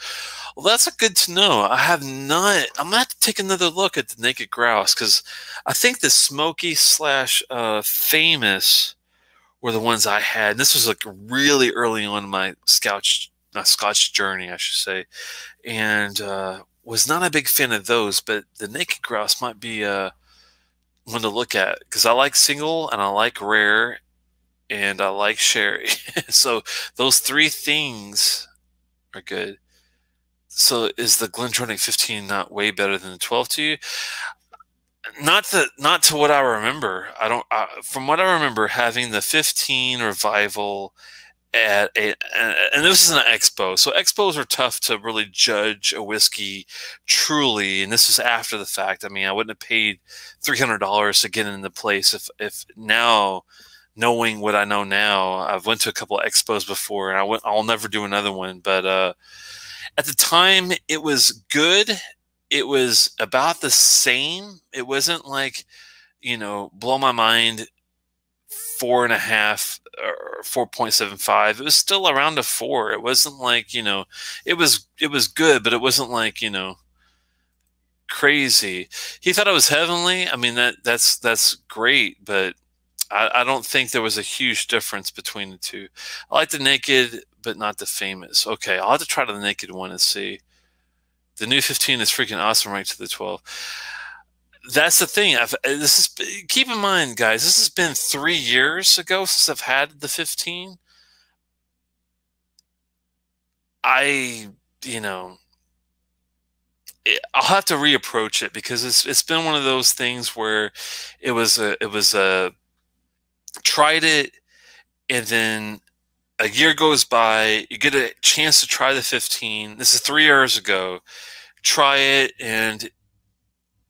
Well, that's a good to know. I have not. I'm gonna have to take another look at the Naked Grouse because I think the smoky slash uh, famous were the ones I had. And this was like really early on my Scotch, not Scotch journey, I should say, and uh, was not a big fan of those. But the Naked Grouse might be uh, one to look at because I like single and I like rare and I like sherry. so those three things are good. So is the GlenDronach 15 not way better than the 12 to you? Not to not to what I remember. I don't. Uh, from what I remember, having the 15 revival at a, and this is an expo. So expos are tough to really judge a whiskey truly, and this is after the fact. I mean, I wouldn't have paid three hundred dollars to get into the place if if now knowing what I know now, I've went to a couple of expos before, and I went. I'll never do another one, but. uh at the time, it was good it was about the same. It wasn't like, you know, blow my mind four and a half or 4.75 it was still around a four it wasn't like you know it was it was good but it wasn't like you know crazy. He thought it was heavenly i mean that that's that's great but I, I don't think there was a huge difference between the two. I like the naked but not the famous. Okay i'll have to try the naked one and see the new 15 is freaking awesome right to the 12. That's the thing. I've, uh, this is keep in mind, guys. This has been three years ago since I've had the 15. I, you know, I'll have to reapproach it because it's it's been one of those things where it was a it was a tried it and then a year goes by, you get a chance to try the 15. This is three years ago. Try it, and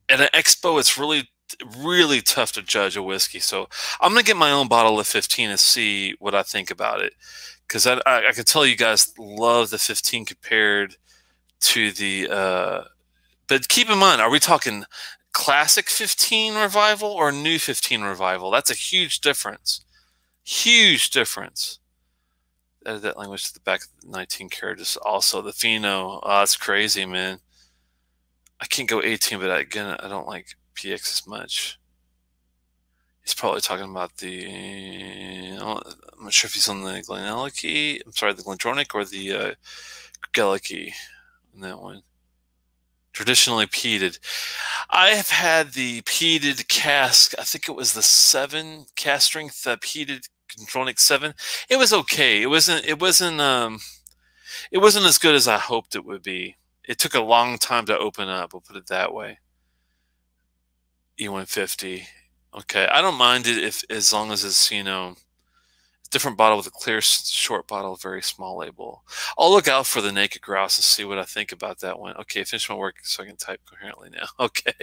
at an expo, it's really, really tough to judge a whiskey. So I'm gonna get my own bottle of 15 and see what I think about it, because I, I, I can tell you guys love the 15 compared to the. Uh, but keep in mind, are we talking classic 15 revival or new 15 revival? That's a huge difference. Huge difference added that language to the back of the 19 characters. Also, the Pheno. Oh, that's crazy, man. I can't go 18, but again, I don't like PX as much. He's probably talking about the. I'm not sure if he's on the Glenelg. I'm sorry, the GlenDronach or the uh, Gellicky in that one. Traditionally peated. I have had the peated cask. I think it was the seven cask strength uh, peated GlenDronach Seven. It was okay. It wasn't. It wasn't. Um, it wasn't as good as I hoped it would be. It took a long time to open up. We'll put it that way. E150. Okay, I don't mind it if as long as it's you know different bottle with a clear short bottle, very small label. I'll look out for the naked grouse and see what I think about that one. Okay, finish my work so I can type coherently now. Okay.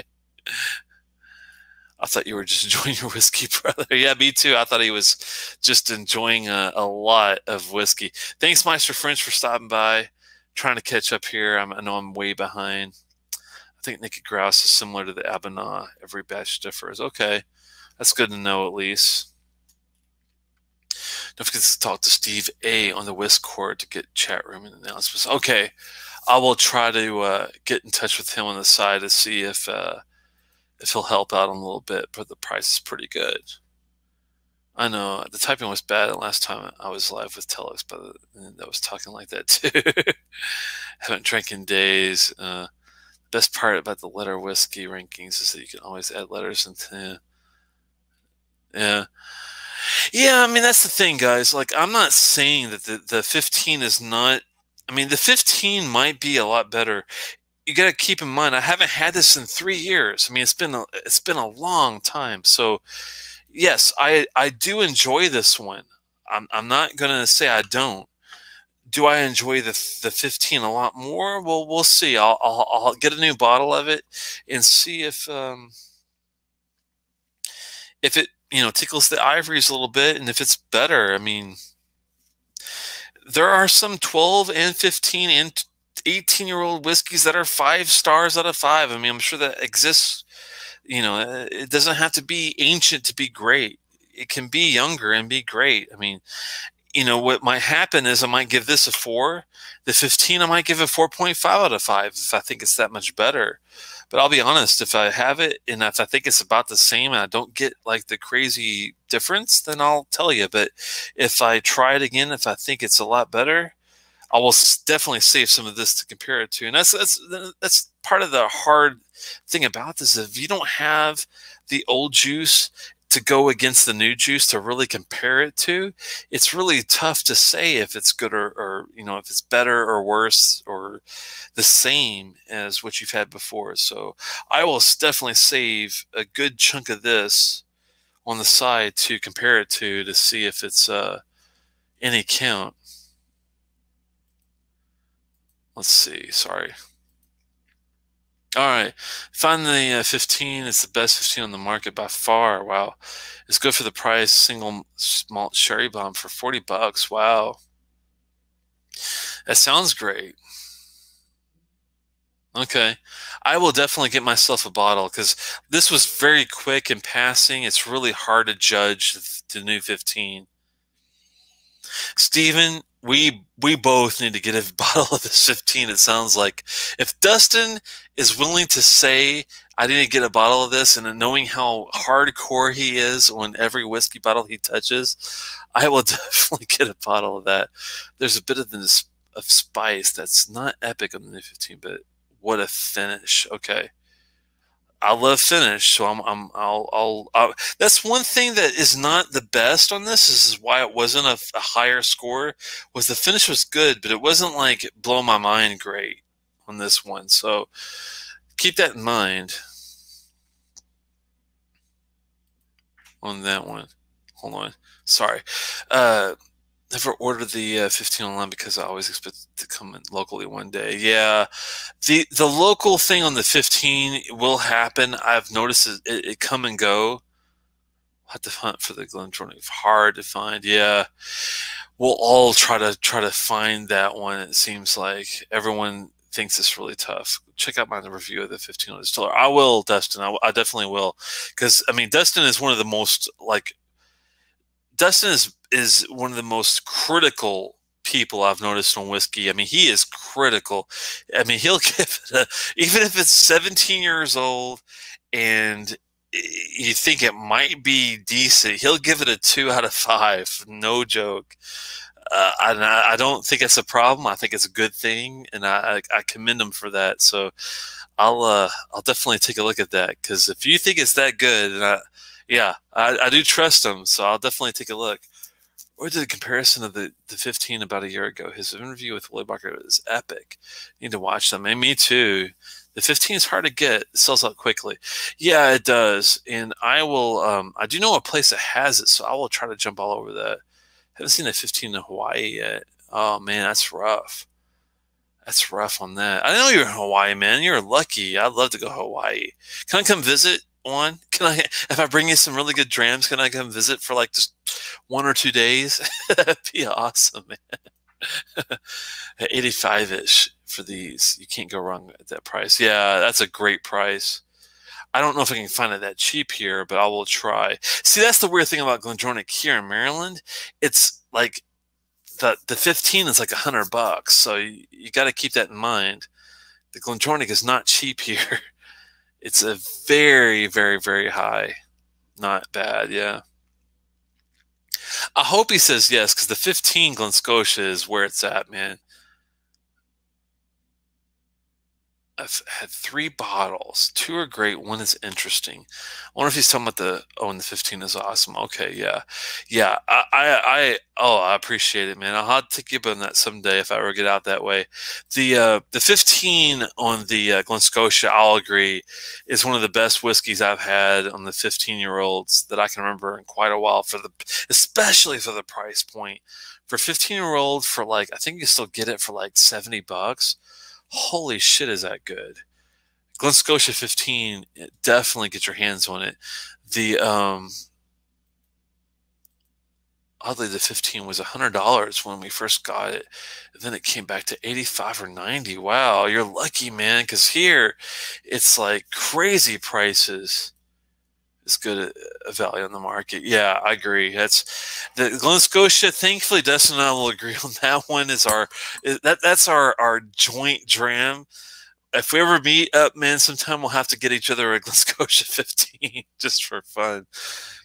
I thought you were just enjoying your whiskey, brother. Yeah, me too. I thought he was just enjoying a, a lot of whiskey. Thanks, Meister French, for stopping by. Trying to catch up here. I'm, i know I'm way behind. I think Naked Grouse is similar to the A'bunadh. Every batch differs. Okay, that's good to know at least. Don't forget to talk to Steve A on the Whiskcord to get chat room and announcements. Okay, I will try to uh, get in touch with him on the side to see if uh, if he'll help out a little bit. But the price is pretty good. I know the typing was bad last time I was live with Telex, but I was talking like that too. Haven't drank in days. Uh, best part about the letter whiskey rankings is that you can always add letters and yeah. Yeah. Yeah, I mean that's the thing, guys. Like I'm not saying that the, the 15 is not I mean the 15 might be a lot better. You got to keep in mind I haven't had this in 3 years. I mean it's been a, it's been a long time. So yes, I I do enjoy this one. I'm I'm not to say I don't. Do I enjoy the the 15 a lot more? Well, we'll see. I'll I'll, I'll get a new bottle of it and see if um if it you know tickles the ivories a little bit and if it's better i mean there are some 12 and 15 and 18 year old whiskeys that are five stars out of five. I mean i'm sure that exists you know uh, it doesn't have to be ancient to be great. It can be younger and be great. I mean you know what might happen is i might give this a four. The 15 i might give a 4.5 out of five if i think it's that much better. But I'll be honest, if I have it and if I think it's about the same and I don't get like the crazy difference, then I'll tell you. But if I try it again, if I think it's a lot better, I will definitely save some of this to compare it to. And that's that's that's part of the hard thing about this. If you don't have the old juice to go against the new juice to really compare it to, it's really tough to say if it's good or, or, you know if it's better or worse or the same as what you've had before. So I will definitely save a good chunk of this on the side to compare it to to see if it's uh, any count. Let's see. Sorry. All right. Find the uh, 15. It's the best 15 on the market by far. Wow. It's good for the price. Single malt sherry bomb for 40 bucks. Wow. That sounds great. Okay. I will definitely get myself a bottle because this was very quick in passing. It's really hard to judge the new 15. Stephen, we we both need to get a bottle of this 15 it sounds like. If dustin is willing to say i need to get a bottle of this and knowing how hardcore he is on every whiskey bottle he touches i will definitely get a bottle of that. There's a bit of this of spice that's not epic on the new 15 but what a finish. Okay I love finish, so I'm, I'm I'll, I'll, I'll, that's one thing that is not the best on this. This is why it wasn't a, a, higher score. Was the finish was good, but it wasn't like blow my mind great on this one. So keep that in mind on that one. Hold on, sorry. Uh, never ordered the uh, 15 online because I always expect it to come in locally one day. Yeah, the the local thing on the 15 will happen. I've noticed it, it, come and go. I'll have to hunt for the Glendronach. Hard to find. Yeah, we'll all try to try to find that one. It seems like everyone thinks it's really tough. Check out my review of the 15 on distiller. I will, Dustin. I, I definitely will, because I mean, Dustin is one of the most like Dustin is is one of the most critical people I've noticed on whiskey. I mean, he is critical. I mean, he'll give it a, even if it's 17 years old and you think it might be decent, he'll give it a two out of five. No joke. Uh, I, I don't think it's a problem. I think it's a good thing, and I, I commend him for that. So I'll uh, I'll definitely take a look at that because if you think it's that good, I, yeah, I, I do trust him, so I'll definitely take a look or did a comparison of the, the 15 about a year ago. His interview with Billy Walker is epic. You need to watch them. And me too. The 15 is hard to get. It sells out quickly. Yeah, it does. And I will, um, I do know a place that has it, so I will try to jump all over that. Haven't seen the 15 in Hawaii yet. Oh, man, that's rough. That's rough on that. I know you're in Hawaii, man. You're lucky. I'd love to go Hawaii. Can I come visit on? Can I, if I bring you some really good drams, can I come visit for like just one or two days? That'd be awesome, man. 85 ish for these. You can't go wrong at that price. Yeah, that's a great price. I don't know if I can find it that cheap here, but I will try. See, that's the weird thing about Glendronach here in Maryland. It's like the the 15 is like a hundred bucks, so you, you got to keep that in mind. The Glendronach is not cheap here. It's a very, very, very high. Not bad, yeah. I hope he says yes, because the 15 Glen Scotia is where it's at, man. I've had three bottles. Two are great. One is interesting. I wonder if he's talking about the oh, and the fifteen is awesome. Okay, yeah, yeah. I, I, I oh, I appreciate it, man. I'll have to give him that someday if I ever get out that way. The uh, the fifteen on the uh, Glen Scotia, I'll agree, is one of the best whiskeys I've had on the fifteen year olds that I can remember in quite a while. For the especially for the price point, for fifteen year old, for like I think you still get it for like seventy bucks holy shit, is that good? Glen Scotia 15, definitely get your hands on it. The um, oddly, the 15 was $100 when we first got it. Then it came back to 85 or 90. Wow, you're lucky, man, because here it's like crazy prices. It's good uh, a value on the market. Yeah, I agree. That's the Glen Scotia. Thankfully, Dustin and I will agree on that one. Is our that that's our our joint dram. If we ever meet up, man, sometime we'll have to get each other a Glen Scotia 15 just for fun,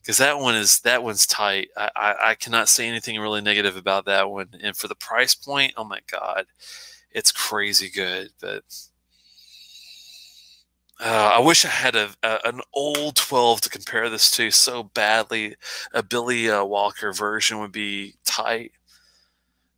because that one is that one's tight. I, I I cannot say anything really negative about that one. And for the price point, oh my god, it's crazy good. But uh, I wish I had a, a, an old 12 to compare this to so badly. A Billy uh, Walker version would be tight.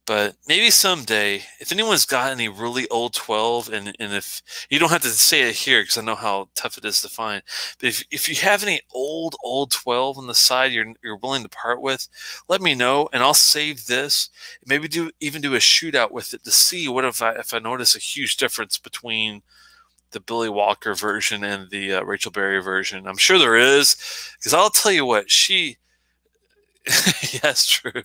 But maybe someday, if anyone's got any really old 12, and, and if you don't have to say it here because I know how tough it is to find, but if, if you have any old, old 12 on the side you're, you're willing to part with, let me know and I'll save this. Maybe do even do a shootout with it to see what if I, if I notice a huge difference between the Billy Walker version and the uh, Rachel Barrie version. I'm sure there is, because I'll tell you what she. yes, true.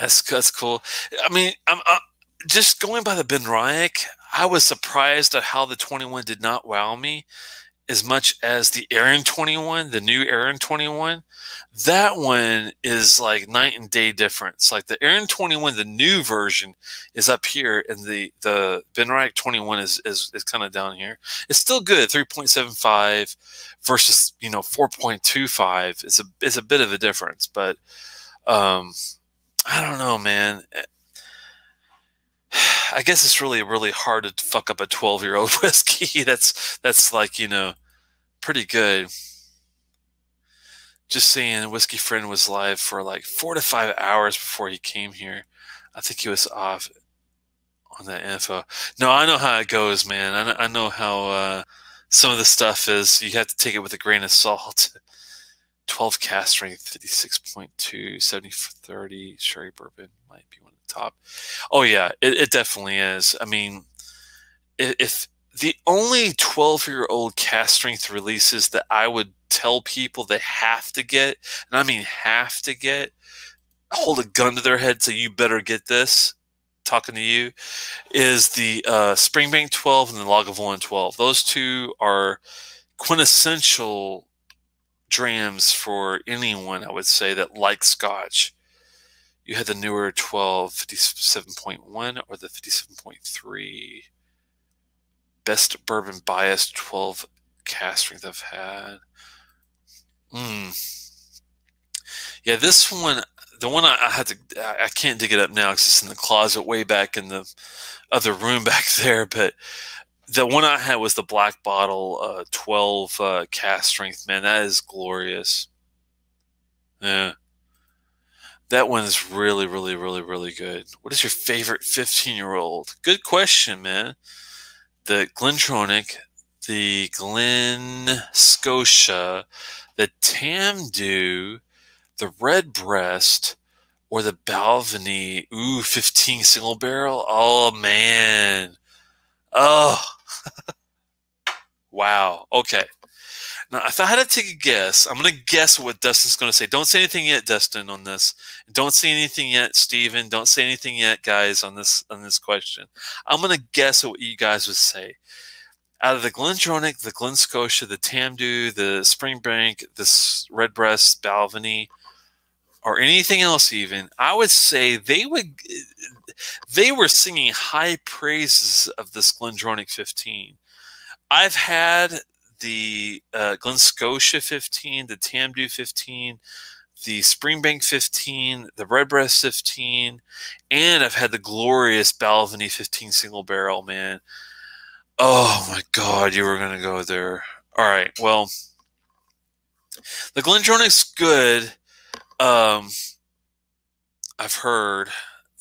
That's that's cool. I mean, I'm uh, just going by the BenRiach. I was surprised at how the 21 did not wow me as much as the Arran 21, the new Arran 21 that one is like night and day difference. Like the Arran 21, the new version is up here, and the the BenRiach 21 is is, is kind of down here. It's still good, 3.75 versus you know 4.25. It's a it's a bit of a difference, but um, I don't know, man. I guess it's really really hard to fuck up a 12 year old whiskey. That's that's like you know pretty good. Just saying whiskey friend was live for like four to five hours before he came here. I think he was off on that info. No i know how it goes man. I, I know how uh, some of the stuff is. You have to take it with a grain of salt. 12 cask strength 56.2 70 30 sherry bourbon might be one top oh yeah it, it definitely is i mean if the only 12 year old cask strength releases that i would tell people they have to get, and I mean have to get, hold a gun to their head, so you better get this. Talking to you is the uh, Springbank 12 and the Lagavulin 12. Those two are quintessential drams for anyone, I would say, that likes Scotch. You had the newer 12 57.1 or the 57.3 best bourbon bias 12 cask strength I've had. Mm. Yeah, this one, the one I, I had to, I, can't dig it up now because it's in the closet way back in the other room back there. But the one I had was the black bottle, uh, 12 uh, cask strength. Man, that is glorious. Yeah. That one is really, really, really, really good. What is your favorite 15 year old? Good question, man. The Glendronach, the Glen Scotia, the Tamdhu, the Redbreast, or the Balvenie. Ooh, 15 single barrel. Oh, man. Oh. Wow. Okay. Now, if I had to take a guess, I'm going to guess what Dustin's going to say. Don't say anything yet, Dustin, on this. Don't say anything yet, Steven. Don't say anything yet, guys, on this on this question. I'm going to guess what you guys would say. Out of the GlenDronach, the Glen Scotia, the Tamdhu, the Springbank, the Redbreast, Balvenie, or anything else even, I would say they would they were singing high praises of this GlenDronach 15. I've had the uh, Glen Scotia 15, the Tamdhu 15, the Springbank 15, the Redbreast 15, and I've had the glorious Balvenie 15 single barrel, man. Oh my God, you were going to go there. All right, well, the GlenDronach's good. Um, I've heard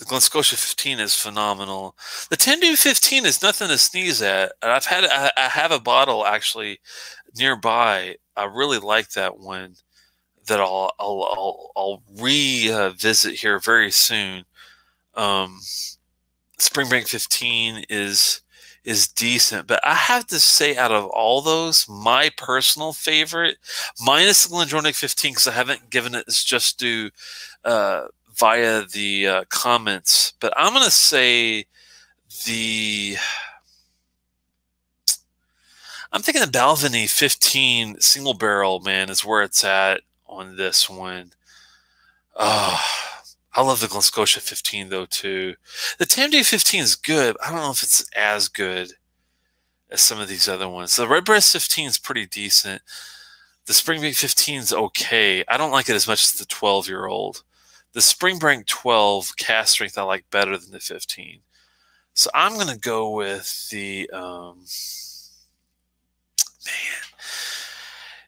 the Glen Scotia 15 is phenomenal. The Tamdhu 15 is nothing to sneeze at. I've had I, I have a bottle actually nearby. I really like that one that I'll I'll I'll, I'll revisit here very soon. Um, Springbank 15 is is decent, but I have to say, out of all those, my personal favorite, minus the GlenDronach 15, because I haven't given it its just due. Uh, via the uh, comments, but I'm going to say the. I'm thinking the Balvenie 15 single barrel, man, is where it's at on this one. Oh, I love the Glen Scotia 15 though too. The Tamdhu 15 is good. I don't know if it's as good as some of these other ones. The Redbreast 15 is pretty decent. The Springbank 15 is okay. I don't like it as much as the 12 year old. The Springbank 12 cask strength I like better than the 15. So I'm going to go with the, um, man,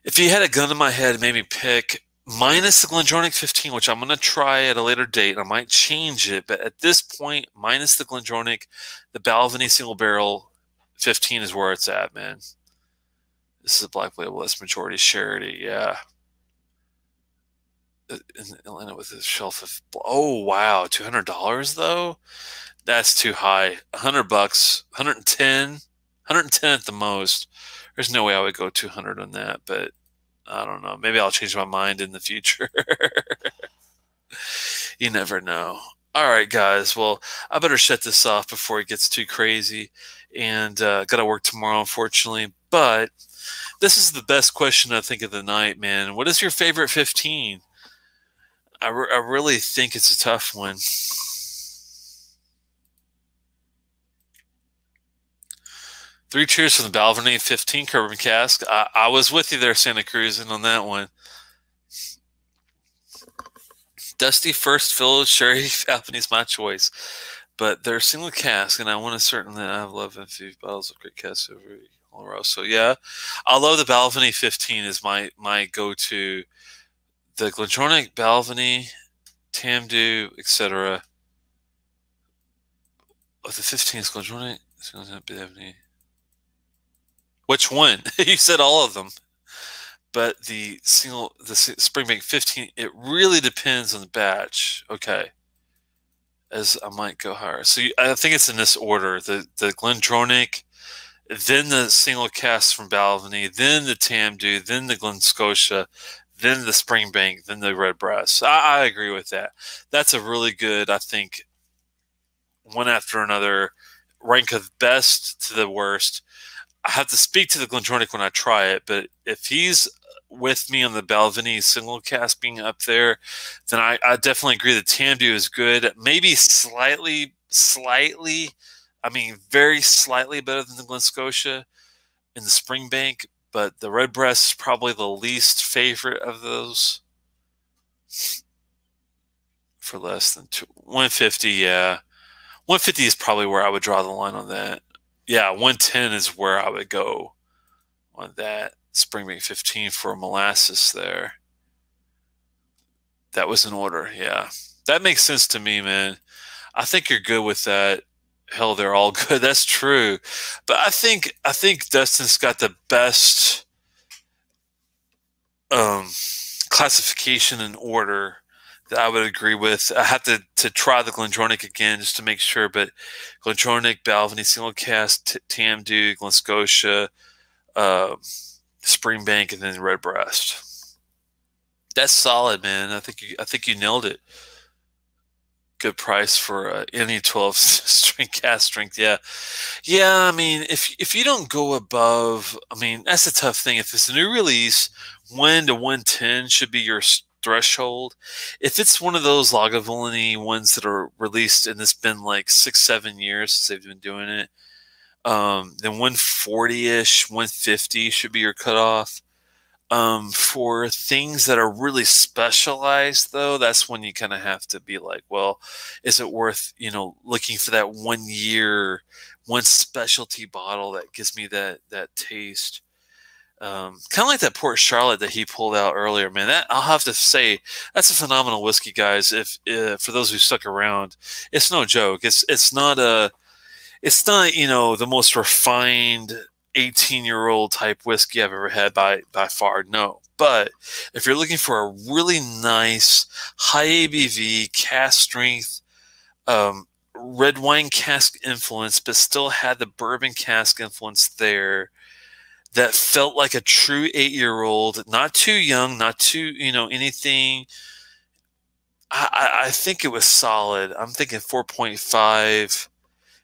if you had a gun to my head, maybe pick minus the GlenDronach 15, which I'm going to try at a later date. I might change it, but at this point, minus the GlenDronach, the Balvenie single barrel 15 is where it's at, man. This is a black label. That's majority charity. Yeah in Atlanta with a shelf of oh wow, two hundred dollars though. That's too high. hundred bucks, 110, 110 at the most. There's no way I would go 200 on that, but I don't know. Maybe I'll change my mind in the future. you never know. All right, guys. Well, I better shut this off before it gets too crazy. And uh, got to work tomorrow, unfortunately. But this is the best question I think of the night, man. What is your favorite 15? I, re- I really think it's a tough one. Three cheers from the Balvenie 15 carbon cask. I, I was with you there, Santa Cruz, and on that one. Dusty First Fill Sherry Balvenie is my choice, but they're single cask, and I want to certainly I have love and few bottles of great cask over all around. So yeah, although the Balvenie 15 is my my go to the GlenDronach, Balvenie, Tamdhu, etc. Of the 15th GlenDronach, Balvenie. Which one? you said all of them. But the single, the Springbank 15, it really depends on the batch. Okay. As I might go higher. So you, I think it's in this order. The the GlenDronach, then the single cask from Balvenie, then the Tamdhu, then the Glen Scotia, then the Springbank, then the Redbreast. I, I agree with that. That's a really good, I think, one after another rank of best to the worst. I have to speak to the GlenDronach when I try it, but if he's with me on the Balvenie single cask being up there, then I, I definitely agree that Tamdhu is good. Maybe slightly, slightly, I mean, very slightly better than the Glen Scotia in the Springbank, but the Redbreast is probably the least favorite of those. For less than two, 150, yeah. 150 is probably where I would draw the line on that. Yeah, 110 is where I would go on that. Springbank 15 for molasses there. That was an order, yeah. That makes sense to me, man. I think you're good with that hell, they're all good. That's true, but I think I think Dustin's got the best um, classification and order that I would agree with. I have to to try the GlenDronach again just to make sure, but Balvenie, Single Cask, Tamdhu, Glen Scotia, uh, Springbank, and then Redbreast. That's solid, man. I think you, I think you nailed it. Good price for uh, any 12 string cask strength. Yeah, yeah. I mean, if if you don't go above, I mean, that's a tough thing. If it's a new release, one to 110 should be your threshold. If it's one of those Lagavulin ones that are released and it's been like six, seven years since they've been doing it, um, then 140 ish, 150 should be your cutoff. Um, for things that are really specialized, though, that's when you kind of have to be like, well, is it worth, you know, looking for that one year, one specialty bottle that gives me that that taste? Um, kind of like that Port Charlotte that he pulled out earlier, man. That I'll have to say that's a phenomenal whiskey, guys. If uh, for those who stuck around, it's no joke. It's it's not a, it's not you know the most refined 18 year old type whiskey I've ever had by by far. No, but if you're looking for a really nice high ABV cask strength, um, red wine cask influence, but still had the bourbon cask influence there that felt like a true eight year old, not too young, not too, you know, anything. I, I think it was solid. I'm thinking 4.5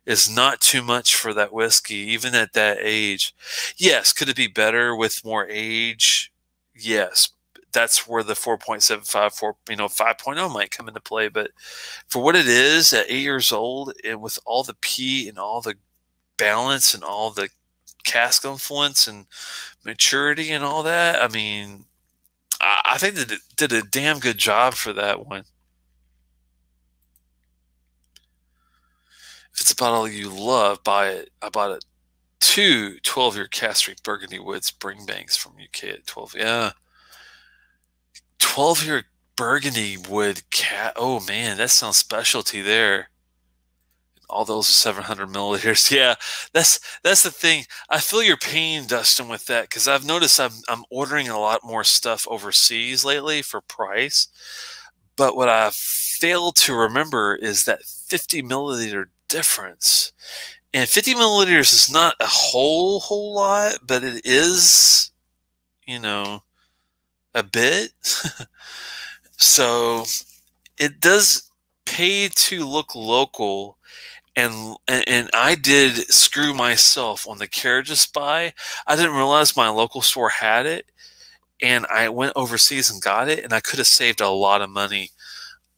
is not too much for that whiskey, even at that age. Yes, could it be better with more age? Yes, that's where the 4.75, 4, you know, 5.0 might come into play. But for what it is at eight years old, and with all the P and all the balance and all the cask influence and maturity and all that. I mean, I, think they did a damn good job for that one. If it's a bottle you love, buy it. I bought it two 12 year strength Burgundy Wood Springbanks from UK at 12. Yeah. 12 year Burgundy Wood cat. Oh man, that sounds specialty there all those are 700 milliliters. Yeah, that's that's the thing. I feel your pain, Dustin, with that because I've noticed I'm I'm ordering a lot more stuff overseas lately for price. But what I failed to remember is that 50 milliliter difference. And 50 milliliters is not a whole whole lot, but it is, you know, a bit. so it does pay to look local and and I did screw myself on the Cairdeas buy. I didn't realize my local store had it, and I went overseas and got it, and I could have saved a lot of money,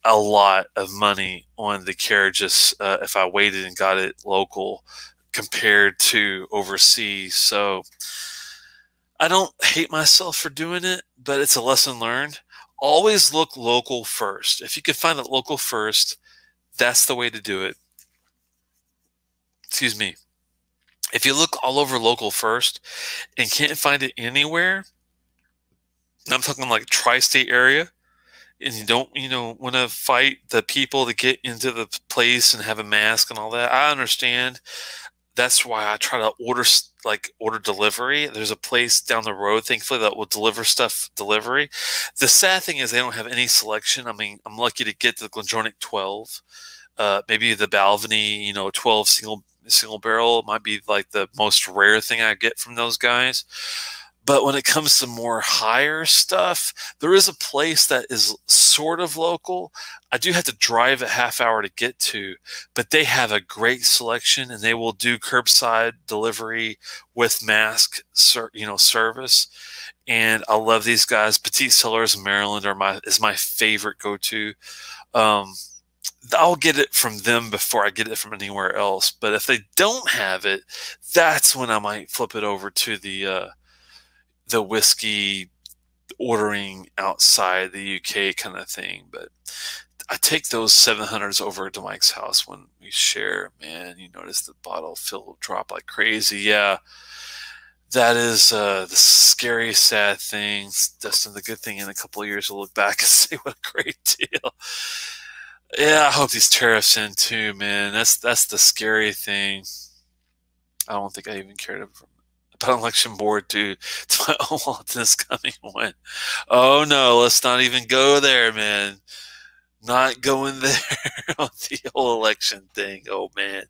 a lot of money on the Cairdeas uh, if I waited and got it local compared to overseas. So I don't hate myself for doing it, but it's a lesson learned. Always look local first. If you can find it local first, that's the way to do it excuse me, if you look all over local first and can't find it anywhere, I'm talking like tri-state area, and you don't, you know, want to fight the people to get into the place and have a mask and all that. I understand. That's why I try to order like order delivery. There's a place down the road, thankfully, that will deliver stuff delivery. The sad thing is they don't have any selection. I mean, I'm lucky to get the GlenDronach 12, uh, maybe the Balvenie, you know, 12 single single barrel might be like the most rare thing I get from those guys. But when it comes to more higher stuff, there is a place that is sort of local. I do have to drive a half hour to get to, but they have a great selection and they will do curbside delivery with mask, you know, service. And I love these guys. Petite Cellars in Maryland are my is my favorite go to. Um, I'll get it from them before I get it from anywhere else. But if they don't have it, that's when I might flip it over to the uh, the whiskey ordering outside the UK kind of thing. But I take those 700s over to Mike's house when we share. Man, you notice the bottle fill drop like crazy. Yeah, that is uh, the scary, sad thing. Dustin, the good thing in a couple of years, we'll look back and say what a great deal. Yeah, I hope these tariffs in too, man. That's that's the scary thing. I don't think I even cared about election board to to my own this coming one. Oh no, let's not even go there, man. not going there on the whole election thing. Oh man,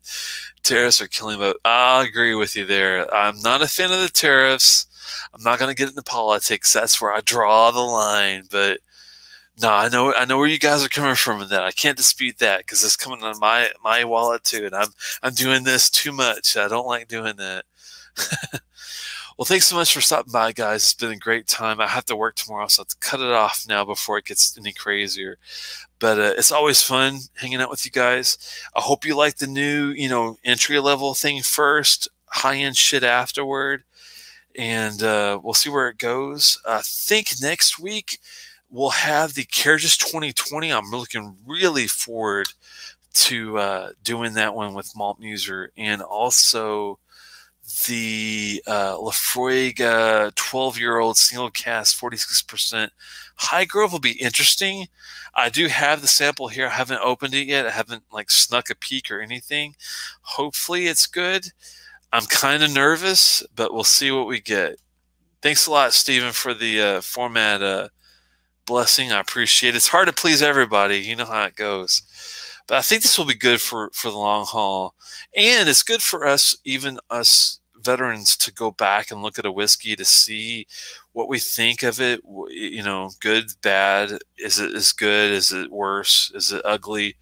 tariffs are killing. But I agree with you there. I'm not a fan of the tariffs. I'm not going to get into politics. That's where I draw the line. But no, I know I know where you guys are coming from in that. I can't dispute that because it's coming on my my wallet too, and I'm I'm doing this too much. I don't like doing that. well, thanks so much for stopping by, guys. It's been a great time. I have to work tomorrow, so I have to cut it off now before it gets any crazier. But uh, it's always fun hanging out with you guys. I hope you like the new, you know, entry level thing first, high end shit afterward, and uh, we'll see where it goes. I think next week we'll have the Cairdeas 2020. I'm looking really forward to uh, doing that one with Malt Muser and also the uh, Laphroaig 12 year old single cask 46% Highgrove will be interesting. I do have the sample here. I haven't opened it yet. I haven't like snuck a peek or anything. Hopefully it's good. I'm kind of nervous, but we'll see what we get. Thanks a lot, Stephen, for the uh, format uh, blessing. I appreciate it. It's hard to please everybody. You know how it goes. But I think this will be good for, for the long haul. And it's good for us, even us veterans, to go back and look at a whiskey to see what we think of it. You know, good, bad. Is it as good? Is it worse? Is it ugly?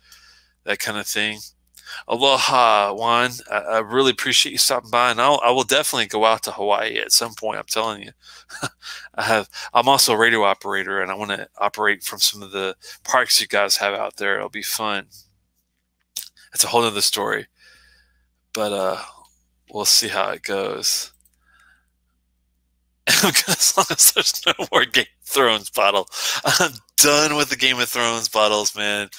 That kind of thing. Aloha, Juan. I, I really appreciate you stopping by, and I'll, I will definitely go out to Hawaii at some point. I'm telling you. I have. I'm also a radio operator, and I want to operate from some of the parks you guys have out there. It'll be fun. It's a whole other story, but uh, we'll see how it goes. as long as there's no more Game of Thrones bottle, I'm done with the Game of Thrones bottles, man.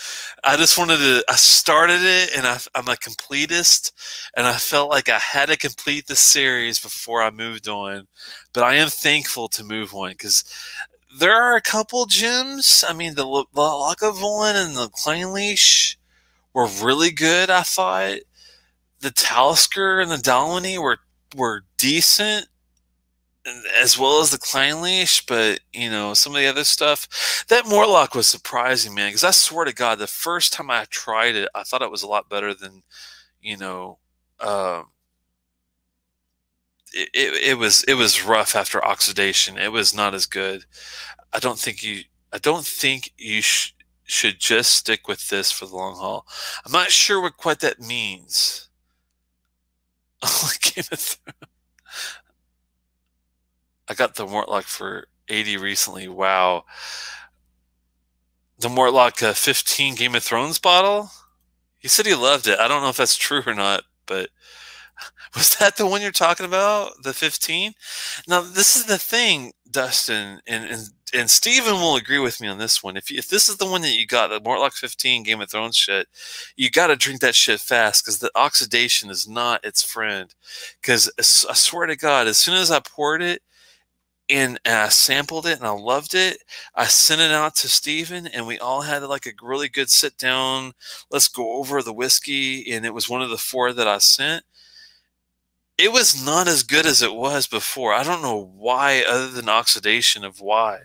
I just wanted to. I started it, and I, I'm a completist, and I felt like I had to complete the series before I moved on. But I am thankful to move on because there are a couple gems. I mean, the, the Lagavulin and the Clynelish were really good. I thought the Talisker and the Dalwhinnie were were decent as well as the Clynelish, but you know some of the other stuff. That Mortlach was surprising, man, because I swear to God, the first time I tried it, I thought it was a lot better than, you know, um, it, it, was it was rough after oxidation. It was not as good. I don't think you I don't think you sh- should just stick with this for the long haul. I'm not sure what quite that means. Game of Thrones. I got the Mortlach for 80 recently. Wow. The Mortlach uh, 15 Game of Thrones bottle? He said he loved it. I don't know if that's true or not, but was that the one you're talking about? The 15? Now, this is the thing, Dustin, and, and, and Steven will agree with me on this one. If, if this is the one that you got, the Mortlach 15 Game of Thrones shit, you got to drink that shit fast because the oxidation is not its friend. Because I swear to God, as soon as I poured it, and, and I sampled it and I loved it. I sent it out to Steven and we all had like a really good sit down. Let's go over the whiskey. And it was one of the four that I sent. It was not as good as it was before. I don't know why, other than oxidation of why.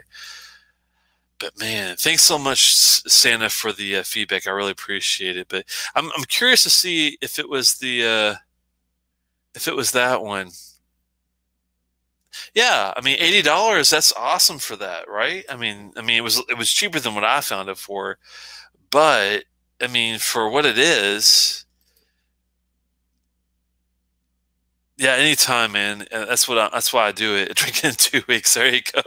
But man, thanks so much, Santa, for the uh, feedback. I really appreciate it. But I'm, I'm curious to see if it was the, uh, if it was that one. Yeah, I mean, eighty dollars. That's awesome for that, right? I mean, I mean, it was it was cheaper than what I found it for, but I mean, for what it is, yeah, anytime, man. That's what I, that's why I do it. Drink in two weeks. There you go.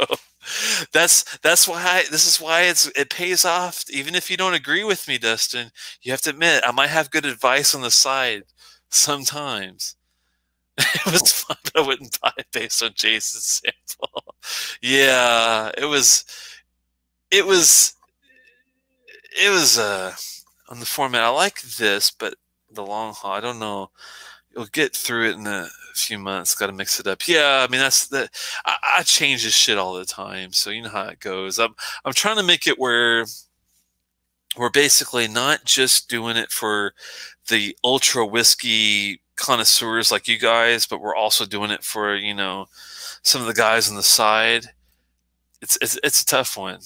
That's that's why this is why it's it pays off. Even if you don't agree with me, Dustin, you have to admit I might have good advice on the side sometimes. it was fun, but I wouldn't buy it based on Jason's sample. yeah, it was, it was, it was uh, on the format. I like this, but the long haul, I don't know. You'll get through it in a few months. Got to mix it up. Yeah, I mean that's the. I, I change this shit all the time, so you know how it goes. I'm I'm trying to make it where we're basically not just doing it for the ultra whiskey connoisseurs like you guys, but we're also doing it for you know some of the guys on the side. It's it's it's a tough one.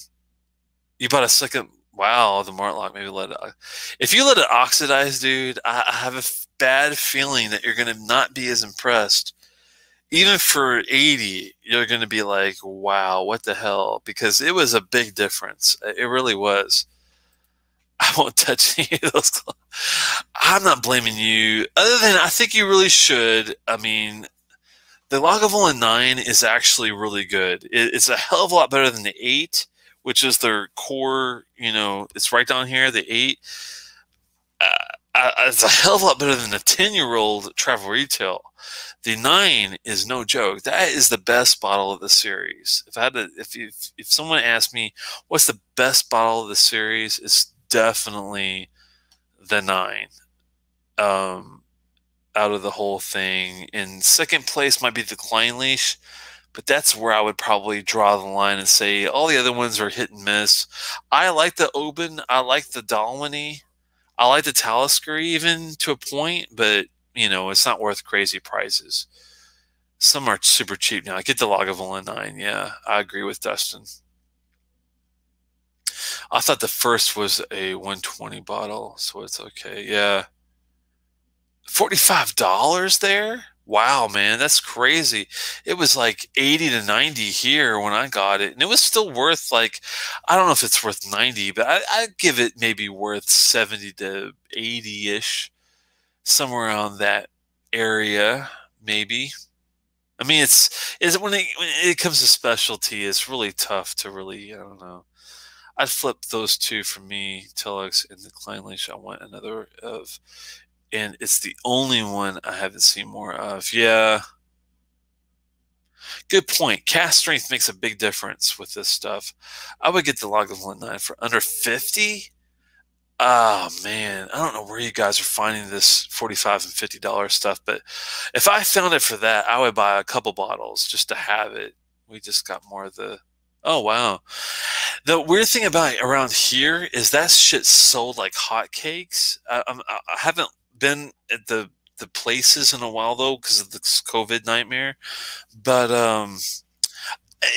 You bought a second wow, the Mortlach maybe let it. Uh, if you let it oxidize, dude, I, I have a bad feeling that you're going to not be as impressed. Even for 80, you're going to be like, wow, what the hell? Because it was a big difference. It really was. I won't touch any of those. I'm not blaming you. Other than I think you really should. I mean, the Lagavulin 9 is actually really good. It, it's a hell of a lot better than the 8 which is their core, you know, it's right down here, the eight. Uh, it's a hell of a lot better than the 10 year old travel retail. The nine is no joke. That is the best bottle of the series. If I had to, if, you, if someone asked me what's the best bottle of the series, it's definitely the nine. Um, out of the whole thing. In second place might be the Clynelish but that's where I would probably draw the line and say all the other ones are hit and miss. I like the Oban, I like the Dalwhinnie, I like the Talisker even to a point, but you know it's not worth crazy prices. Some are super cheap now. I get the Lagavulin 9. Yeah, I agree with Dustin. I thought the first was a 120 bottle, so it's okay. Yeah. $45 there? Wow, man, that's crazy. It was like 80 to 90 here when I got it. And it was still worth like, I don't know if it's worth 90, but I, I'd give it maybe worth 70 to 80 ish, somewhere around that area, maybe. I mean, it's, is when it, when it comes to specialty, it's really tough to really, I don't know. I'd flip those two for me, Telex and the Clynelish. I want another of and it's the only one I haven't seen more of. Yeah. Good point. Cask strength makes a big difference with this stuff. I would get the Lagavulin 9 for under 50. Oh man, I don't know where you guys are finding this 45 and 50 dollar stuff, but if I found it for that, I would buy a couple bottles just to have it. We just got more of the Oh wow. The weird thing about around here is that shit sold like hotcakes. I, I, I haven't been at the the places in a while though because of this COVID nightmare. But um,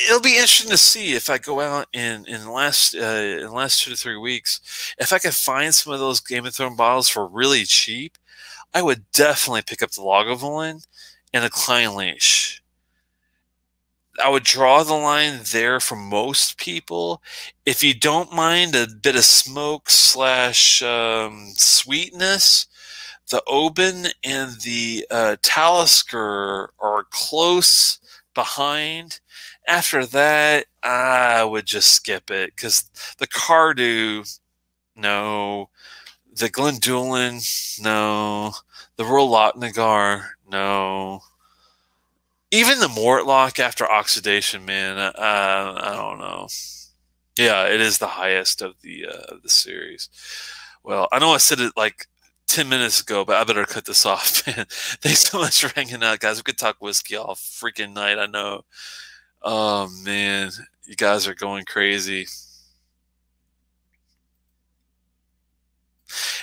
it'll be interesting to see if I go out in in the last uh, in the last two to three weeks if I can find some of those Game of Thrones bottles for really cheap. I would definitely pick up the Lagavulin and the Clynelish. I would draw the line there for most people. If you don't mind a bit of smoke slash um, sweetness, the Oban and the uh, Talisker are close behind. After that, I would just skip it because the Cardhu, no. The Glendullan, no. The Royal Lochnagar, no. Even the Mortlach after oxidation, man, uh, I don't know. Yeah, it is the highest of the uh, of the series. Well, I know I said it like 10 minutes ago, but I better cut this off, man. Thanks so much for hanging out, guys. We could talk whiskey all freaking night, I know. Oh, man. You guys are going crazy.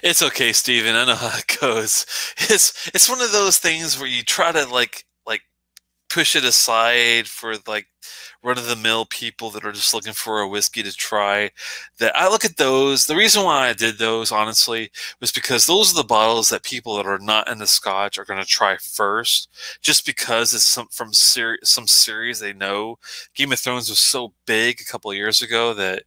It's okay, Steven. I know how it goes. It's it's one of those things where you try to like like push it aside for like run of the mill people that are just looking for a whiskey to try. That I look at those. The reason why I did those, honestly, was because those are the bottles that people that are not into Scotch are going to try first, just because it's some from ser- some series they know. Game of Thrones was so big a couple years ago that.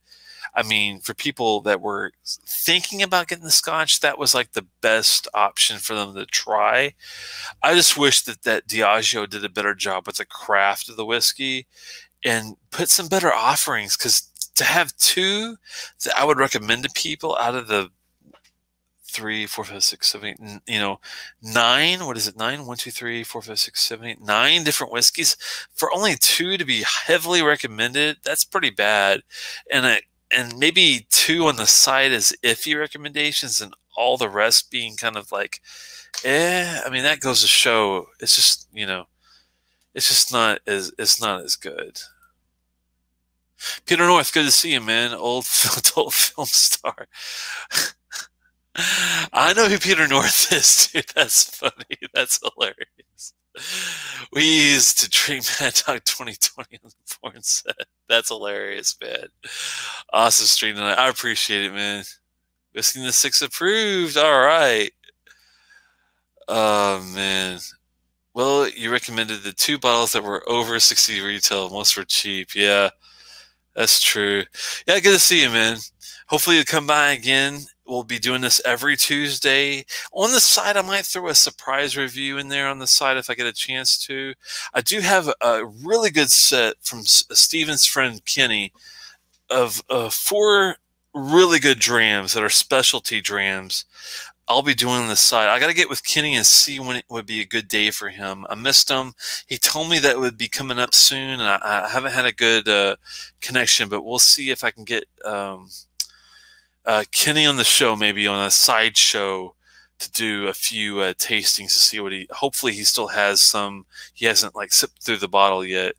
I mean, for people that were thinking about getting the scotch, that was like the best option for them to try. I just wish that that Diageo did a better job with the craft of the whiskey and put some better offerings because to have two that I would recommend to people out of the three, four, five, six, seven, eight, you know, nine, what is it? Nine, one, two, three, four, five, six, seven, eight, nine different whiskeys for only two to be heavily recommended. That's pretty bad. And it, and maybe two on the side as iffy recommendations and all the rest being kind of like, eh, I mean, that goes to show it's just, you know, it's just not as it's not as good. Peter North, good to see you, man. Old adult film star. I know who Peter North is, dude. That's funny. That's hilarious. we used to drink Mad Dog 2020 on the porn set. That's hilarious, man. Awesome stream tonight. I appreciate it, man. Whiskey the Six approved. All right. Oh, man. Well, you recommended the two bottles that were over 60 retail. Most were cheap. Yeah, that's true. Yeah, good to see you, man. Hopefully, you come by again we'll be doing this every Tuesday. On the side, I might throw a surprise review in there on the side if I get a chance to. I do have a really good set from Steven's friend Kenny of uh, four really good drams that are specialty drams. I'll be doing the side. I got to get with Kenny and see when it would be a good day for him. I missed him. He told me that would be coming up soon, and I, I haven't had a good uh, connection, but we'll see if I can get. Um, uh, Kenny on the show, maybe on a side show to do a few uh, tastings to see what he. Hopefully, he still has some. He hasn't like sipped through the bottle yet,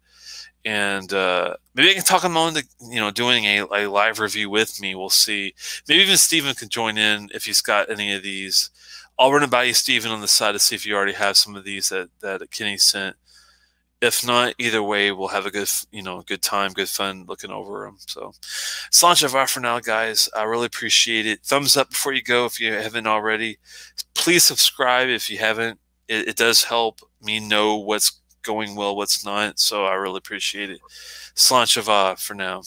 and uh, maybe I can talk him on to you know doing a, a live review with me. We'll see. Maybe even Steven can join in if he's got any of these. I'll run by you, Steven, on the side to see if you already have some of these that that Kenny sent if not, either way, we'll have a good, you know, good time, good fun looking over them. So, Slàinte for now, guys. I really appreciate it. Thumbs up before you go if you haven't already. Please subscribe if you haven't. It, it does help me know what's going well, what's not. So I really appreciate it. Slàinte Mhath for now.